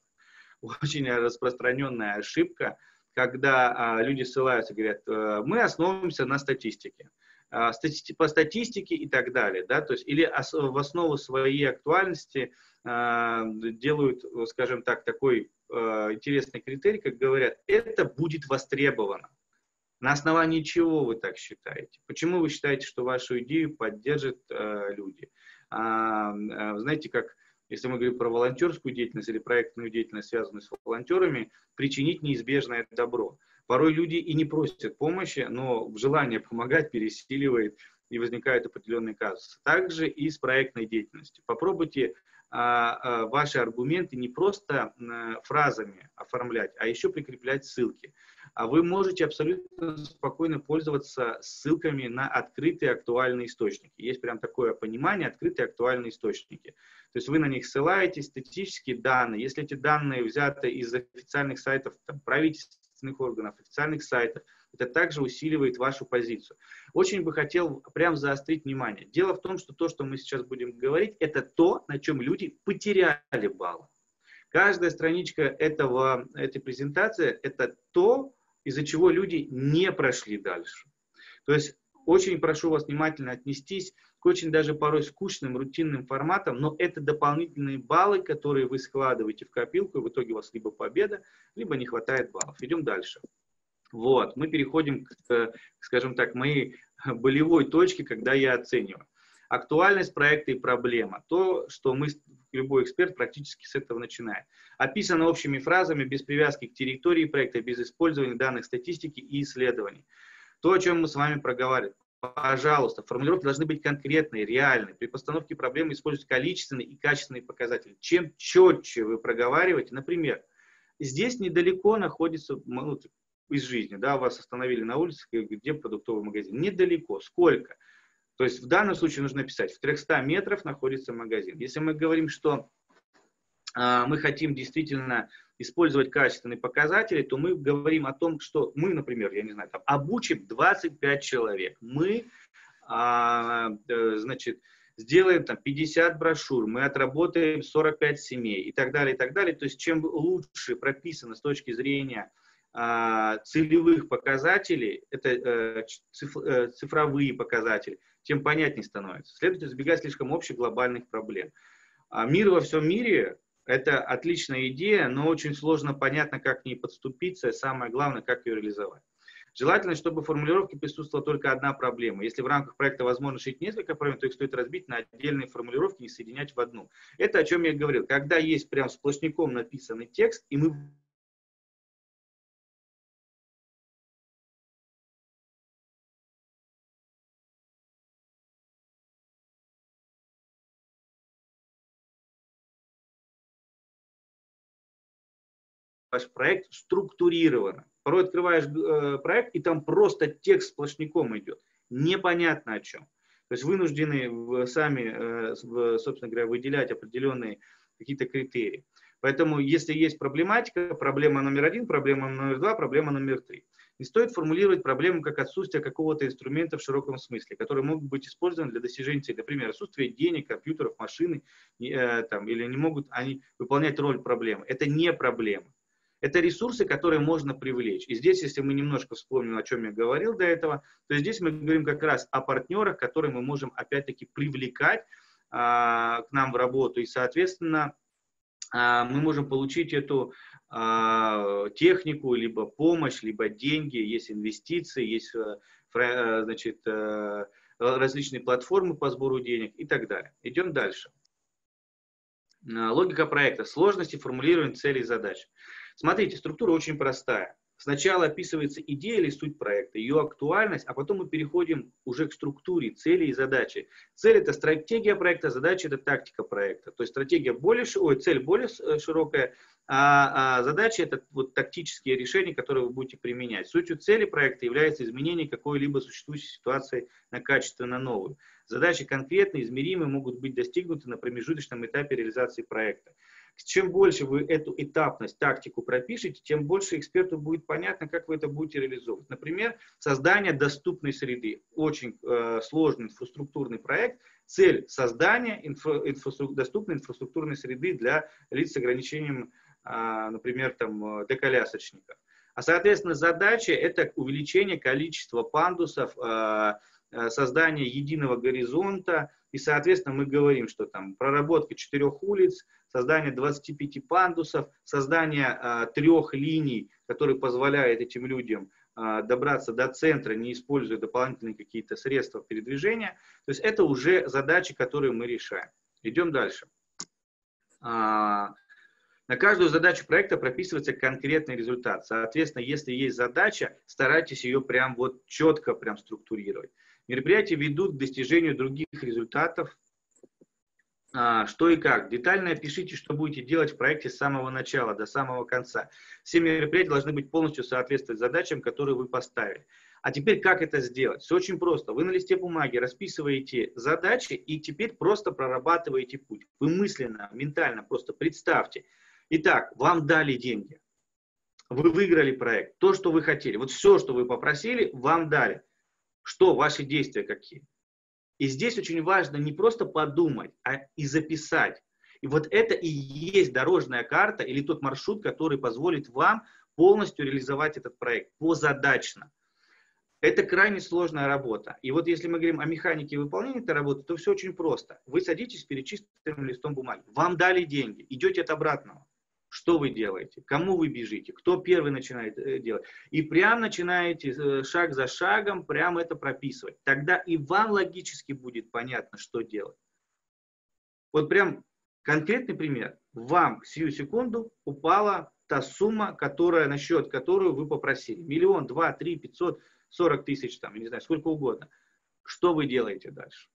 Очень распространенная ошибка, когда а, люди ссылаются, говорят, э, мы основываемся на статистике. А, по статистике и так далее, да, то есть или в основу своей актуальности а, делают, скажем так, такой а, интересный критерий, как говорят, это будет востребовано. На основании чего вы так считаете? Почему вы считаете, что вашу идею поддержат люди? знаете, как если мы говорим про волонтерскую деятельность или проектную деятельность, связанную с волонтерами, причинить неизбежное добро. Порой люди и не просят помощи, но желание помогать пересиливает и возникают определенные казусы. Также и с проектной деятельностью. Попробуйте а, а, ваши аргументы не просто а, фразами оформлять, а еще прикреплять ссылки. А вы можете абсолютно спокойно пользоваться ссылками на открытые актуальные источники. Есть прям такое понимание, открытые актуальные источники. То есть вы на них ссылаетесь, статистические данные. Если эти данные взяты из официальных сайтов там, правительственных органов, официальных сайтов. Это также усиливает вашу позицию. Очень бы хотел прям заострить внимание. Дело в том, что то, что мы сейчас будем говорить, это то, на чем люди потеряли баллы. Каждая страничка этого, этой презентации – это то, из-за чего люди не прошли дальше. То есть очень прошу вас внимательно отнестись к очень даже порой скучным, рутинным форматам, но это дополнительные баллы, которые вы складываете в копилку, и в итоге у вас либо победа, либо не хватает баллов. Идем дальше. Вот, мы переходим к, скажем так, моей (laughs) болевой точке, когда я оцениваю. Актуальность проекта и проблема. То, что мы, любой эксперт практически с этого начинает. Описано общими фразами, без привязки к территории проекта, без использования данных статистики и исследований. То, о чем мы с вами проговаривали. Пожалуйста, формулировки должны быть конкретные, реальные. При постановке проблемы используйте количественные и качественные показатели. Чем четче вы проговариваете, например, здесь недалеко находится ну, из жизни, да, вас остановили на улице, где продуктовый магазин. Недалеко. Сколько? То есть в данном случае нужно писать, в 300 метров находится магазин. Если мы говорим, что а, мы хотим действительно использовать качественные показатели, то мы говорим о том, что мы, например, я не знаю, там, обучим 25 человек, мы, а, э, значит, сделаем там 50 брошюр, мы отработаем 45 семей и так далее, и так далее. То есть чем лучше прописано с точки зрения целевых показателей, это э, э, цифровые показатели, тем понятнее становится. Следует избегать слишком общих глобальных проблем. А мир во всем мире это отличная идея, но очень сложно понятно, как к ней подступиться, и самое главное, как ее реализовать. Желательно, чтобы в формулировке присутствовала только одна проблема. Если в рамках проекта возможно решить несколько проблем, то их стоит разбить на отдельные формулировки и соединять в одну. Это о чем я говорил. Когда есть прям сплошняком написанный текст, и мы проект структурировано. Порой открываешь э, проект, и там просто текст сплошняком идет. Непонятно о чем. То есть вынуждены сами, э, собственно говоря, выделять определенные какие-то критерии. Поэтому, если есть проблематика, проблема номер один, проблема номер два, проблема номер три. Не стоит формулировать проблему как отсутствие какого-то инструмента в широком смысле, который могут быть использованы для достижения цели. Например, отсутствие денег, компьютеров, машины, э, там, или не могут они выполнять роль проблемы. Это не проблема. Это ресурсы, которые можно привлечь. И здесь, если мы немножко вспомним, о чем я говорил до этого, то здесь мы говорим как раз о партнерах, которые мы можем опять-таки привлекать а, к нам в работу. И, соответственно, а, мы можем получить эту а, технику, либо помощь, либо деньги, есть инвестиции, есть э, э, значит, э, различные платформы по сбору денег и так далее. Идем дальше. Логика проекта. Сложности формулирования целей и задач. Смотрите, структура очень простая. Сначала описывается идея или суть проекта, ее актуальность, а потом мы переходим уже к структуре, цели и задачи. Цель – это стратегия проекта, задача – это тактика проекта. То есть стратегия более, ой, цель более э, широкая, а, а задача – это вот тактические решения, которые вы будете применять. Сутью цели проекта является изменение какой-либо существующей ситуации на качественно новую. Задачи конкретные, измеримые, могут быть достигнуты на промежуточном этапе реализации проекта. Чем больше вы эту этапность, тактику пропишете, тем больше эксперту будет понятно, как вы это будете реализовывать. Например, создание доступной среды. Очень э, сложный инфраструктурный проект. Цель создания инфра, инфраструк, доступной инфраструктурной среды для лиц с ограничением, э, например, там, для колясочников. А, соответственно, задача – это увеличение количества пандусов, э, э создание единого горизонта, и, соответственно, мы говорим, что там проработка четырех улиц, создание 25 пандусов, создание э, трех линий, которые позволяют этим людям э, добраться до центра, не используя дополнительные какие-то средства передвижения. То есть это уже задачи, которые мы решаем. Идем дальше. А, на каждую задачу проекта прописывается конкретный результат. Соответственно, если есть задача, старайтесь ее прям вот четко прям структурировать. Мероприятия ведут к достижению других результатов. А, что и как. Детально опишите, что будете делать в проекте с самого начала до самого конца. Все мероприятия должны быть полностью соответствовать задачам, которые вы поставили. А теперь как это сделать? Все очень просто. Вы на листе бумаги расписываете задачи и теперь просто прорабатываете путь. Вы мысленно, ментально просто представьте. Итак, вам дали деньги. Вы выиграли проект. То, что вы хотели. Вот все, что вы попросили, вам дали. Что ваши действия какие? И здесь очень важно не просто подумать, а и записать. И вот это и есть дорожная карта или тот маршрут, который позволит вам полностью реализовать этот проект позадачно. Это крайне сложная работа. И вот если мы говорим о механике выполнения этой работы, то все очень просто. Вы садитесь перед чистым листом бумаги. Вам дали деньги, идете от обратного что вы делаете, кому вы бежите, кто первый начинает э, делать. И прям начинаете э, шаг за шагом прям это прописывать. Тогда и вам логически будет понятно, что делать. Вот прям конкретный пример. Вам сию секунду упала та сумма, которая, на счет которую вы попросили. Миллион, два, три, пятьсот, сорок тысяч, там, не знаю, сколько угодно. Что вы делаете дальше?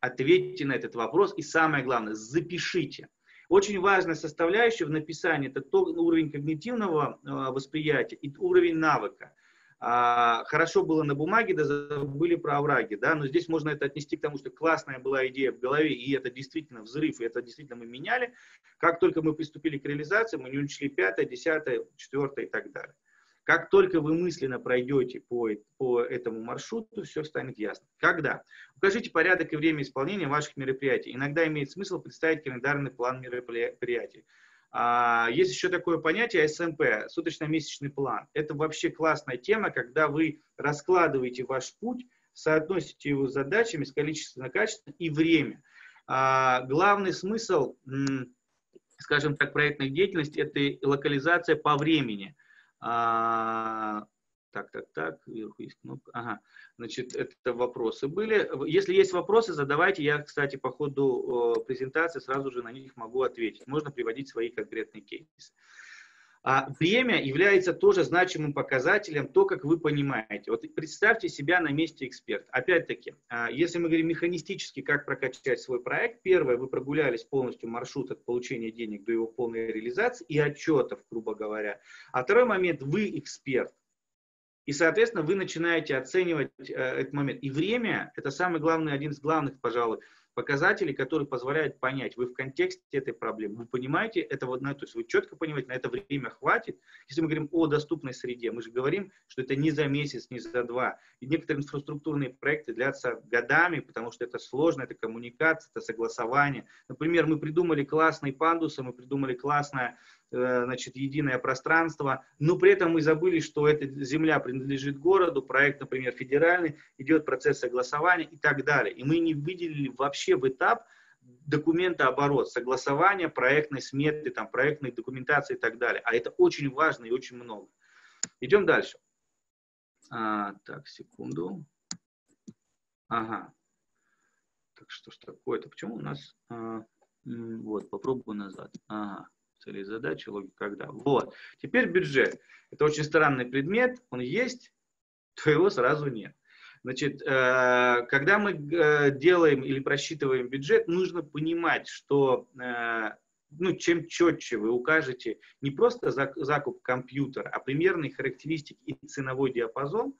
Ответьте на этот вопрос и самое главное, запишите. Очень важная составляющая в написании – это то, уровень когнитивного а, восприятия и уровень навыка. А, хорошо было на бумаге, да забыли про овраги, да, но здесь можно это отнести к тому, что классная была идея в голове, и это действительно взрыв, и это действительно мы меняли. Как только мы приступили к реализации, мы не учли пятое, десятое, четвертое и так далее. Как только вы мысленно пройдете по, по этому маршруту, все станет ясно. Когда? Укажите порядок и время исполнения ваших мероприятий. Иногда имеет смысл представить календарный план мероприятий. А, есть еще такое понятие СМП, суточно-месячный план. Это вообще классная тема, когда вы раскладываете ваш путь, соотносите его с задачами, с количеством, качеством и время. А, главный смысл, скажем так, проектной деятельности – это локализация по времени. А, так, так, так, вверху есть кнопка. Ага, значит, это вопросы были. Если есть вопросы, задавайте. Я, кстати, по ходу презентации сразу же на них могу ответить. Можно приводить свои конкретные кейсы. А время является тоже значимым показателем, то, как вы понимаете. Вот представьте себя на месте эксперта. Опять-таки, а, если мы говорим механистически, как прокачать свой проект, первое, вы прогулялись полностью маршрут от получения денег до его полной реализации и отчетов, грубо говоря. А второй момент, вы эксперт. И, соответственно, вы начинаете оценивать э, этот момент. И время – это самый главный, один из главных, пожалуй, показатели, которые позволяют понять, вы в контексте этой проблемы, вы понимаете это вот, на, то есть вы четко понимаете, на это время хватит. Если мы говорим о доступной среде, мы же говорим, что это не за месяц, не за два. И некоторые инфраструктурные проекты длятся годами, потому что это сложно, это коммуникация, это согласование. Например, мы придумали классные пандусы, мы придумали классное значит, единое пространство, но при этом мы забыли, что эта земля принадлежит городу, проект, например, федеральный, идет процесс согласования и так далее. И мы не выделили вообще в этап документооборот, согласование проектной сметы, там, проектной документации и так далее. А это очень важно и очень много. Идем дальше. А, так, секунду. Ага. Так что ж такое-то? Почему у нас... А, вот, попробую назад. Ага. Цели и задачи, логика, когда. Вот. Теперь бюджет. Это очень странный предмет. Он есть, (laughs) то его сразу нет. Значит, э, когда мы э, делаем или просчитываем бюджет, нужно понимать, что э, ну, чем четче вы укажете не просто закуп компьютера, а примерные характеристики и ценовой диапазон,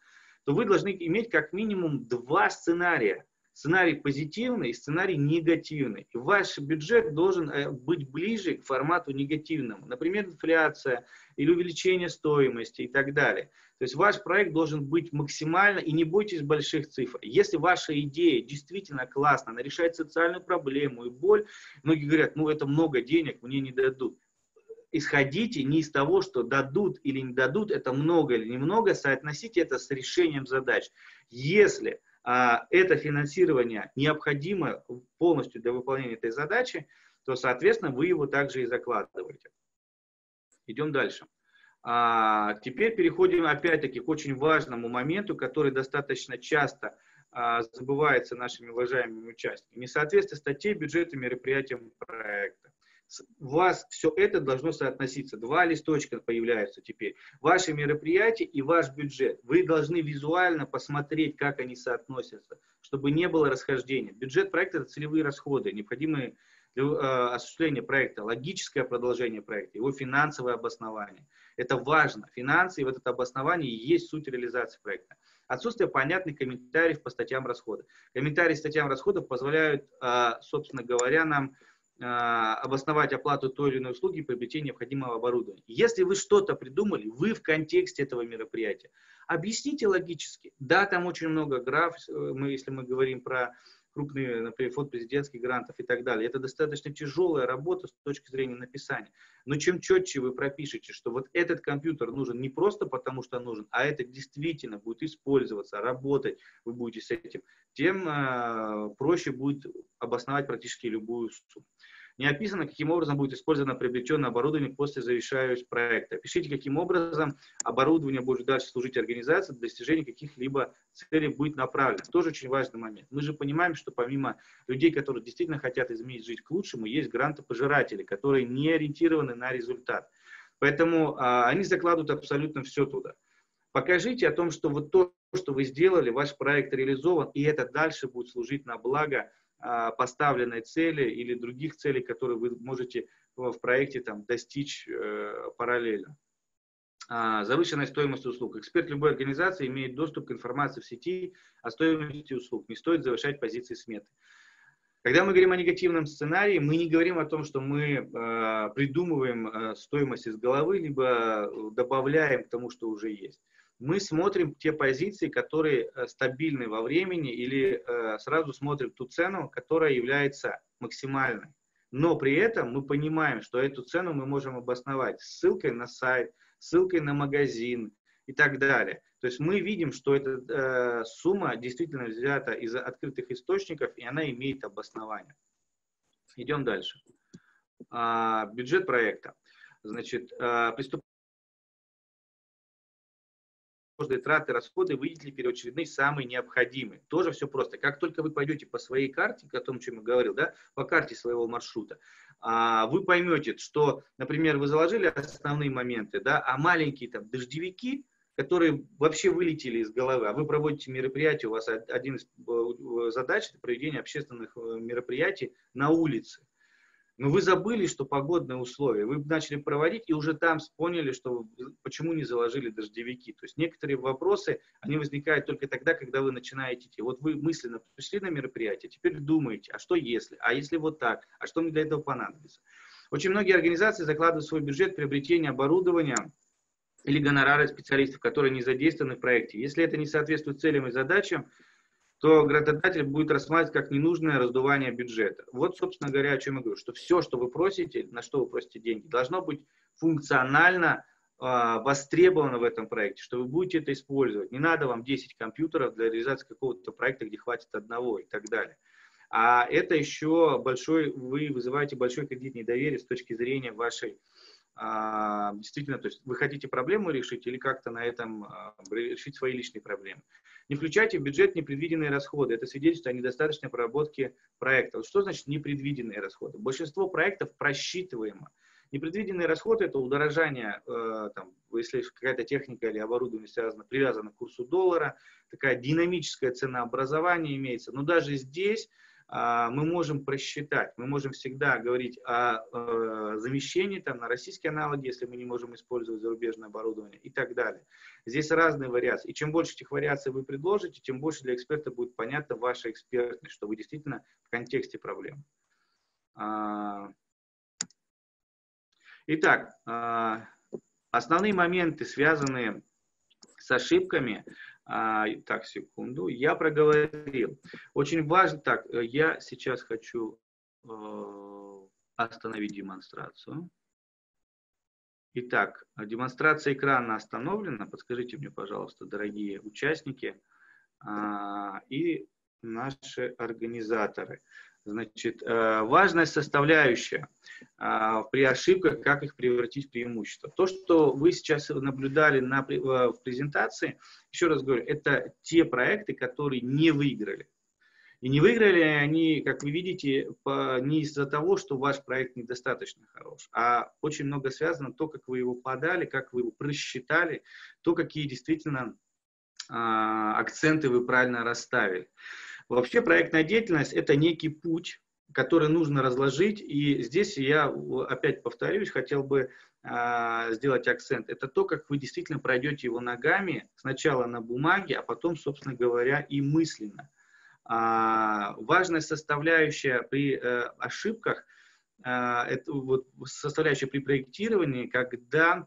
то вы должны иметь как минимум два сценария. Сценарий позитивный и сценарий негативный. И ваш бюджет должен быть ближе к формату негативному. Например, инфляция или увеличение стоимости и так далее. То есть ваш проект должен быть максимально, и не бойтесь больших цифр. Если ваша идея действительно классная, она решает социальную проблему и боль, многие говорят, ну это много денег, мне не дадут. Исходите не из того, что дадут или не дадут, это много или немного, соотносите это с решением задач. Если это финансирование необходимо полностью для выполнения этой задачи, то, соответственно, вы его также и закладываете. Идем дальше. А, теперь переходим опять-таки к очень важному моменту, который достаточно часто а, забывается нашими уважаемыми участниками. Несоответствие статей бюджета мероприятиям проекта. Вас все это должно соотноситься. Два листочка появляются теперь. Ваши мероприятия и ваш бюджет. Вы должны визуально посмотреть, как они соотносятся, чтобы не было расхождения. Бюджет проекта – это целевые расходы, необходимые для э, осуществления проекта, логическое продолжение проекта, его финансовое обоснование. Это важно. Финансы и вот это обоснование и есть суть реализации проекта. Отсутствие понятных комментариев по статьям расхода. Комментарии статьям расходов позволяют, э, собственно говоря, нам обосновать оплату той или иной услуги и приобретение необходимого оборудования. Если вы что-то придумали, вы в контексте этого мероприятия. Объясните логически. Да, там очень много граф, мы, если мы говорим про крупные, например, фонд президентских грантов и так далее. Это достаточно тяжелая работа с точки зрения написания. Но чем четче вы пропишете, что вот этот компьютер нужен не просто потому, что нужен, а это действительно будет использоваться, работать, вы будете с этим, тем э, проще будет обосновать практически любую сумму. Не описано, каким образом будет использовано приобретенное оборудование после завершающего проекта. Пишите, каким образом оборудование будет дальше служить организации для достижения каких-либо целей будет направлено. Тоже очень важный момент. Мы же понимаем, что помимо людей, которые действительно хотят изменить жизнь к лучшему, есть грантопожиратели, которые не ориентированы на результат. Поэтому а, они закладывают абсолютно все туда. Покажите о том, что вот то, что вы сделали, ваш проект реализован, и это дальше будет служить на благо поставленной цели или других целей, которые вы можете в проекте там, достичь э, параллельно. А, завышенная стоимость услуг. Эксперт любой организации имеет доступ к информации в сети о стоимости услуг. Не стоит завышать позиции сметы. Когда мы говорим о негативном сценарии, мы не говорим о том, что мы э, придумываем э, стоимость из головы, либо добавляем к тому, что уже есть мы смотрим те позиции, которые э, стабильны во времени, или э, сразу смотрим ту цену, которая является максимальной. Но при этом мы понимаем, что эту цену мы можем обосновать ссылкой на сайт, ссылкой на магазин и так далее. То есть мы видим, что эта э, сумма действительно взята из открытых источников, и она имеет обоснование. Идем дальше. А, бюджет проекта. Значит, а, приступ каждые траты, расходы выделили первоочередные самые необходимые. Тоже все просто. Как только вы пойдете по своей карте, о том, чем я говорил, да, по карте своего маршрута, а, вы поймете, что, например, вы заложили основные моменты, да, а маленькие там дождевики, которые вообще вылетели из головы, а вы проводите мероприятие, у вас один из э, задач – это проведение общественных э, мероприятий на улице. Но вы забыли, что погодные условия. Вы начали проводить и уже там поняли, что почему не заложили дождевики. То есть некоторые вопросы, они возникают только тогда, когда вы начинаете идти. Вот вы мысленно пришли на мероприятие, теперь думаете, а что если? А если вот так? А что мне для этого понадобится? Очень многие организации закладывают свой бюджет приобретения оборудования или гонорары специалистов, которые не задействованы в проекте. Если это не соответствует целям и задачам, то градодатель будет рассматривать как ненужное раздувание бюджета. Вот, собственно говоря, о чем я говорю, что все, что вы просите, на что вы просите деньги, должно быть функционально э, востребовано в этом проекте, что вы будете это использовать. Не надо вам 10 компьютеров для реализации какого-то проекта, где хватит одного и так далее. А это еще большой, вы вызываете большой кредит недоверия с точки зрения вашей а, действительно, то есть вы хотите проблему решить или как-то на этом а, решить свои личные проблемы. Не включайте в бюджет непредвиденные расходы. Это свидетельство о недостаточной проработке проекта. Вот что значит непредвиденные расходы? Большинство проектов просчитываемо. Непредвиденные расходы – это удорожание, э, там, если какая-то техника или оборудование связано, привязано к курсу доллара, такая динамическая ценообразование имеется. Но даже здесь мы можем просчитать, мы можем всегда говорить о э, замещении там, на российские аналоги, если мы не можем использовать зарубежное оборудование и так далее. Здесь разные вариации. И чем больше этих вариаций вы предложите, тем больше для эксперта будет понятна ваша экспертность, что вы действительно в контексте проблем. А, итак, а, основные моменты, связанные с ошибками, а, так, секунду. Я проговорил. Очень важно. Так, э, я сейчас хочу э, остановить демонстрацию. Итак, демонстрация экрана остановлена. Подскажите мне, пожалуйста, дорогие участники э, и наши организаторы. Значит, э, важная составляющая а, при ошибках, как их превратить в преимущество. То, что вы сейчас наблюдали на, в презентации, еще раз говорю, это те проекты, которые не выиграли. И не выиграли они, как вы видите, не из-за того, что ваш проект недостаточно хорош, а очень много связано то, как вы его подали, как вы его просчитали, то, какие действительно а, акценты вы правильно расставили. Вообще проектная деятельность – это некий путь, который нужно разложить. И здесь я опять повторюсь, хотел бы э, сделать акцент. Это то, как вы действительно пройдете его ногами, сначала на бумаге, а потом, собственно говоря, и мысленно. А, важная составляющая при э, ошибках, э, это вот составляющая при проектировании, когда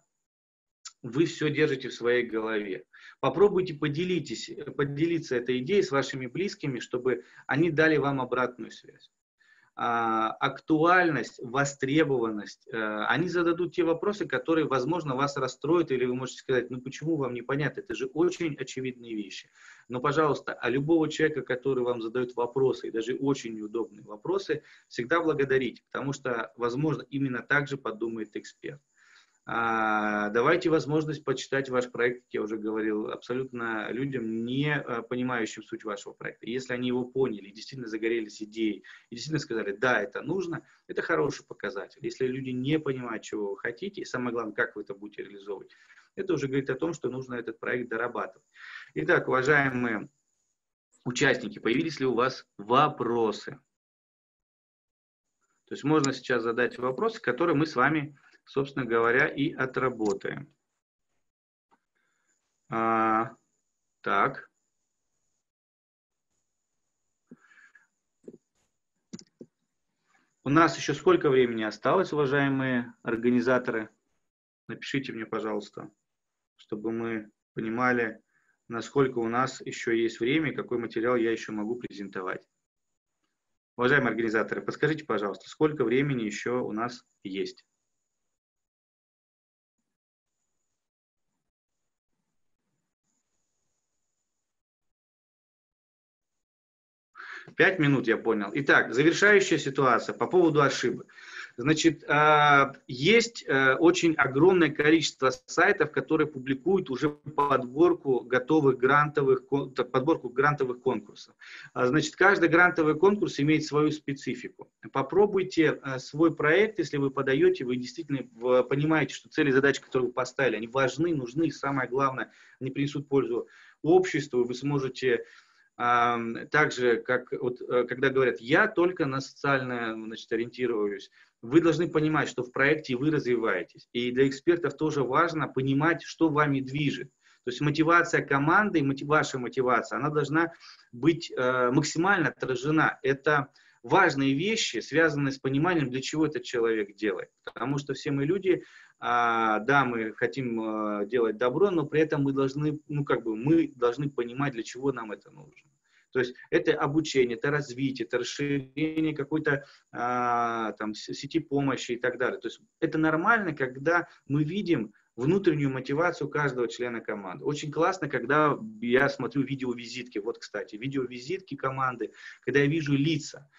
вы все держите в своей голове. Попробуйте поделитесь, поделиться этой идеей с вашими близкими, чтобы они дали вам обратную связь. А, актуальность, востребованность, а, они зададут те вопросы, которые, возможно, вас расстроят, или вы можете сказать, ну почему вам непонятно, это же очень очевидные вещи. Но, пожалуйста, а любого человека, который вам задает вопросы, и даже очень неудобные вопросы, всегда благодарить, потому что, возможно, именно так же подумает эксперт. А, давайте возможность почитать ваш проект, как я уже говорил, абсолютно людям, не а, понимающим суть вашего проекта. Если они его поняли, действительно загорелись идеей, и действительно сказали, да, это нужно, это хороший показатель. Если люди не понимают, чего вы хотите, и самое главное, как вы это будете реализовывать, это уже говорит о том, что нужно этот проект дорабатывать. Итак, уважаемые участники, появились ли у вас вопросы? То есть можно сейчас задать вопросы, которые мы с вами собственно говоря, и отработаем. А, так. У нас еще сколько времени осталось, уважаемые организаторы? Напишите мне, пожалуйста, чтобы мы понимали, насколько у нас еще есть время и какой материал я еще могу презентовать. Уважаемые организаторы, подскажите, пожалуйста, сколько времени еще у нас есть? Пять минут, я понял. Итак, завершающая ситуация по поводу ошибок. Значит, а, есть э, очень огромное количество сайтов, которые публикуют уже подборку готовых грантовых, подборку грантовых конкурсов. А, значит, каждый грантовый конкурс имеет свою специфику. Попробуйте э, свой проект, если вы подаете, вы действительно понимаете, что цели и задачи, которые вы поставили, они важны, нужны, и самое главное, они принесут пользу обществу, вы сможете также, как вот, э, когда говорят, я только на социальное значит, ориентируюсь, вы должны понимать, что в проекте вы развиваетесь. И для экспертов тоже важно понимать, что вами движет. То есть мотивация команды, ваша мотивация, она должна быть э, максимально отражена. Это важные вещи, связанные с пониманием, для чего этот человек делает. Потому что все мы люди, а, да, мы хотим а, делать добро, но при этом мы должны, ну как бы, мы должны понимать, для чего нам это нужно. То есть это обучение, это развитие, это расширение какой-то а, там сети помощи и так далее. То есть это нормально, когда мы видим внутреннюю мотивацию каждого члена команды. Очень классно, когда я смотрю видеовизитки. Вот, кстати, видеовизитки команды, когда я вижу лица.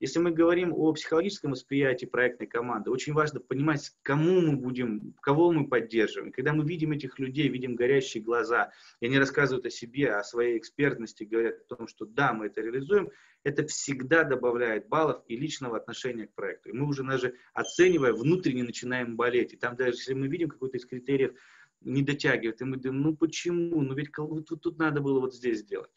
Если мы говорим о психологическом восприятии проектной команды, очень важно понимать, кому мы будем, кого мы поддерживаем. Когда мы видим этих людей, видим горящие глаза, и они рассказывают о себе, о своей экспертности, говорят о том, что да, мы это реализуем, это всегда добавляет баллов и личного отношения к проекту. И мы уже даже оценивая, внутренне начинаем болеть. И там даже, если мы видим какой-то из критериев не дотягивает, и мы думаем, ну почему, ну ведь тут, тут надо было вот здесь сделать.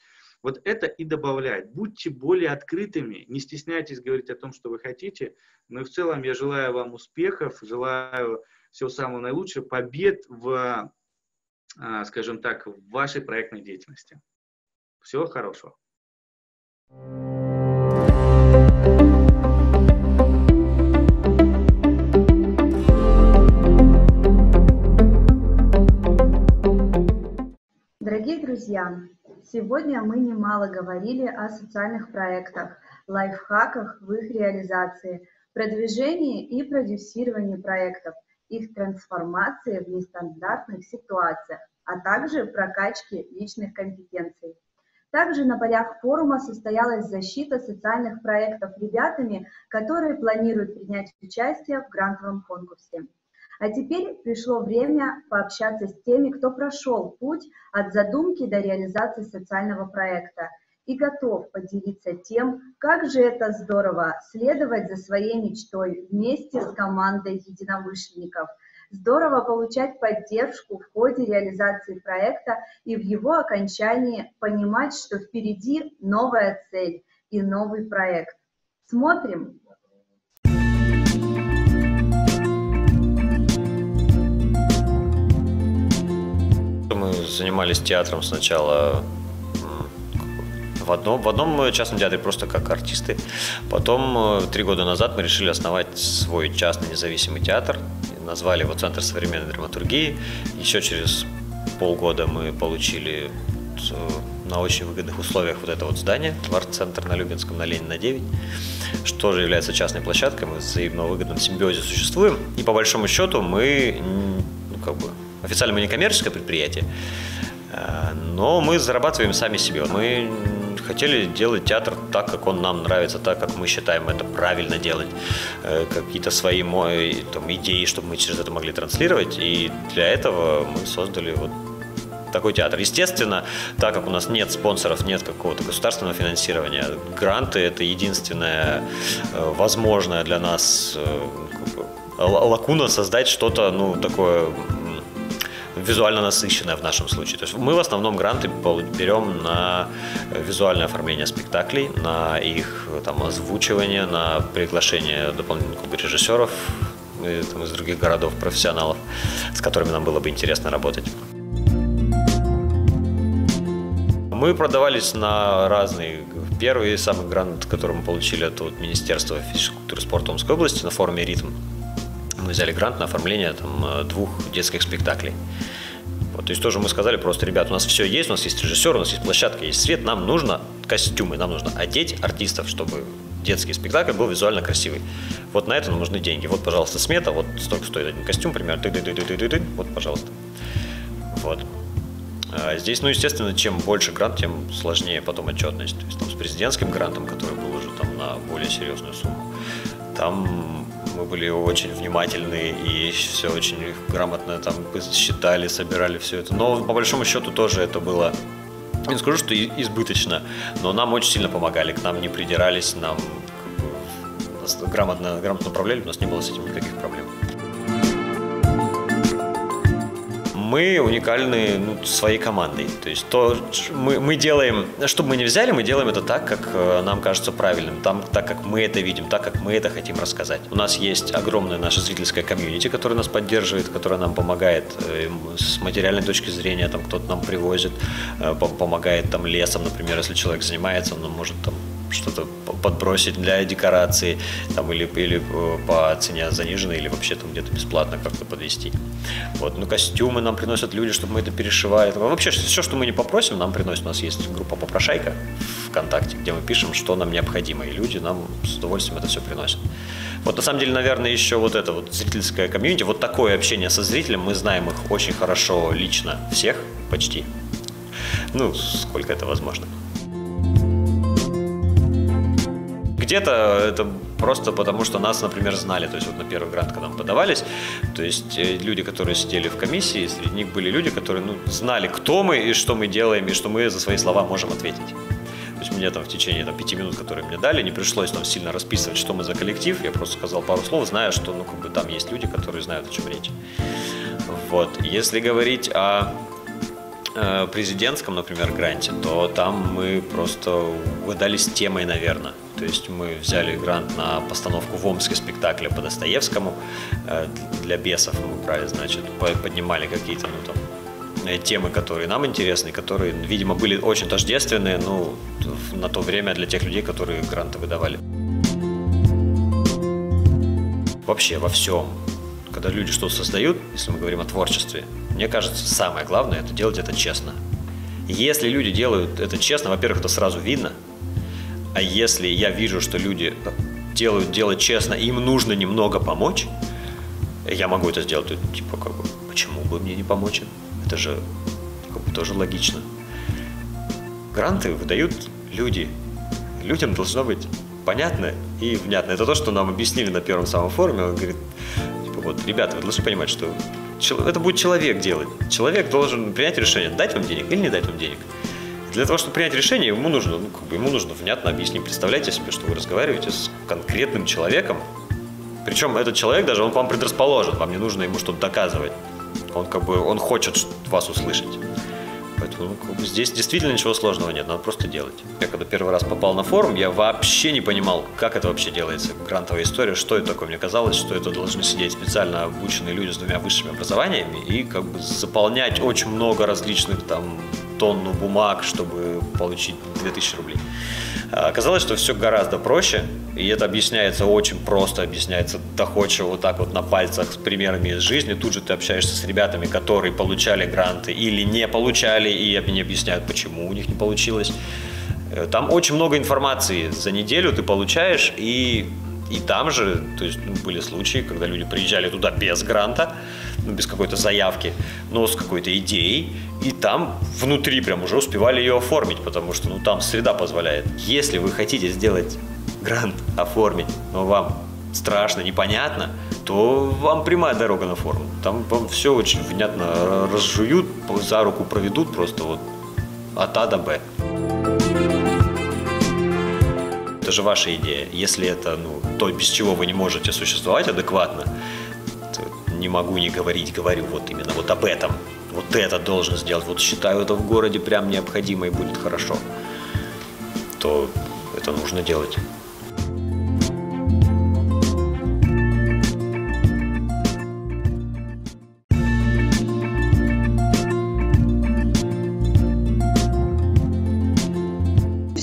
Вот это и добавляет. Будьте более открытыми, не стесняйтесь говорить о том, что вы хотите. Но и в целом я желаю вам успехов, желаю всего самого наилучшего, побед в, а, скажем так, в вашей проектной деятельности. Всего хорошего. Дорогие друзья, Сегодня мы немало говорили о социальных проектах, лайфхаках в их реализации, продвижении и продюсировании проектов, их трансформации в нестандартных ситуациях, а также прокачке личных компетенций. Также на полях форума состоялась защита социальных проектов ребятами, которые планируют принять участие в грантовом конкурсе. А теперь пришло время пообщаться с теми, кто прошел путь от задумки до реализации социального проекта и готов поделиться тем, как же это здорово следовать за своей мечтой вместе с командой единомышленников. Здорово получать поддержку в ходе реализации проекта и в его окончании понимать, что впереди новая цель и новый проект. Смотрим, занимались театром сначала в одном, в одном частном театре просто как артисты. Потом, э, три года назад, мы решили основать свой частный независимый театр. Назвали его Центр современной драматургии. Еще через полгода мы получили э, на очень выгодных условиях вот это вот здание, арт-центр на Любинском, на Ленина 9, что же является частной площадкой, мы в взаимно симбиозе существуем, и по большому счету мы, ну, как бы, Официально мы не коммерческое предприятие, э, но мы зарабатываем сами себе. Мы хотели делать театр так, как он нам нравится, так, как мы считаем это правильно делать, э, какие-то свои там, идеи, чтобы мы через это могли транслировать. И для этого мы создали вот такой театр. Естественно, так как у нас нет спонсоров, нет какого-то государственного финансирования, гранты – это единственное э, возможное для нас лакуна создать что-то, ну, такое визуально насыщенная в нашем случае. То есть мы в основном гранты берем на визуальное оформление спектаклей, на их там, озвучивание, на приглашение дополнительных режиссеров там, из других городов, профессионалов, с которыми нам было бы интересно работать. Мы продавались на разные. Первый самый грант, который мы получили, это от Министерства физической культуры и спорта Омской области на форуме «Ритм» мы взяли грант на оформление там, э, двух детских спектаклей. Вот, то есть тоже мы сказали просто, ребят, у нас все есть, у нас есть режиссер, у нас есть площадка, есть свет, нам нужно костюмы, нам нужно одеть артистов, чтобы детский спектакль был визуально красивый. Вот на это нам нужны деньги. Вот, пожалуйста, смета, вот столько стоит один костюм, примерно, ты -ты -ты -ты -ты -ты, вот, пожалуйста. Вот. А здесь, ну, естественно, чем больше грант, тем сложнее потом отчетность. То есть там с президентским грантом, который был уже там на более серьезную сумму, там мы были очень внимательны и все очень грамотно там считали, собирали все это. Но по большому счету тоже это было не скажу, что избыточно, но нам очень сильно помогали, к нам не придирались, нам грамотно, грамотно управляли, у нас не было с этим никаких проблем. Мы уникальны ну, своей командой. То есть то, мы, мы делаем, что бы мы ни взяли, мы делаем это так, как э, нам кажется правильным, там, так, как мы это видим, так, как мы это хотим рассказать. У нас есть огромная наша зрительская комьюнити, которая нас поддерживает, которая нам помогает э, с материальной точки зрения, там кто-то нам привозит, э, помогает там лесом, например, если человек занимается, он может там что-то подбросить для декорации, там, или, или э, по цене заниженной, или вообще там где-то бесплатно как-то подвести. Вот, ну, костюмы нам приносят люди, чтобы мы это перешивали. Вообще, все, что мы не попросим, нам приносят. У нас есть группа «Попрошайка», ВКонтакте, где мы пишем, что нам необходимо, и люди нам с удовольствием это все приносят. Вот на самом деле, наверное, еще вот это вот зрительское комьюнити, вот такое общение со зрителем, мы знаем их очень хорошо лично, всех почти. Ну, сколько это возможно. Где-то это просто потому, что нас, например, знали. То есть вот на первый грант, когда мы подавались, то есть э, люди, которые сидели в комиссии, среди них были люди, которые ну, знали, кто мы и что мы делаем, и что мы за свои слова можем ответить. То есть мне там в течение там, пяти минут, которые мне дали, не пришлось там сильно расписывать, что мы за коллектив. Я просто сказал пару слов, зная, что ну, как бы, там есть люди, которые знают, о чем речь. Вот. Если говорить о президентском, например, гранте, то там мы просто угадались темой, наверное. То есть мы взяли грант на постановку в Омске спектакля по Достоевскому э, для бесов. Мы брали, значит, поднимали какие-то ну, там, э, темы, которые нам интересны, которые, видимо, были очень тождественные ну, на то время для тех людей, которые гранты выдавали. Вообще во всем, когда люди что-то создают, если мы говорим о творчестве, мне кажется, самое главное – это делать это честно. Если люди делают это честно, во-первых, это сразу видно, а если я вижу, что люди делают дело честно, им нужно немного помочь, я могу это сделать. Типа, как бы, почему бы мне не помочь? Это же как бы, тоже логично. Гранты выдают люди. Людям должно быть понятно и внятно. Это то, что нам объяснили на первом самом форуме. Он говорит, типа, вот, ребята, вы должны понимать, что это будет человек делать. Человек должен принять решение, дать вам денег или не дать вам денег. Для того, чтобы принять решение, ему нужно, ну, как бы, ему нужно внятно объяснить. Представляете себе, что вы разговариваете с конкретным человеком, причем этот человек даже, он вам предрасположен, вам не нужно ему что-то доказывать. Он как бы, он хочет вас услышать. Ну, как бы здесь действительно ничего сложного нет, надо просто делать. Я когда первый раз попал на форум, я вообще не понимал, как это вообще делается, грантовая история, что это такое. Мне казалось, что это должны сидеть специально обученные люди с двумя высшими образованиями и как бы заполнять очень много различных там тонну бумаг, чтобы получить 2000 рублей. А оказалось, что все гораздо проще, и это объясняется очень просто, объясняется доходчиво вот так вот на пальцах с примерами из жизни. Тут же ты общаешься с ребятами, которые получали гранты или не получали, и они объясняют, почему у них не получилось. Э, там очень много информации за неделю ты получаешь, и, и там же, то есть ну, были случаи, когда люди приезжали туда без гранта, ну, без какой-то заявки, но с какой-то идеей, и там внутри прям уже успевали ее оформить, потому что ну, там среда позволяет. Если вы хотите сделать грант, оформить, но вам страшно, непонятно, то вам прямая дорога на форум. Там вам все очень внятно разжуют, за руку проведут просто вот от А до Б. Это же ваша идея. Если это ну, то, без чего вы не можете существовать адекватно, не могу не говорить, говорю вот именно вот об этом. Вот это должен сделать, вот считаю это в городе прям необходимо и будет хорошо, то это нужно делать.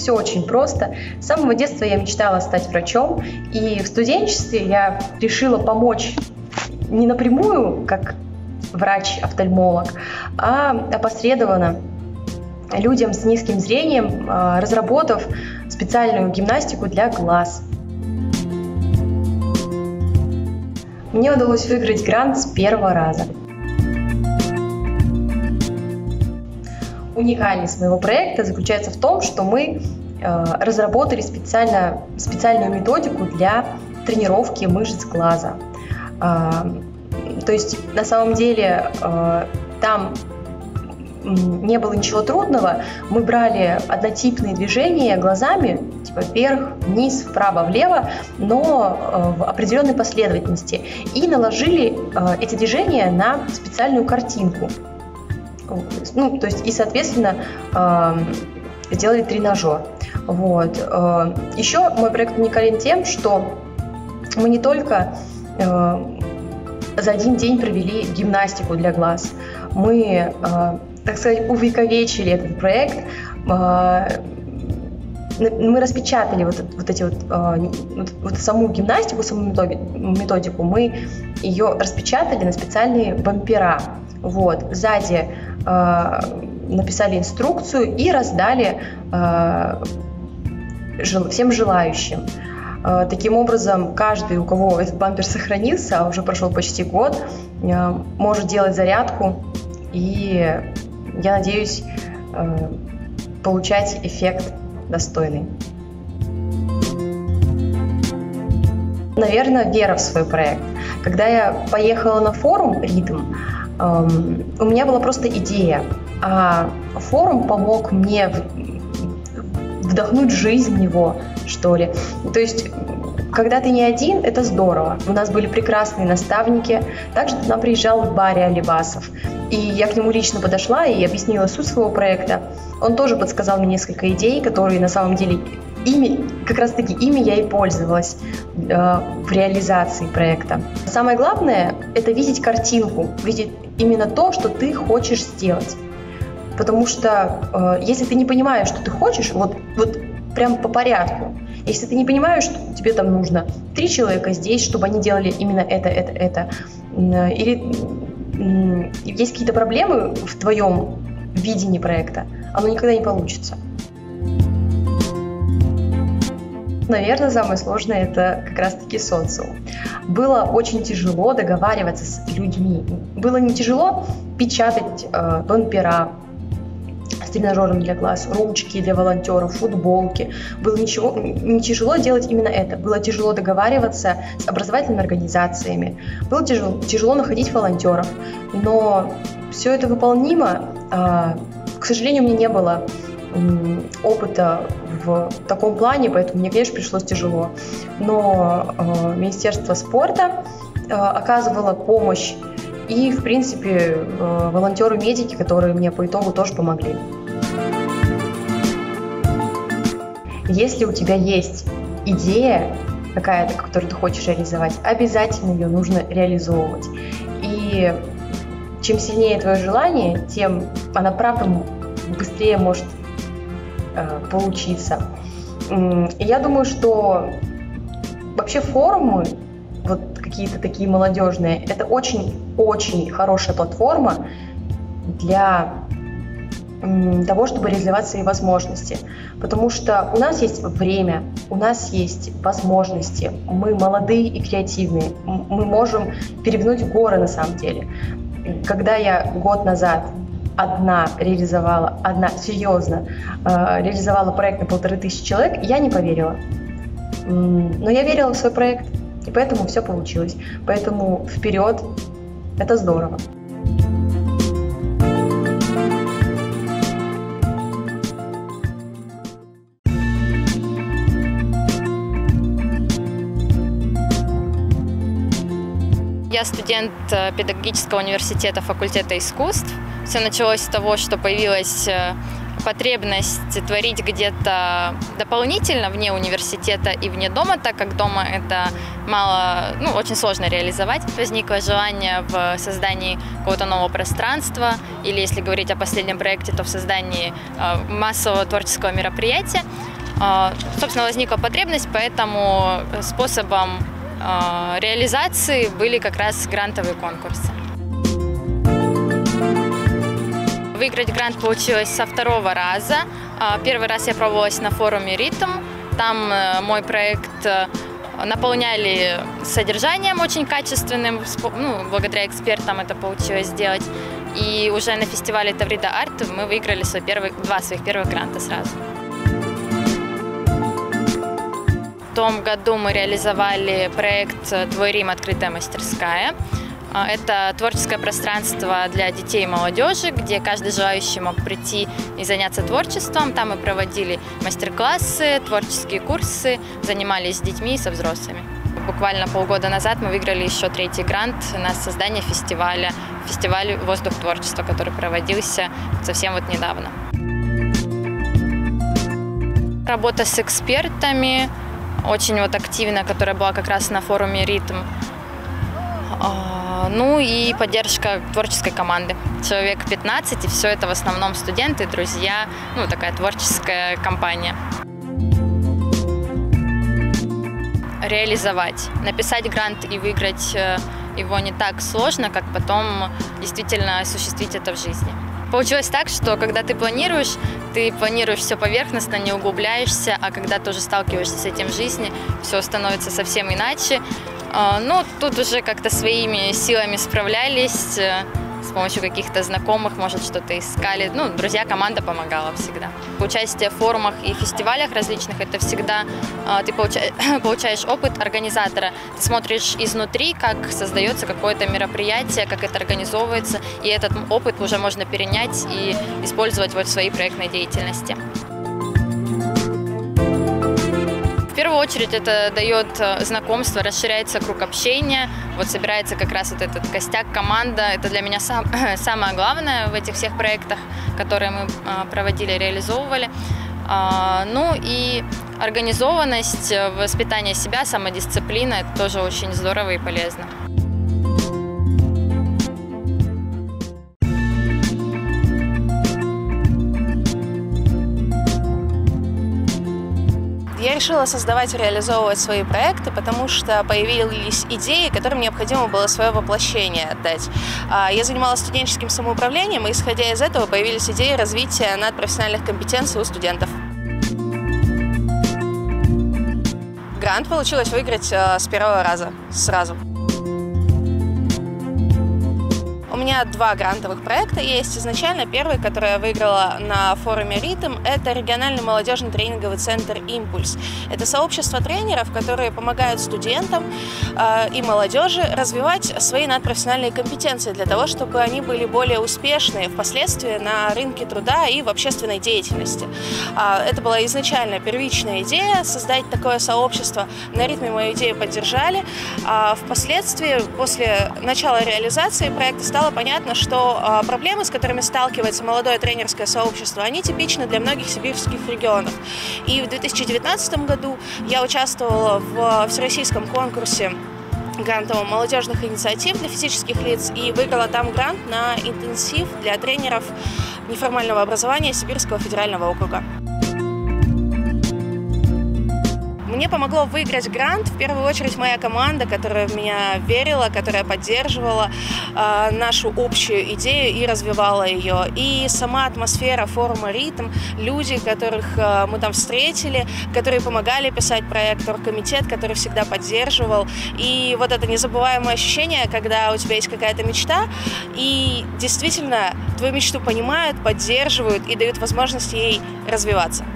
Все очень просто. С самого детства я мечтала стать врачом, и в студенчестве я решила помочь не напрямую, как врач-офтальмолог, а опосредованно людям с низким зрением, а, разработав специальную гимнастику для глаз. Мне удалось выиграть грант с первого раза. Уникальность моего проекта заключается в том, что мы разработали специально, специальную методику для тренировки мышц глаза. А, то есть на самом деле э, там не было ничего трудного. Мы брали однотипные движения глазами, типа вверх, вниз, вправо, влево, но э, в определенной последовательности. И наложили э, эти движения на специальную картинку. Ну, то есть, и, соответственно, сделали тренажер. Вот. Еще мой проект уникален тем, что мы не только Э, за один день провели гимнастику для глаз. Мы, э, так сказать, увековечили этот проект. Э, мы распечатали вот, вот эти вот, вот саму гимнастику, саму методику, мы ее распечатали на специальные бампера. Вот, сзади написали инструкцию и раздали всем желающим. Э, таким образом, каждый, у кого этот бампер сохранился, а уже прошел почти год, э, может делать зарядку и, я надеюсь, э, получать эффект достойный. Наверное, вера в свой проект. Когда я поехала на форум «Ритм», эм, у меня была просто идея, а форум помог мне вдохнуть жизнь в него, что ли. То есть когда ты не один, это здорово. У нас были прекрасные наставники. Также к нам приезжал Барри Алибасов. И я к нему лично подошла и объяснила суть своего проекта. Он тоже подсказал мне несколько идей, которые на самом деле ими, как раз таки ими я и пользовалась э, в реализации проекта. Самое главное – это видеть картинку, видеть именно то, что ты хочешь сделать. Потому что э, если ты не понимаешь, что ты хочешь, вот, вот прям по порядку, если ты не понимаешь, что тебе там нужно три человека здесь, чтобы они делали именно это, это, это, или есть какие-то проблемы в твоем видении проекта, оно никогда не получится. Наверное, самое сложное это как раз-таки социум. Было очень тяжело договариваться с людьми. Было не тяжело печатать э, бампера, с тренажером для глаз, ручки для волонтеров, футболки. Было ничего, не тяжело делать именно это. Было тяжело договариваться с образовательными организациями. Было тяжело, тяжело находить волонтеров. Но все это выполнимо. А, к сожалению, у меня не было опыта в таком плане, поэтому мне, конечно, пришлось тяжело. Но э, Министерство спорта э, оказывало помощь и, в принципе, э, волонтеры-медики, которые мне по итогу тоже помогли. Если у тебя есть идея какая-то, которую ты хочешь реализовать, обязательно ее нужно реализовывать. И чем сильнее твое желание, тем она правда быстрее может э, получиться. И я думаю, что вообще форумы, какие-то такие молодежные, это очень-очень хорошая платформа для того, чтобы реализовать свои возможности. Потому что у нас есть время, у нас есть возможности, мы молодые и креативные, мы можем перегнуть горы на самом деле. Когда я год назад одна реализовала, одна серьезно э, реализовала проект на полторы тысячи человек, я не поверила. Но я верила в свой проект, и поэтому все получилось. Поэтому вперед, это здорово. Я студент э, педагогического университета факультета искусств. Все началось с того, что появилась э, потребность творить где-то дополнительно вне университета и вне дома, так как дома это мало, ну, очень сложно реализовать. Возникло желание в создании какого-то нового пространства, или если говорить о последнем проекте, то в создании э, массового творческого мероприятия. Собственно, возникла потребность, поэтому способом а, реализации были как раз грантовые конкурсы. Выиграть грант получилось со второго раза. А, первый раз я пробовалась на форуме «Ритм». Там э, мой проект э, наполняли содержанием очень качественным, ну, благодаря экспертам это получилось сделать. И уже на фестивале Таврида Арт мы выиграли свой первый, два своих первых гранта сразу. том году мы реализовали проект «Твой Рим. Открытая мастерская». А, это творческое пространство для детей и молодежи, где каждый желающий мог прийти и заняться творчеством. Там мы проводили мастер-классы, творческие курсы, занимались с детьми и со взрослыми. Буквально полгода назад мы выиграли еще третий грант на создание фестиваля, фестиваль «Воздух творчества», который проводился совсем вот недавно. Работа с экспертами, очень вот активная, которая была как раз на форуме «Ритм». А, ну и поддержка творческой команды. Человек 15, и все это в основном студенты, друзья, ну такая творческая компания. Реализовать. Написать грант и выиграть э, его не так сложно, как потом действительно осуществить это в жизни. получилось так, что когда ты планируешь, ты планируешь все поверхностно, не углубляешься, а когда ты уже сталкиваешься с этим в жизни, все становится совсем иначе. А, ну, тут уже как-то своими силами справлялись, э, с помощью каких-то знакомых, может, что-то искали. Ну, друзья, команда помогала всегда. Участие в форумах и фестивалях различных, это всегда э, ты (coughs) получаешь опыт организатора. Ты смотришь изнутри, как создается какое-то мероприятие, как это организовывается, и этот опыт уже можно перенять и использовать вот в своей проектной деятельности. Первую очередь это дает э, знакомство, расширяется круг общения, вот собирается как раз вот этот костяк, команда. Это для меня сам, (clears throat) самое главное в этих всех проектах, которые мы а, проводили, реализовывали. А, ну и организованность, э, воспитание себя, самодисциплина, это тоже очень здорово и полезно. Я решила создавать и реализовывать свои проекты, потому что появились идеи, которым необходимо было свое воплощение отдать. А, я занималась студенческим самоуправлением, и исходя из этого появились идеи развития надпрофессиональных компетенций у студентов. Грант получилось выиграть а, с первого раза, сразу. Меня два грантовых проекта есть. Изначально первый, который я выиграла на форуме «Ритм», это региональный молодежный тренинговый центр «Импульс». Это сообщество тренеров, которые помогают студентам э, и молодежи развивать свои надпрофессиональные компетенции для того, чтобы они были более успешны впоследствии на рынке труда и в общественной деятельности. Э, это была изначально первичная идея создать такое сообщество. На «Ритме» мою идею поддержали. А впоследствии, после начала реализации проекта, стало стало понятно, что а, проблемы, с которыми сталкивается молодое тренерское сообщество, они типичны для многих сибирских регионов. И в 2019 году я участвовала в всероссийском конкурсе грантовом молодежных инициатив для физических лиц и выиграла там грант на интенсив для тренеров неформального образования Сибирского федерального округа. Мне помогло выиграть грант в первую очередь моя команда, которая в меня верила, которая поддерживала э, нашу общую идею и развивала ее. И сама атмосфера форума «Ритм», люди, которых э, мы там встретили, которые помогали писать проект, оргкомитет, который всегда поддерживал. И вот это незабываемое ощущение, когда у тебя есть какая-то мечта, и действительно твою мечту понимают, поддерживают и дают возможность ей развиваться.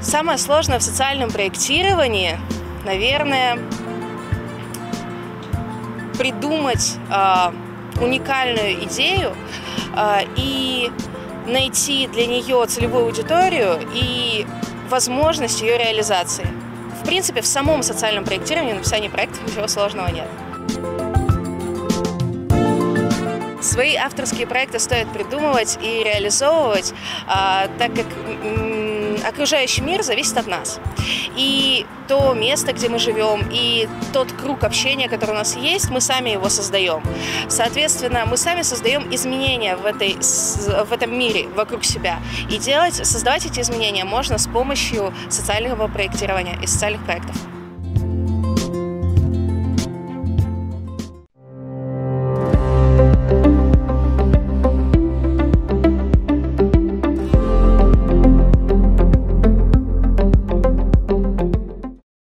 Самое сложное в социальном проектировании, наверное, придумать э, уникальную идею э, и найти для нее целевую аудиторию и возможность ее реализации. В принципе, в самом социальном проектировании, написании проектов ничего сложного нет. Свои авторские проекты стоит придумывать и реализовывать, а, так как окружающий мир зависит от нас. И то место, где мы живем, и тот круг общения, который у нас есть, мы сами его создаем. Соответственно, мы сами создаем изменения в, этой, в этом мире вокруг себя. И делать, создавать эти изменения можно с помощью социального проектирования и социальных проектов.